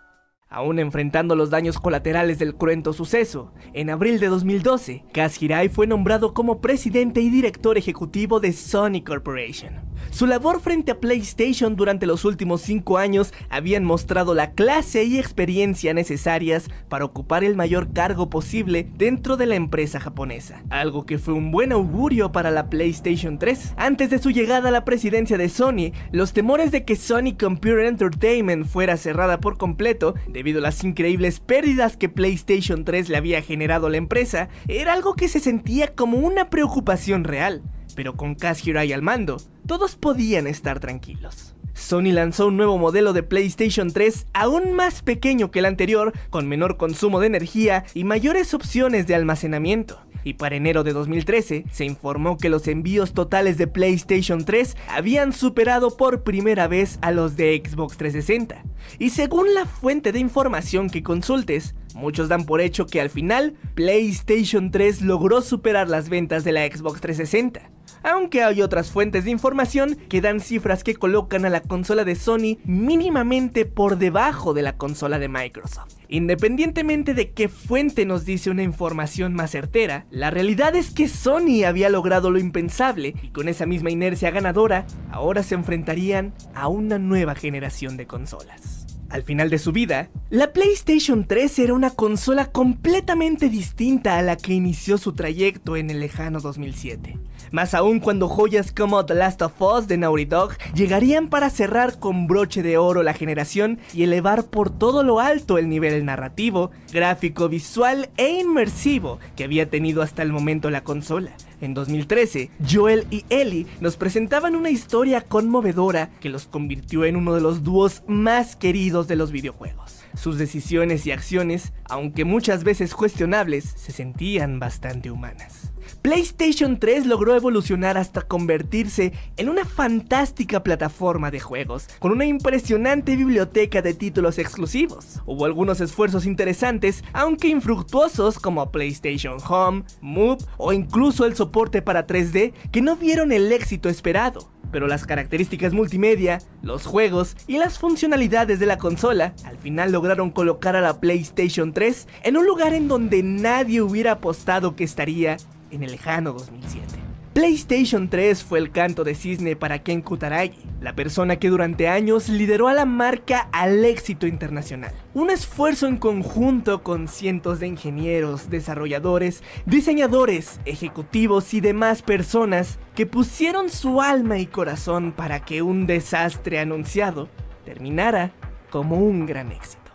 Aún enfrentando los daños colaterales del cruento suceso, en abril de 2012, Kaz Hirai fue nombrado como presidente y director ejecutivo de Sony Corporation. Su labor frente a PlayStation durante los últimos 5 años habían mostrado la clase y experiencia necesarias para ocupar el mayor cargo posible dentro de la empresa japonesa, algo que fue un buen augurio para la PlayStation 3. Antes de su llegada a la presidencia de Sony, los temores de que Sony Computer Entertainment fuera cerrada por completo debido a las increíbles pérdidas que PlayStation 3 le había generado a la empresa, era algo que se sentía como una preocupación real. Pero con Kaz Hirai al mando, todos podían estar tranquilos. Sony lanzó un nuevo modelo de PlayStation 3 aún más pequeño que el anterior, con menor consumo de energía y mayores opciones de almacenamiento y para enero de 2013 se informó que los envíos totales de PlayStation 3 habían superado por primera vez a los de Xbox 360. Y según la fuente de información que consultes, muchos dan por hecho que al final PlayStation 3 logró superar las ventas de la Xbox 360 aunque hay otras fuentes de información que dan cifras que colocan a la consola de Sony mínimamente por debajo de la consola de Microsoft. Independientemente de qué fuente nos dice una información más certera, la realidad es que Sony había logrado lo impensable y con esa misma inercia ganadora, ahora se enfrentarían a una nueva generación de consolas. Al final de su vida, la PlayStation 3 era una consola completamente distinta a la que inició su trayecto en el lejano 2007. Más aún cuando joyas como The Last of Us de Naughty Dog llegarían para cerrar con broche de oro la generación y elevar por todo lo alto el nivel narrativo, gráfico, visual e inmersivo que había tenido hasta el momento la consola. En 2013, Joel y Ellie nos presentaban una historia conmovedora que los convirtió en uno de los dúos más queridos de los videojuegos. Sus decisiones y acciones, aunque muchas veces cuestionables, se sentían bastante humanas. PlayStation 3 logró evolucionar hasta convertirse en una fantástica plataforma de juegos, con una impresionante biblioteca de títulos exclusivos. Hubo algunos esfuerzos interesantes, aunque infructuosos, como PlayStation Home, Move o incluso el soporte para 3D, que no vieron el éxito esperado pero las características multimedia, los juegos y las funcionalidades de la consola al final lograron colocar a la PlayStation 3 en un lugar en donde nadie hubiera apostado que estaría en el lejano 2007. PlayStation 3 fue el canto de cisne para Ken Kutaragi, la persona que durante años lideró a la marca al éxito internacional. Un esfuerzo en conjunto con cientos de ingenieros, desarrolladores, diseñadores, ejecutivos y demás personas que pusieron su alma y corazón para que un desastre anunciado terminara como un gran éxito.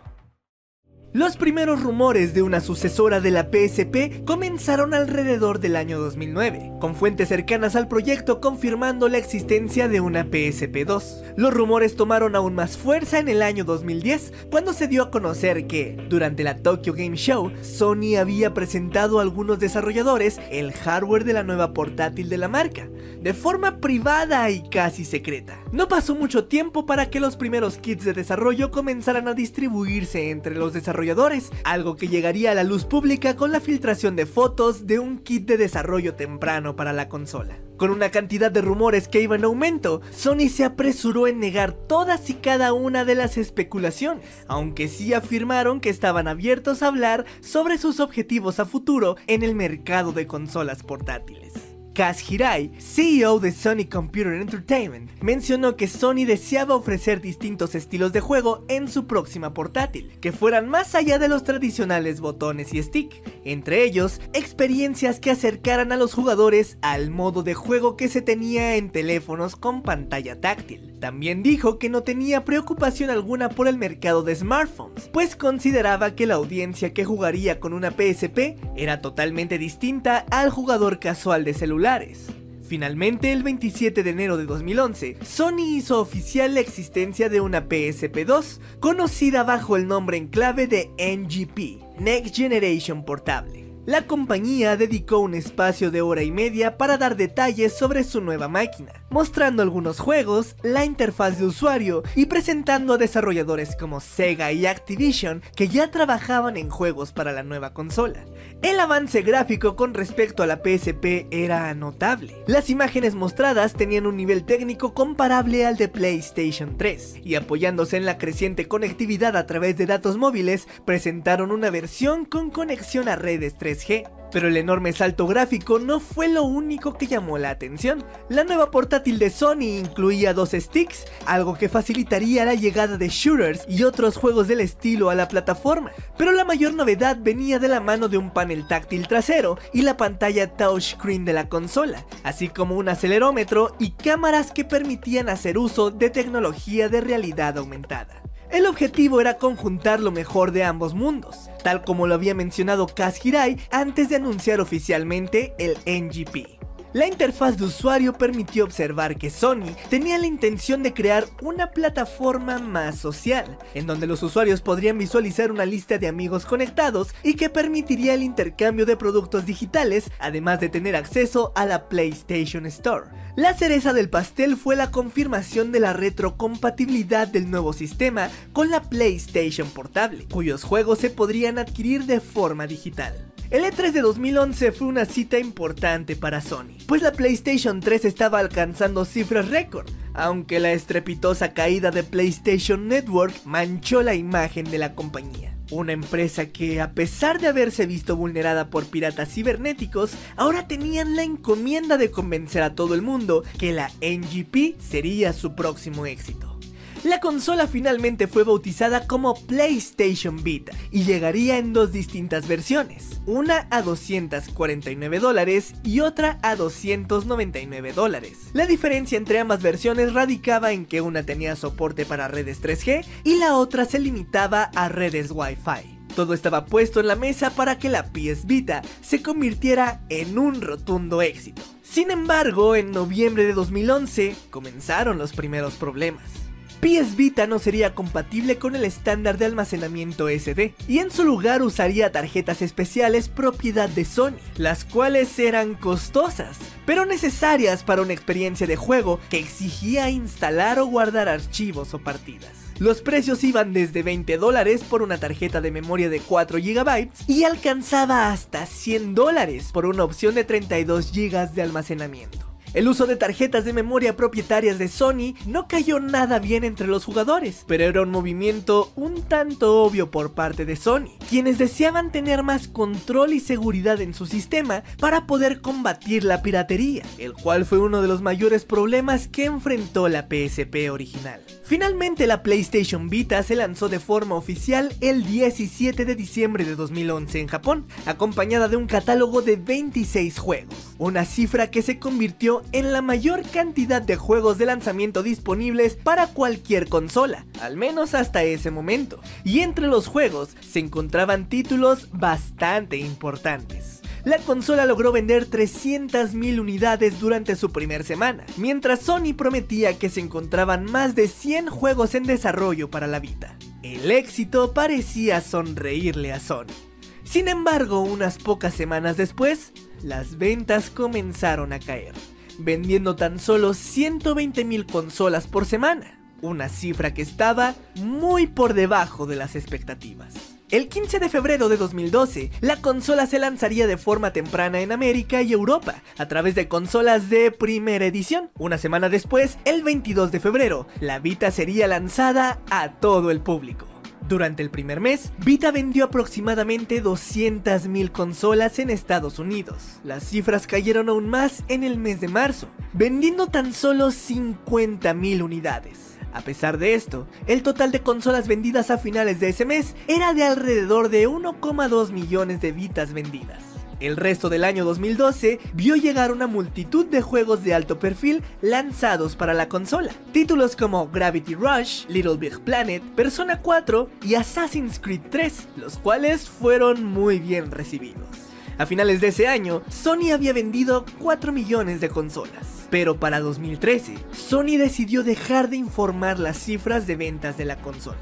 Los primeros rumores de una sucesora de la PSP comenzaron alrededor del año 2009, con fuentes cercanas al proyecto confirmando la existencia de una PSP2. Los rumores tomaron aún más fuerza en el año 2010, cuando se dio a conocer que, durante la Tokyo Game Show, Sony había presentado a algunos desarrolladores el hardware de la nueva portátil de la marca, de forma privada y casi secreta. No pasó mucho tiempo para que los primeros kits de desarrollo comenzaran a distribuirse entre los desarrolladores algo que llegaría a la luz pública con la filtración de fotos de un kit de desarrollo temprano para la consola. Con una cantidad de rumores que iba en aumento, Sony se apresuró en negar todas y cada una de las especulaciones, aunque sí afirmaron que estaban abiertos a hablar sobre sus objetivos a futuro en el mercado de consolas portátiles. Kaz Hirai, CEO de Sony Computer Entertainment, mencionó que Sony deseaba ofrecer distintos estilos de juego en su próxima portátil, que fueran más allá de los tradicionales botones y stick, entre ellos experiencias que acercaran a los jugadores al modo de juego que se tenía en teléfonos con pantalla táctil. También dijo que no tenía preocupación alguna por el mercado de smartphones, pues consideraba que la audiencia que jugaría con una PSP era totalmente distinta al jugador casual de celular Finalmente, el 27 de enero de 2011, Sony hizo oficial la existencia de una PSP2, conocida bajo el nombre en clave de NGP, Next Generation Portable. La compañía dedicó un espacio de hora y media para dar detalles sobre su nueva máquina, mostrando algunos juegos, la interfaz de usuario y presentando a desarrolladores como Sega y Activision que ya trabajaban en juegos para la nueva consola. El avance gráfico con respecto a la PSP era notable. Las imágenes mostradas tenían un nivel técnico comparable al de PlayStation 3, y apoyándose en la creciente conectividad a través de datos móviles, presentaron una versión con conexión a redes 3G. Pero el enorme salto gráfico no fue lo único que llamó la atención. La nueva portátil de Sony incluía dos sticks, algo que facilitaría la llegada de shooters y otros juegos del estilo a la plataforma. Pero la mayor novedad venía de la mano de un panel táctil trasero y la pantalla touchscreen de la consola, así como un acelerómetro y cámaras que permitían hacer uso de tecnología de realidad aumentada. El objetivo era conjuntar lo mejor de ambos mundos, tal como lo había mencionado Kaz Hirai antes de anunciar oficialmente el NGP. La interfaz de usuario permitió observar que Sony tenía la intención de crear una plataforma más social, en donde los usuarios podrían visualizar una lista de amigos conectados y que permitiría el intercambio de productos digitales, además de tener acceso a la PlayStation Store. La cereza del pastel fue la confirmación de la retrocompatibilidad del nuevo sistema con la PlayStation Portable, cuyos juegos se podrían adquirir de forma digital. El E3 de 2011 fue una cita importante para Sony, pues la PlayStation 3 estaba alcanzando cifras récord, aunque la estrepitosa caída de PlayStation Network manchó la imagen de la compañía. Una empresa que, a pesar de haberse visto vulnerada por piratas cibernéticos, ahora tenían la encomienda de convencer a todo el mundo que la NGP sería su próximo éxito. La consola finalmente fue bautizada como PlayStation Vita y llegaría en dos distintas versiones, una a 249 dólares y otra a 299 dólares. La diferencia entre ambas versiones radicaba en que una tenía soporte para redes 3G y la otra se limitaba a redes Wi-Fi. Todo estaba puesto en la mesa para que la PS Vita se convirtiera en un rotundo éxito. Sin embargo, en noviembre de 2011 comenzaron los primeros problemas. PS Vita no sería compatible con el estándar de almacenamiento SD y en su lugar usaría tarjetas especiales propiedad de Sony, las cuales eran costosas, pero necesarias para una experiencia de juego que exigía instalar o guardar archivos o partidas. Los precios iban desde 20 dólares por una tarjeta de memoria de 4 GB y alcanzaba hasta 100 dólares por una opción de 32 GB de almacenamiento. El uso de tarjetas de memoria propietarias de Sony no cayó nada bien entre los jugadores, pero era un movimiento un tanto obvio por parte de Sony, quienes deseaban tener más control y seguridad en su sistema para poder combatir la piratería, el cual fue uno de los mayores problemas que enfrentó la PSP original. Finalmente la PlayStation Vita se lanzó de forma oficial el 17 de diciembre de 2011 en Japón, acompañada de un catálogo de 26 juegos, una cifra que se convirtió en la mayor cantidad de juegos de lanzamiento disponibles para cualquier consola, al menos hasta ese momento. Y entre los juegos se encontraban títulos bastante importantes. La consola logró vender 300.000 unidades durante su primer semana, mientras Sony prometía que se encontraban más de 100 juegos en desarrollo para la Vita. El éxito parecía sonreírle a Sony. Sin embargo, unas pocas semanas después, las ventas comenzaron a caer, vendiendo tan solo 120.000 consolas por semana, una cifra que estaba muy por debajo de las expectativas. El 15 de febrero de 2012, la consola se lanzaría de forma temprana en América y Europa, a través de consolas de primera edición. Una semana después, el 22 de febrero, la Vita sería lanzada a todo el público. Durante el primer mes, Vita vendió aproximadamente 200.000 consolas en Estados Unidos. Las cifras cayeron aún más en el mes de marzo, vendiendo tan solo 50.000 unidades. A pesar de esto, el total de consolas vendidas a finales de ese mes era de alrededor de 1,2 millones de Vitas vendidas. El resto del año 2012 vio llegar una multitud de juegos de alto perfil lanzados para la consola. Títulos como Gravity Rush, Little Big Planet, Persona 4 y Assassin's Creed 3, los cuales fueron muy bien recibidos. A finales de ese año, Sony había vendido 4 millones de consolas. Pero para 2013, Sony decidió dejar de informar las cifras de ventas de la consola.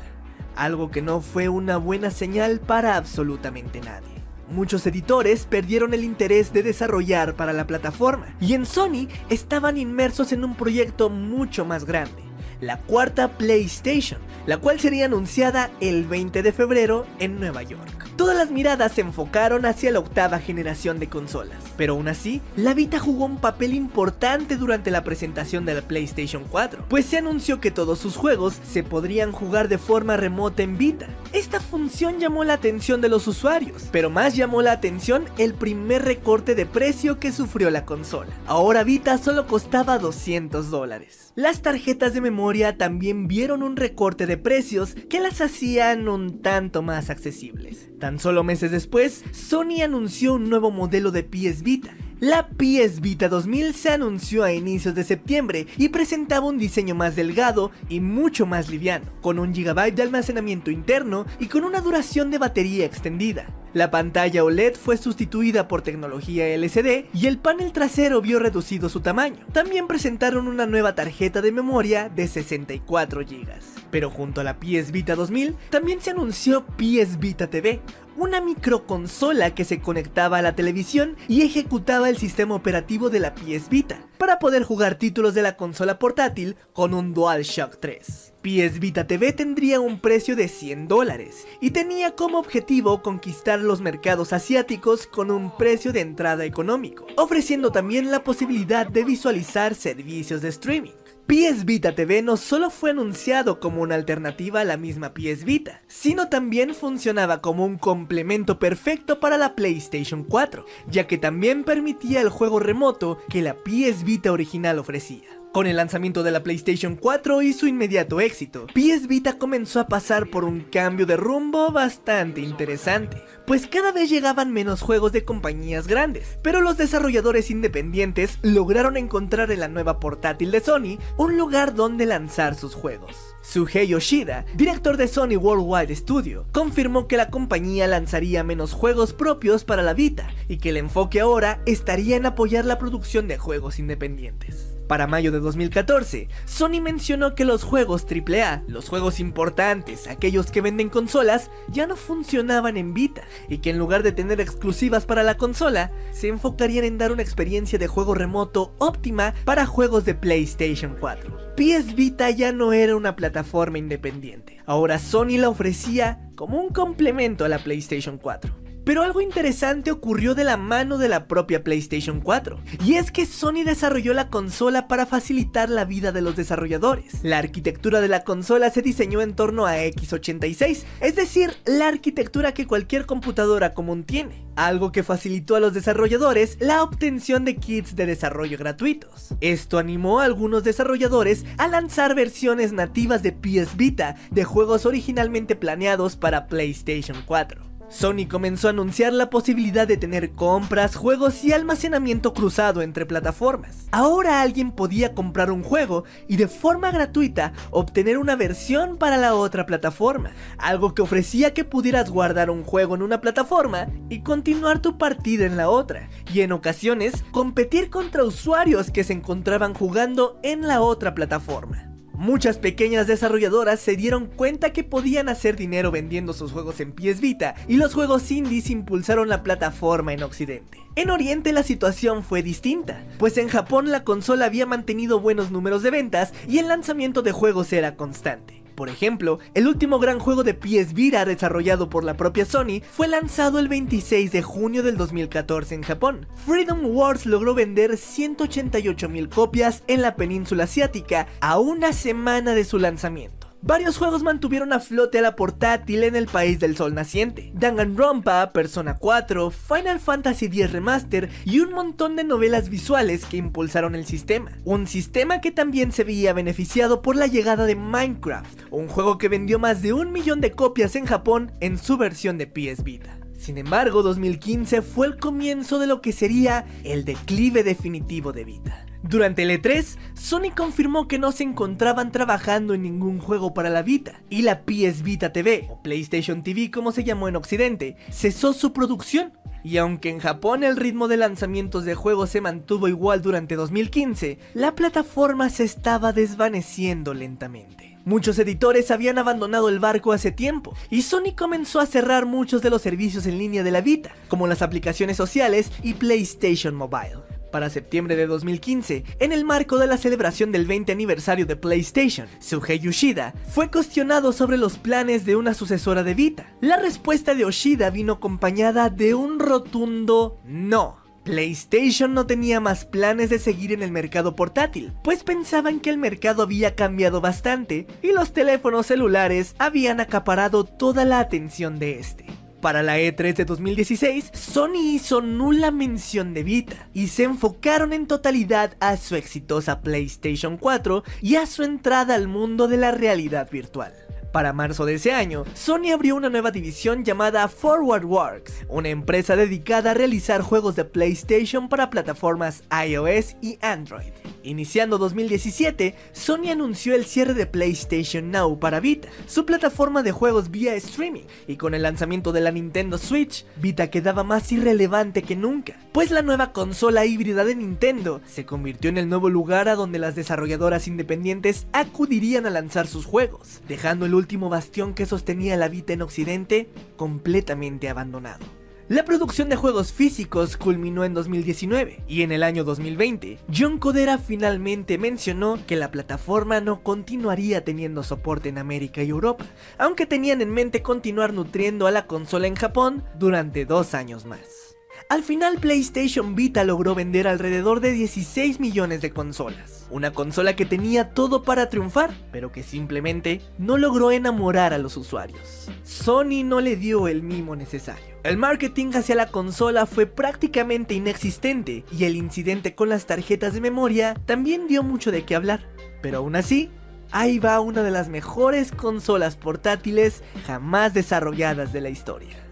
Algo que no fue una buena señal para absolutamente nadie. Muchos editores perdieron el interés de desarrollar para la plataforma y en Sony estaban inmersos en un proyecto mucho más grande, la cuarta PlayStation, la cual sería anunciada el 20 de febrero en Nueva York. Todas las miradas se enfocaron hacia la octava generación de consolas, pero aún así, la Vita jugó un papel importante durante la presentación de la PlayStation 4, pues se anunció que todos sus juegos se podrían jugar de forma remota en Vita. Esta función llamó la atención de los usuarios, pero más llamó la atención el primer recorte de precio que sufrió la consola. Ahora Vita solo costaba 200 dólares. Las tarjetas de memoria también vieron un recorte de precios que las hacían un tanto más accesibles. Tan solo meses después, Sony anunció un nuevo modelo de PS Vita. La PS Vita 2000 se anunció a inicios de septiembre y presentaba un diseño más delgado y mucho más liviano, con un GB de almacenamiento interno y con una duración de batería extendida. La pantalla OLED fue sustituida por tecnología LCD y el panel trasero vio reducido su tamaño. También presentaron una nueva tarjeta de memoria de 64 GB. Pero junto a la PS Vita 2000 también se anunció PS Vita TV, una microconsola que se conectaba a la televisión y ejecutaba el sistema operativo de la PS Vita, para poder jugar títulos de la consola portátil con un DualShock 3. PS Vita TV tendría un precio de 100 dólares y tenía como objetivo conquistar los mercados asiáticos con un precio de entrada económico, ofreciendo también la posibilidad de visualizar servicios de streaming. PS Vita TV no solo fue anunciado como una alternativa a la misma PS Vita, sino también funcionaba como un complemento perfecto para la PlayStation 4, ya que también permitía el juego remoto que la PS Vita original ofrecía. Con el lanzamiento de la PlayStation 4 y su inmediato éxito, PS Vita comenzó a pasar por un cambio de rumbo bastante interesante, pues cada vez llegaban menos juegos de compañías grandes, pero los desarrolladores independientes lograron encontrar en la nueva portátil de Sony un lugar donde lanzar sus juegos. Suhei Yoshida, director de Sony Worldwide Studio, confirmó que la compañía lanzaría menos juegos propios para la Vita y que el enfoque ahora estaría en apoyar la producción de juegos independientes. Para mayo de 2014, Sony mencionó que los juegos AAA, los juegos importantes, aquellos que venden consolas, ya no funcionaban en Vita y que en lugar de tener exclusivas para la consola, se enfocarían en dar una experiencia de juego remoto óptima para juegos de PlayStation 4. PS Vita ya no era una plataforma independiente, ahora Sony la ofrecía como un complemento a la PlayStation 4. Pero algo interesante ocurrió de la mano de la propia PlayStation 4, y es que Sony desarrolló la consola para facilitar la vida de los desarrolladores. La arquitectura de la consola se diseñó en torno a x86, es decir, la arquitectura que cualquier computadora común tiene, algo que facilitó a los desarrolladores la obtención de kits de desarrollo gratuitos. Esto animó a algunos desarrolladores a lanzar versiones nativas de PS Vita de juegos originalmente planeados para PlayStation 4. Sony comenzó a anunciar la posibilidad de tener compras, juegos y almacenamiento cruzado entre plataformas. Ahora alguien podía comprar un juego y de forma gratuita obtener una versión para la otra plataforma, algo que ofrecía que pudieras guardar un juego en una plataforma y continuar tu partida en la otra, y en ocasiones competir contra usuarios que se encontraban jugando en la otra plataforma. Muchas pequeñas desarrolladoras se dieron cuenta que podían hacer dinero vendiendo sus juegos en PS Vita y los juegos indies impulsaron la plataforma en Occidente. En Oriente la situación fue distinta, pues en Japón la consola había mantenido buenos números de ventas y el lanzamiento de juegos era constante. Por ejemplo, el último gran juego de PS Vita desarrollado por la propia Sony fue lanzado el 26 de junio del 2014 en Japón. Freedom Wars logró vender 188 mil copias en la península asiática a una semana de su lanzamiento. Varios juegos mantuvieron a flote a la portátil en el país del sol naciente. Danganronpa, Persona 4, Final Fantasy X Remaster y un montón de novelas visuales que impulsaron el sistema. Un sistema que también se veía beneficiado por la llegada de Minecraft, un juego que vendió más de un millón de copias en Japón en su versión de PS Vita. Sin embargo, 2015 fue el comienzo de lo que sería el declive definitivo de Vita. Durante el E3, Sony confirmó que no se encontraban trabajando en ningún juego para la Vita, y la PS Vita TV, o PlayStation TV como se llamó en Occidente, cesó su producción. Y aunque en Japón el ritmo de lanzamientos de juegos se mantuvo igual durante 2015, la plataforma se estaba desvaneciendo lentamente. Muchos editores habían abandonado el barco hace tiempo, y Sony comenzó a cerrar muchos de los servicios en línea de la Vita, como las aplicaciones sociales y PlayStation Mobile para septiembre de 2015, en el marco de la celebración del 20 aniversario de PlayStation. Suhei Yoshida fue cuestionado sobre los planes de una sucesora de Vita. La respuesta de Yoshida vino acompañada de un rotundo no. PlayStation no tenía más planes de seguir en el mercado portátil, pues pensaban que el mercado había cambiado bastante y los teléfonos celulares habían acaparado toda la atención de este. Para la E3 de 2016, Sony hizo nula mención de Vita y se enfocaron en totalidad a su exitosa PlayStation 4 y a su entrada al mundo de la realidad virtual. Para marzo de ese año, Sony abrió una nueva división llamada Forward Works, una empresa dedicada a realizar juegos de PlayStation para plataformas iOS y Android. Iniciando 2017, Sony anunció el cierre de PlayStation Now para Vita, su plataforma de juegos vía streaming, y con el lanzamiento de la Nintendo Switch, Vita quedaba más irrelevante que nunca, pues la nueva consola híbrida de Nintendo se convirtió en el nuevo lugar a donde las desarrolladoras independientes acudirían a lanzar sus juegos, dejando el último bastión que sostenía la Vita en Occidente completamente abandonado. La producción de juegos físicos culminó en 2019 y en el año 2020, John Codera finalmente mencionó que la plataforma no continuaría teniendo soporte en América y Europa, aunque tenían en mente continuar nutriendo a la consola en Japón durante dos años más. Al final PlayStation Vita logró vender alrededor de 16 millones de consolas. Una consola que tenía todo para triunfar, pero que simplemente no logró enamorar a los usuarios. Sony no le dio el mimo necesario. El marketing hacia la consola fue prácticamente inexistente y el incidente con las tarjetas de memoria también dio mucho de qué hablar. Pero aún así, ahí va una de las mejores consolas portátiles jamás desarrolladas de la historia.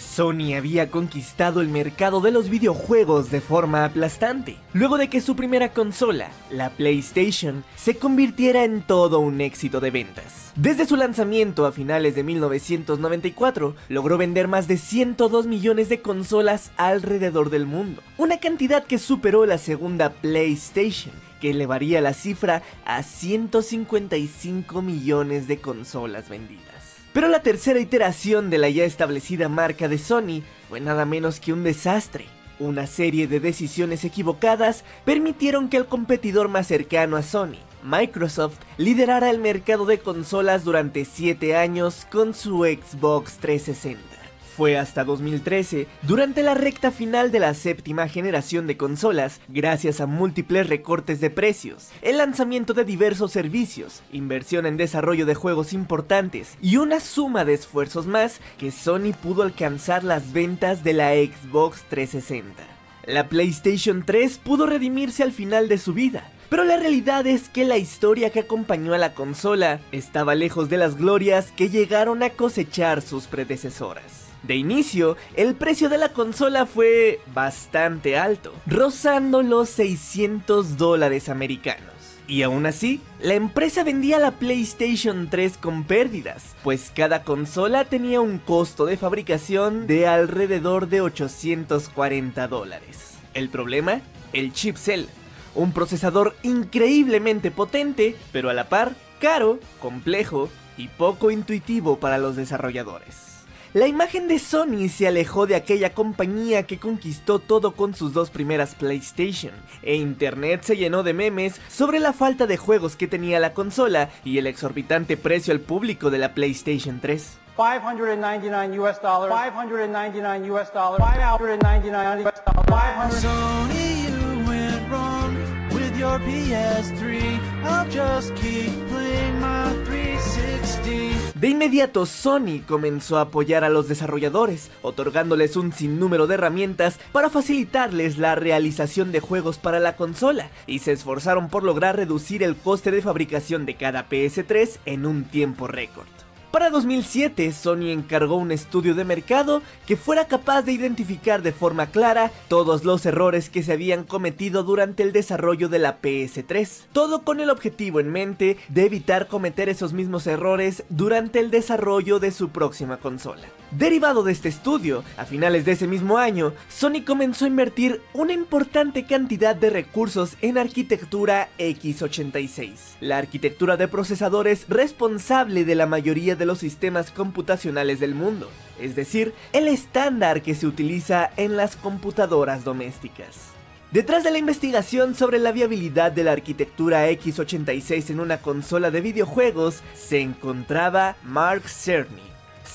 Sony había conquistado el mercado de los videojuegos de forma aplastante, luego de que su primera consola, la PlayStation, se convirtiera en todo un éxito de ventas. Desde su lanzamiento a finales de 1994, logró vender más de 102 millones de consolas alrededor del mundo, una cantidad que superó la segunda PlayStation, que elevaría la cifra a 155 millones de consolas vendidas. Pero la tercera iteración de la ya establecida marca de Sony fue nada menos que un desastre. Una serie de decisiones equivocadas permitieron que el competidor más cercano a Sony, Microsoft, liderara el mercado de consolas durante 7 años con su Xbox 360. Fue hasta 2013, durante la recta final de la séptima generación de consolas, gracias a múltiples recortes de precios, el lanzamiento de diversos servicios, inversión en desarrollo de juegos importantes y una suma de esfuerzos más que Sony pudo alcanzar las ventas de la Xbox 360. La PlayStation 3 pudo redimirse al final de su vida, pero la realidad es que la historia que acompañó a la consola estaba lejos de las glorias que llegaron a cosechar sus predecesoras. De inicio, el precio de la consola fue bastante alto, rozando los 600 dólares americanos. Y aún así, la empresa vendía la PlayStation 3 con pérdidas, pues cada consola tenía un costo de fabricación de alrededor de 840 dólares. ¿El problema? El chip un procesador increíblemente potente, pero a la par caro, complejo y poco intuitivo para los desarrolladores. La imagen de Sony se alejó de aquella compañía que conquistó todo con sus dos primeras PlayStation, e internet se llenó de memes sobre la falta de juegos que tenía la consola y el exorbitante precio al público de la PlayStation 3. 599 US dollars, 599 US dollars, 599 US dollars, Sony, you went wrong with your PS3. I'll just keep playing my 360. De inmediato Sony comenzó a apoyar a los desarrolladores, otorgándoles un sinnúmero de herramientas para facilitarles la realización de juegos para la consola, y se esforzaron por lograr reducir el coste de fabricación de cada PS3 en un tiempo récord. Para 2007, Sony encargó un estudio de mercado que fuera capaz de identificar de forma clara todos los errores que se habían cometido durante el desarrollo de la PS3, todo con el objetivo en mente de evitar cometer esos mismos errores durante el desarrollo de su próxima consola. Derivado de este estudio, a finales de ese mismo año, Sony comenzó a invertir una importante cantidad de recursos en arquitectura x86, la arquitectura de procesadores responsable de la mayoría de los sistemas computacionales del mundo, es decir, el estándar que se utiliza en las computadoras domésticas. Detrás de la investigación sobre la viabilidad de la arquitectura x86 en una consola de videojuegos se encontraba Mark Cerny,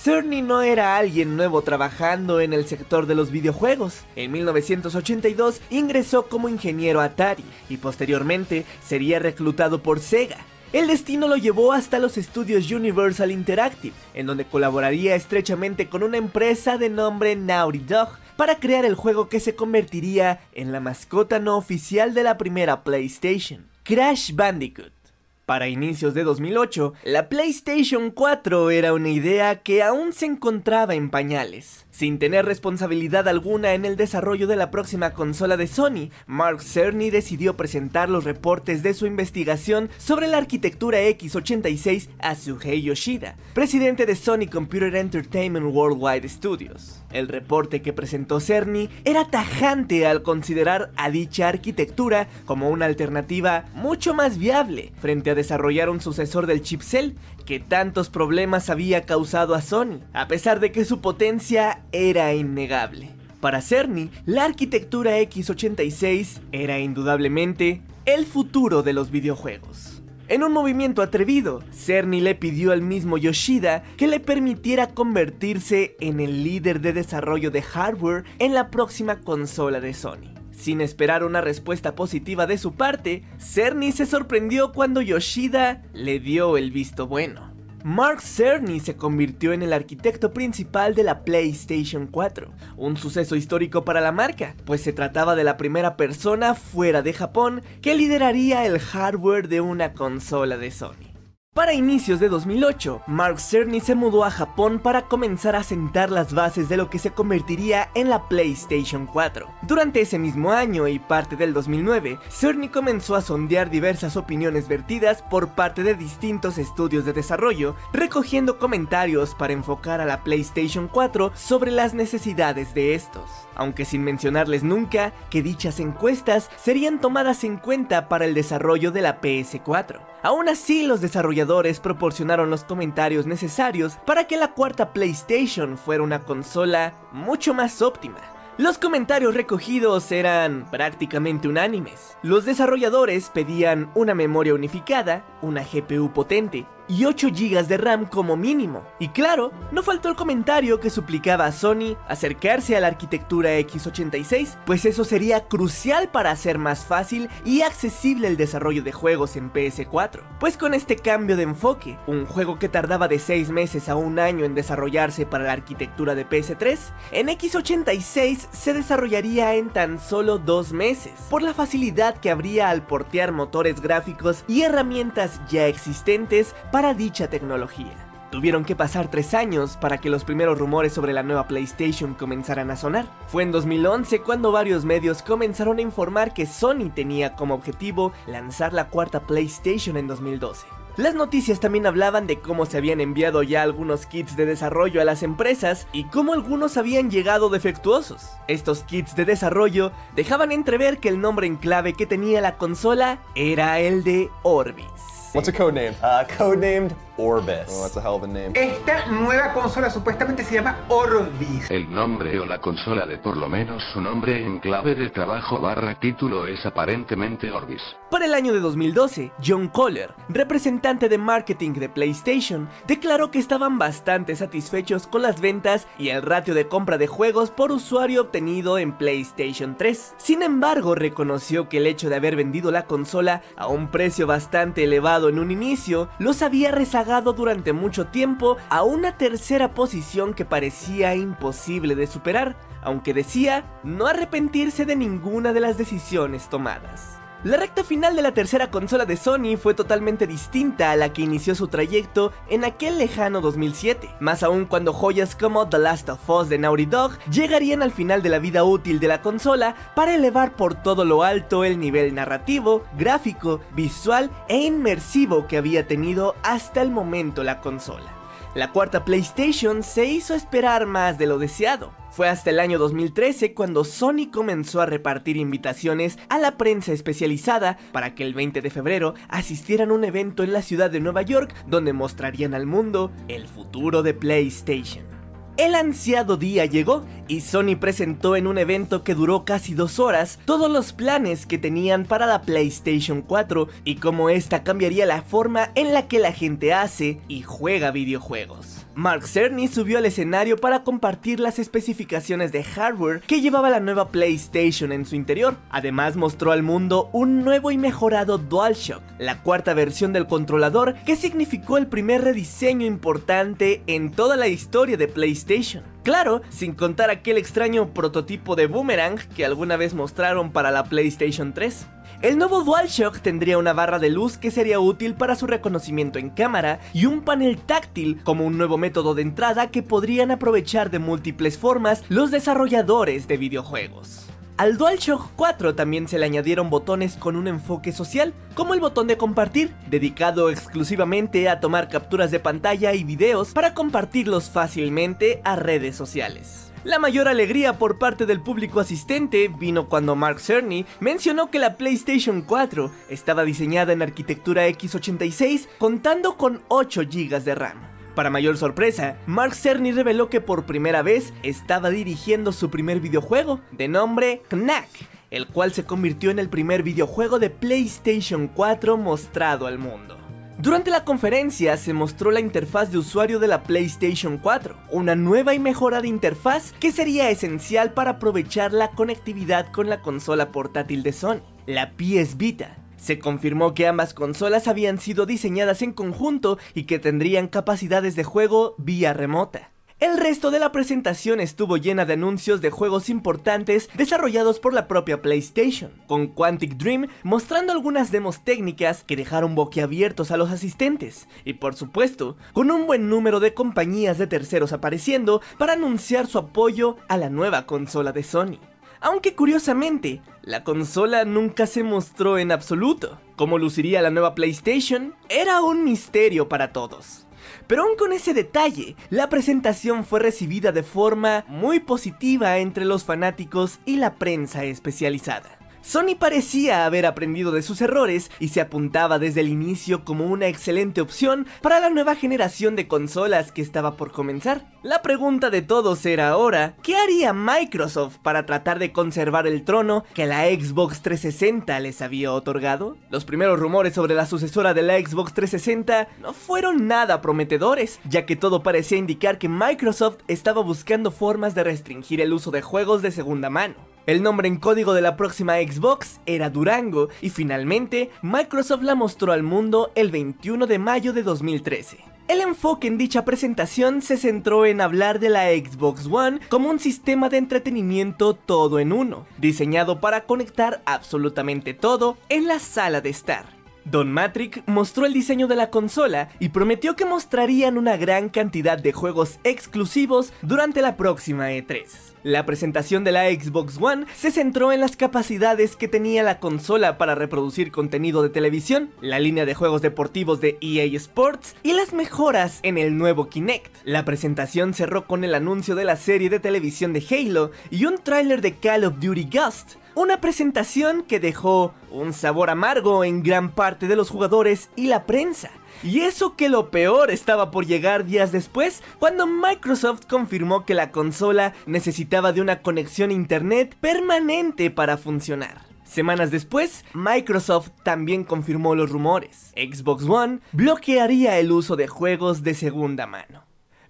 Cerny no era alguien nuevo trabajando en el sector de los videojuegos. En 1982 ingresó como ingeniero Atari y posteriormente sería reclutado por Sega. El destino lo llevó hasta los estudios Universal Interactive, en donde colaboraría estrechamente con una empresa de nombre Naughty Dog para crear el juego que se convertiría en la mascota no oficial de la primera PlayStation, Crash Bandicoot. Para inicios de 2008, la PlayStation 4 era una idea que aún se encontraba en pañales. Sin tener responsabilidad alguna en el desarrollo de la próxima consola de Sony, Mark Cerny decidió presentar los reportes de su investigación sobre la arquitectura x86 a Suhei Yoshida, presidente de Sony Computer Entertainment Worldwide Studios. El reporte que presentó Cerny era tajante al considerar a dicha arquitectura como una alternativa mucho más viable frente a desarrollar un sucesor del chip que tantos problemas había causado a Sony, a pesar de que su potencia era innegable. Para Cerny, la arquitectura x86 era indudablemente el futuro de los videojuegos. En un movimiento atrevido, Cerny le pidió al mismo Yoshida que le permitiera convertirse en el líder de desarrollo de hardware en la próxima consola de Sony. Sin esperar una respuesta positiva de su parte, Cerny se sorprendió cuando Yoshida le dio el visto bueno. Mark Cerny se convirtió en el arquitecto principal de la PlayStation 4, un suceso histórico para la marca, pues se trataba de la primera persona fuera de Japón que lideraría el hardware de una consola de Sony. Para inicios de 2008, Mark Cerny se mudó a Japón para comenzar a sentar las bases de lo que se convertiría en la PlayStation 4. Durante ese mismo año y parte del 2009, Cerny comenzó a sondear diversas opiniones vertidas por parte de distintos estudios de desarrollo, recogiendo comentarios para enfocar a la PlayStation 4 sobre las necesidades de estos aunque sin mencionarles nunca que dichas encuestas serían tomadas en cuenta para el desarrollo de la PS4. Aún así, los desarrolladores proporcionaron los comentarios necesarios para que la cuarta PlayStation fuera una consola mucho más óptima. Los comentarios recogidos eran prácticamente unánimes. Los desarrolladores pedían una memoria unificada, una GPU potente, y 8 GB de RAM como mínimo. Y claro, no faltó el comentario que suplicaba a Sony acercarse a la arquitectura x86, pues eso sería crucial para hacer más fácil y accesible el desarrollo de juegos en PS4. Pues con este cambio de enfoque, un juego que tardaba de 6 meses a un año en desarrollarse para la arquitectura de PS3, en x86 se desarrollaría en tan solo 2 meses, por la facilidad que habría al portear motores gráficos y herramientas ya existentes para dicha tecnología. Tuvieron que pasar tres años para que los primeros rumores sobre la nueva PlayStation comenzaran a sonar. Fue en 2011 cuando varios medios comenzaron a informar que Sony tenía como objetivo lanzar la cuarta PlayStation en 2012. Las noticias también hablaban de cómo se habían enviado ya algunos kits de desarrollo a las empresas y cómo algunos habían llegado defectuosos. Estos kits de desarrollo dejaban entrever que el nombre en clave que tenía la consola era el de Orbis. What's a code name? Uh, codenamed Orbis. Oh, that's a hell of a name. Esta nueva consola supuestamente se llama Orbis. El nombre o la consola de por lo menos su nombre en clave de trabajo barra título es aparentemente Orbis. Para el año de 2012, John Kohler, representante de marketing de PlayStation, declaró que estaban bastante satisfechos con las ventas y el ratio de compra de juegos por usuario obtenido en PlayStation 3. Sin embargo, reconoció que el hecho de haber vendido la consola a un precio bastante elevado en un inicio los había rezagado durante mucho tiempo a una tercera posición que parecía imposible de superar, aunque decía no arrepentirse de ninguna de las decisiones tomadas. La recta final de la tercera consola de Sony fue totalmente distinta a la que inició su trayecto en aquel lejano 2007, más aún cuando joyas como The Last of Us de Naughty Dog llegarían al final de la vida útil de la consola para elevar por todo lo alto el nivel narrativo, gráfico, visual e inmersivo que había tenido hasta el momento la consola. La cuarta PlayStation se hizo esperar más de lo deseado. Fue hasta el año 2013 cuando Sony comenzó a repartir invitaciones a la prensa especializada para que el 20 de febrero asistieran a un evento en la ciudad de Nueva York donde mostrarían al mundo el futuro de PlayStation. El ansiado día llegó y Sony presentó en un evento que duró casi dos horas todos los planes que tenían para la PlayStation 4 y cómo esta cambiaría la forma en la que la gente hace y juega videojuegos. Mark Cerny subió al escenario para compartir las especificaciones de hardware que llevaba la nueva PlayStation en su interior. Además mostró al mundo un nuevo y mejorado DualShock, la cuarta versión del controlador que significó el primer rediseño importante en toda la historia de PlayStation. Claro, sin contar aquel extraño prototipo de boomerang que alguna vez mostraron para la PlayStation 3. El nuevo DualShock tendría una barra de luz que sería útil para su reconocimiento en cámara y un panel táctil como un nuevo método de entrada que podrían aprovechar de múltiples formas los desarrolladores de videojuegos. Al DualShock 4 también se le añadieron botones con un enfoque social, como el botón de compartir, dedicado exclusivamente a tomar capturas de pantalla y videos para compartirlos fácilmente a redes sociales. La mayor alegría por parte del público asistente vino cuando Mark Cerny mencionó que la PlayStation 4 estaba diseñada en arquitectura x86 contando con 8 GB de RAM. Para mayor sorpresa, Mark Cerny reveló que por primera vez estaba dirigiendo su primer videojuego, de nombre Knack, el cual se convirtió en el primer videojuego de PlayStation 4 mostrado al mundo. Durante la conferencia se mostró la interfaz de usuario de la PlayStation 4, una nueva y mejorada interfaz que sería esencial para aprovechar la conectividad con la consola portátil de Sony, la PS Vita. Se confirmó que ambas consolas habían sido diseñadas en conjunto y que tendrían capacidades de juego vía remota. El resto de la presentación estuvo llena de anuncios de juegos importantes desarrollados por la propia PlayStation, con Quantic Dream mostrando algunas demos técnicas que dejaron boquiabiertos a los asistentes, y por supuesto, con un buen número de compañías de terceros apareciendo para anunciar su apoyo a la nueva consola de Sony. Aunque curiosamente, la consola nunca se mostró en absoluto. Cómo luciría la nueva PlayStation era un misterio para todos. Pero aún con ese detalle, la presentación fue recibida de forma muy positiva entre los fanáticos y la prensa especializada. Sony parecía haber aprendido de sus errores y se apuntaba desde el inicio como una excelente opción para la nueva generación de consolas que estaba por comenzar. La pregunta de todos era ahora, ¿qué haría Microsoft para tratar de conservar el trono que la Xbox 360 les había otorgado? Los primeros rumores sobre la sucesora de la Xbox 360 no fueron nada prometedores, ya que todo parecía indicar que Microsoft estaba buscando formas de restringir el uso de juegos de segunda mano. El nombre en código de la próxima Xbox era Durango y finalmente Microsoft la mostró al mundo el 21 de mayo de 2013. El enfoque en dicha presentación se centró en hablar de la Xbox One como un sistema de entretenimiento todo en uno, diseñado para conectar absolutamente todo en la sala de estar. Don Matrix mostró el diseño de la consola y prometió que mostrarían una gran cantidad de juegos exclusivos durante la próxima E3. La presentación de la Xbox One se centró en las capacidades que tenía la consola para reproducir contenido de televisión, la línea de juegos deportivos de EA Sports y las mejoras en el nuevo Kinect. La presentación cerró con el anuncio de la serie de televisión de Halo y un tráiler de Call of Duty Ghost, una presentación que dejó un sabor amargo en gran parte de los jugadores y la prensa. Y eso que lo peor estaba por llegar días después, cuando Microsoft confirmó que la consola necesitaba de una conexión a internet permanente para funcionar. Semanas después, Microsoft también confirmó los rumores. Xbox One bloquearía el uso de juegos de segunda mano.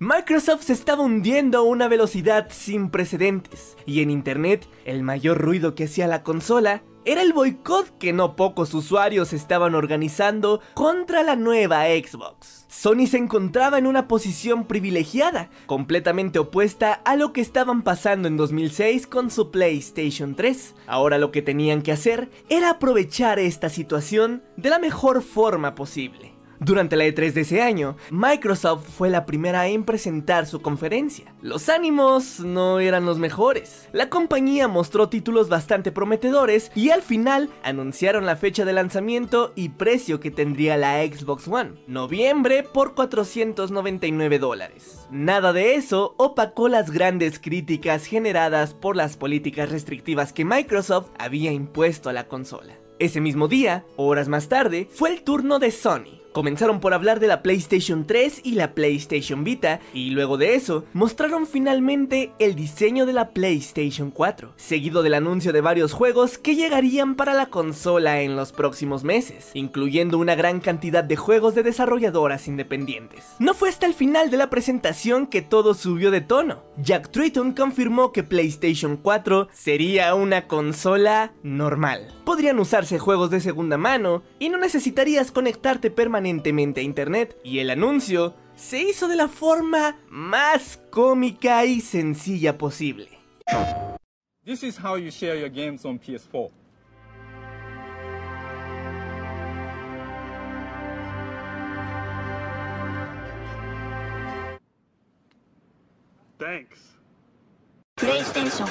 Microsoft se estaba hundiendo a una velocidad sin precedentes, y en Internet el mayor ruido que hacía la consola era el boicot que no pocos usuarios estaban organizando contra la nueva Xbox. Sony se encontraba en una posición privilegiada, completamente opuesta a lo que estaban pasando en 2006 con su PlayStation 3. Ahora lo que tenían que hacer era aprovechar esta situación de la mejor forma posible. Durante la E3 de ese año, Microsoft fue la primera en presentar su conferencia. Los ánimos no eran los mejores. La compañía mostró títulos bastante prometedores y al final anunciaron la fecha de lanzamiento y precio que tendría la Xbox One. Noviembre por 499 dólares. Nada de eso opacó las grandes críticas generadas por las políticas restrictivas que Microsoft había impuesto a la consola. Ese mismo día, horas más tarde, fue el turno de Sony. Comenzaron por hablar de la PlayStation 3 y la PlayStation Vita, y luego de eso, mostraron finalmente el diseño de la PlayStation 4, seguido del anuncio de varios juegos que llegarían para la consola en los próximos meses, incluyendo una gran cantidad de juegos de desarrolladoras independientes. No fue hasta el final de la presentación que todo subió de tono. Jack Tritton confirmó que PlayStation 4 sería una consola normal. Podrían usarse juegos de segunda mano y no necesitarías conectarte permanentemente a internet y el anuncio se hizo de la forma más cómica y sencilla posible. This is how you share your games on PS4. Thanks. PlayStation.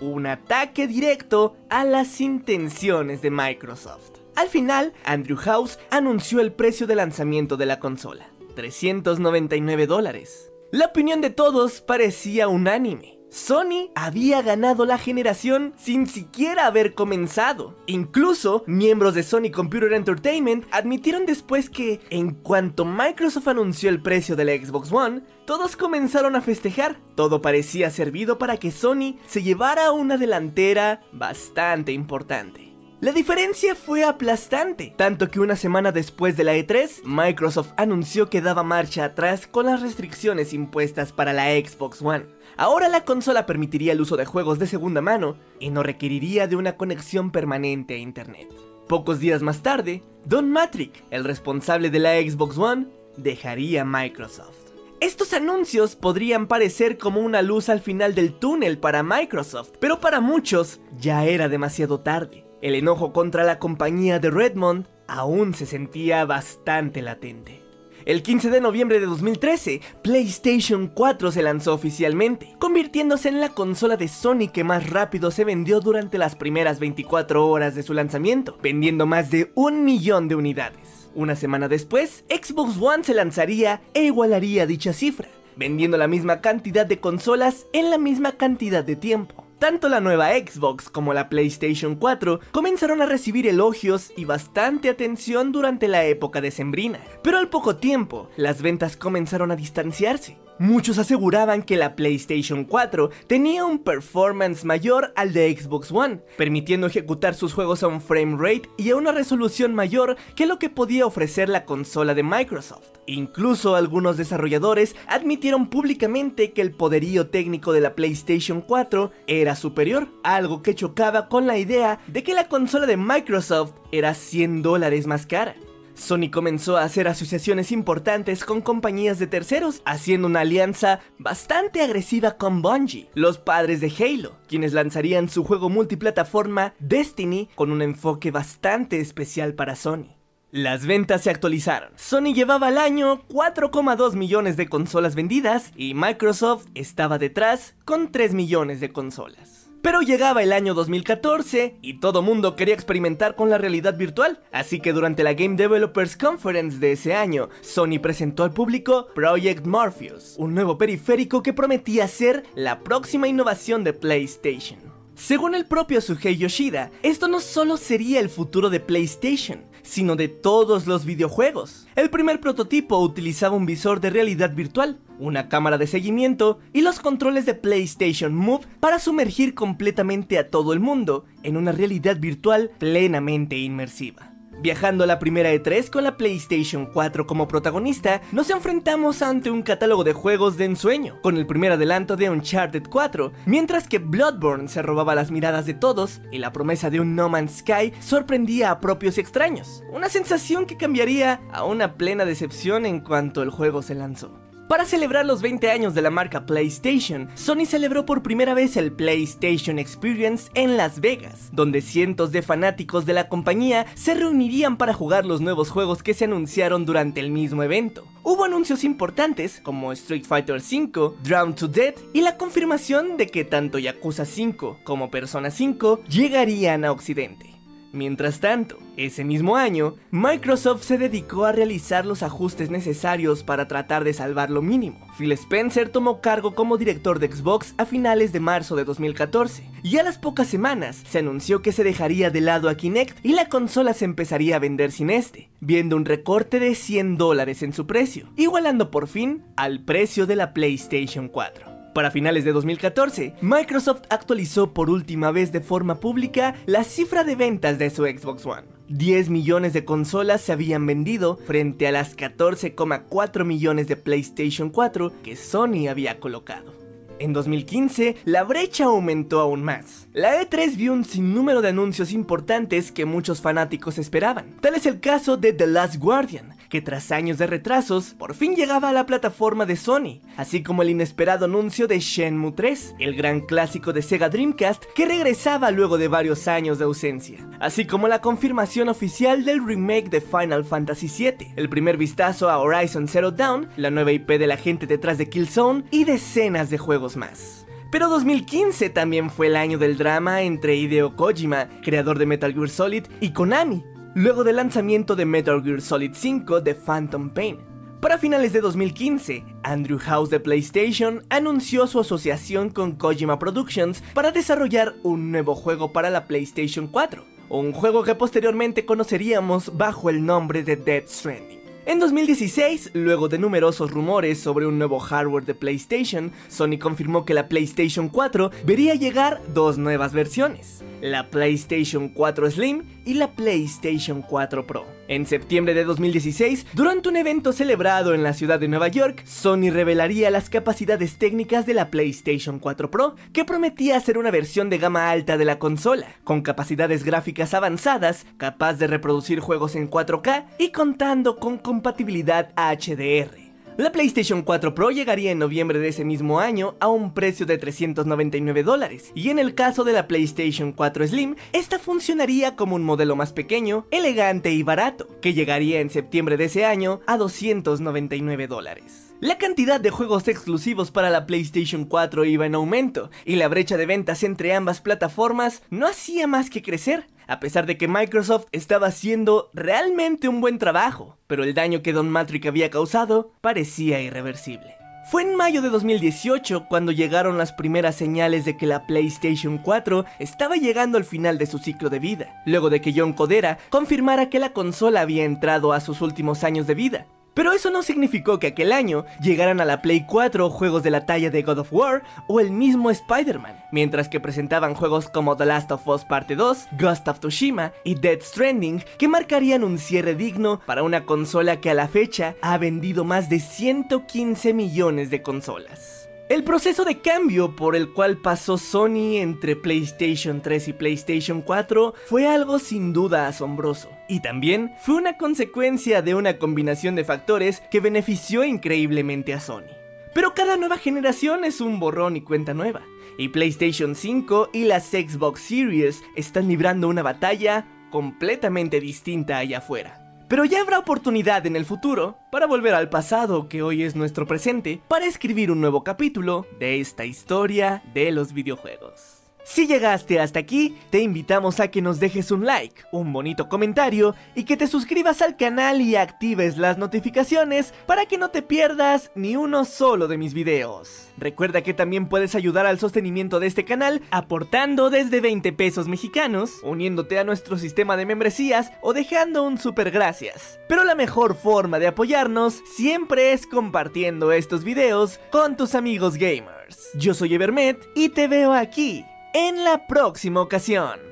Un ataque directo a las intenciones de Microsoft. Al final, Andrew House anunció el precio de lanzamiento de la consola, 399 dólares. La opinión de todos parecía unánime. Sony había ganado la generación sin siquiera haber comenzado. Incluso, miembros de Sony Computer Entertainment admitieron después que, en cuanto Microsoft anunció el precio de la Xbox One, todos comenzaron a festejar. Todo parecía servido para que Sony se llevara una delantera bastante importante. La diferencia fue aplastante, tanto que una semana después de la E3, Microsoft anunció que daba marcha atrás con las restricciones impuestas para la Xbox One. Ahora la consola permitiría el uso de juegos de segunda mano y no requeriría de una conexión permanente a internet. Pocos días más tarde, Don Matrix, el responsable de la Xbox One, dejaría Microsoft. Estos anuncios podrían parecer como una luz al final del túnel para Microsoft, pero para muchos ya era demasiado tarde. El enojo contra la compañía de Redmond aún se sentía bastante latente. El 15 de noviembre de 2013, PlayStation 4 se lanzó oficialmente, convirtiéndose en la consola de Sony que más rápido se vendió durante las primeras 24 horas de su lanzamiento, vendiendo más de un millón de unidades. Una semana después, Xbox One se lanzaría e igualaría dicha cifra, vendiendo la misma cantidad de consolas en la misma cantidad de tiempo. Tanto la nueva Xbox como la PlayStation 4 comenzaron a recibir elogios y bastante atención durante la época decembrina, pero al poco tiempo las ventas comenzaron a distanciarse. Muchos aseguraban que la PlayStation 4 tenía un performance mayor al de Xbox One, permitiendo ejecutar sus juegos a un frame rate y a una resolución mayor que lo que podía ofrecer la consola de Microsoft. Incluso algunos desarrolladores admitieron públicamente que el poderío técnico de la PlayStation 4 era superior, algo que chocaba con la idea de que la consola de Microsoft era 100 dólares más cara. Sony comenzó a hacer asociaciones importantes con compañías de terceros, haciendo una alianza bastante agresiva con Bungie, los padres de Halo, quienes lanzarían su juego multiplataforma Destiny con un enfoque bastante especial para Sony. Las ventas se actualizaron. Sony llevaba al año 4,2 millones de consolas vendidas y Microsoft estaba detrás con 3 millones de consolas. Pero llegaba el año 2014 y todo mundo quería experimentar con la realidad virtual, así que durante la Game Developers Conference de ese año, Sony presentó al público Project Morpheus, un nuevo periférico que prometía ser la próxima innovación de PlayStation. Según el propio Suhei Yoshida, esto no solo sería el futuro de PlayStation, sino de todos los videojuegos. El primer prototipo utilizaba un visor de realidad virtual, una cámara de seguimiento y los controles de PlayStation Move para sumergir completamente a todo el mundo en una realidad virtual plenamente inmersiva. Viajando a la primera E3 con la PlayStation 4 como protagonista, nos enfrentamos ante un catálogo de juegos de ensueño, con el primer adelanto de Uncharted 4, mientras que Bloodborne se robaba las miradas de todos y la promesa de un No Man's Sky sorprendía a propios y extraños, una sensación que cambiaría a una plena decepción en cuanto el juego se lanzó. Para celebrar los 20 años de la marca PlayStation, Sony celebró por primera vez el PlayStation Experience en Las Vegas, donde cientos de fanáticos de la compañía se reunirían para jugar los nuevos juegos que se anunciaron durante el mismo evento. Hubo anuncios importantes como Street Fighter V, Drown to Death y la confirmación de que tanto Yakuza 5 como Persona 5 llegarían a Occidente. Mientras tanto, ese mismo año, Microsoft se dedicó a realizar los ajustes necesarios para tratar de salvar lo mínimo. Phil Spencer tomó cargo como director de Xbox a finales de marzo de 2014, y a las pocas semanas se anunció que se dejaría de lado a Kinect y la consola se empezaría a vender sin este, viendo un recorte de 100 dólares en su precio, igualando por fin al precio de la PlayStation 4. Para finales de 2014, Microsoft actualizó por última vez de forma pública la cifra de ventas de su Xbox One. 10 millones de consolas se habían vendido frente a las 14,4 millones de PlayStation 4 que Sony había colocado. En 2015, la brecha aumentó aún más. La E3 vio un sinnúmero de anuncios importantes que muchos fanáticos esperaban. Tal es el caso de The Last Guardian, que tras años de retrasos, por fin llegaba a la plataforma de Sony, así como el inesperado anuncio de Shenmue 3, el gran clásico de Sega Dreamcast que regresaba luego de varios años de ausencia, así como la confirmación oficial del remake de Final Fantasy VII, el primer vistazo a Horizon Zero Dawn, la nueva IP de la gente detrás de Killzone y decenas de juegos más. Pero 2015 también fue el año del drama entre Hideo Kojima, creador de Metal Gear Solid, y Konami, luego del lanzamiento de Metal Gear Solid 5 de Phantom Pain. Para finales de 2015, Andrew House de PlayStation anunció su asociación con Kojima Productions para desarrollar un nuevo juego para la PlayStation 4, un juego que posteriormente conoceríamos bajo el nombre de Dead Stranding. En 2016, luego de numerosos rumores sobre un nuevo hardware de PlayStation, Sony confirmó que la PlayStation 4 vería llegar dos nuevas versiones, la PlayStation 4 Slim y la PlayStation 4 Pro. En septiembre de 2016, durante un evento celebrado en la ciudad de Nueva York, Sony revelaría las capacidades técnicas de la PlayStation 4 Pro, que prometía ser una versión de gama alta de la consola, con capacidades gráficas avanzadas, capaz de reproducir juegos en 4K y contando con compatibilidad HDR. La PlayStation 4 Pro llegaría en noviembre de ese mismo año a un precio de 399 dólares, y en el caso de la PlayStation 4 Slim, esta funcionaría como un modelo más pequeño, elegante y barato, que llegaría en septiembre de ese año a 299 dólares. La cantidad de juegos exclusivos para la PlayStation 4 iba en aumento, y la brecha de ventas entre ambas plataformas no hacía más que crecer, a pesar de que Microsoft estaba haciendo realmente un buen trabajo, pero el daño que Don Matrix había causado parecía irreversible. Fue en mayo de 2018 cuando llegaron las primeras señales de que la PlayStation 4 estaba llegando al final de su ciclo de vida, luego de que John Codera confirmara que la consola había entrado a sus últimos años de vida, pero eso no significó que aquel año llegaran a la Play 4 juegos de la talla de God of War o el mismo Spider-Man, mientras que presentaban juegos como The Last of Us Parte 2, Ghost of Tsushima y Dead Stranding que marcarían un cierre digno para una consola que a la fecha ha vendido más de 115 millones de consolas. El proceso de cambio por el cual pasó Sony entre PlayStation 3 y PlayStation 4 fue algo sin duda asombroso. Y también fue una consecuencia de una combinación de factores que benefició increíblemente a Sony. Pero cada nueva generación es un borrón y cuenta nueva. Y PlayStation 5 y las Xbox Series están librando una batalla completamente distinta allá afuera. Pero ya habrá oportunidad en el futuro para volver al pasado, que hoy es nuestro presente, para escribir un nuevo capítulo de esta historia de los videojuegos. Si llegaste hasta aquí, te invitamos a que nos dejes un like, un bonito comentario y que te suscribas al canal y actives las notificaciones para que no te pierdas ni uno solo de mis videos. Recuerda que también puedes ayudar al sostenimiento de este canal aportando desde 20 pesos mexicanos, uniéndote a nuestro sistema de membresías o dejando un super gracias. Pero la mejor forma de apoyarnos siempre es compartiendo estos videos con tus amigos gamers. Yo soy Evermet y te veo aquí en la próxima ocasión.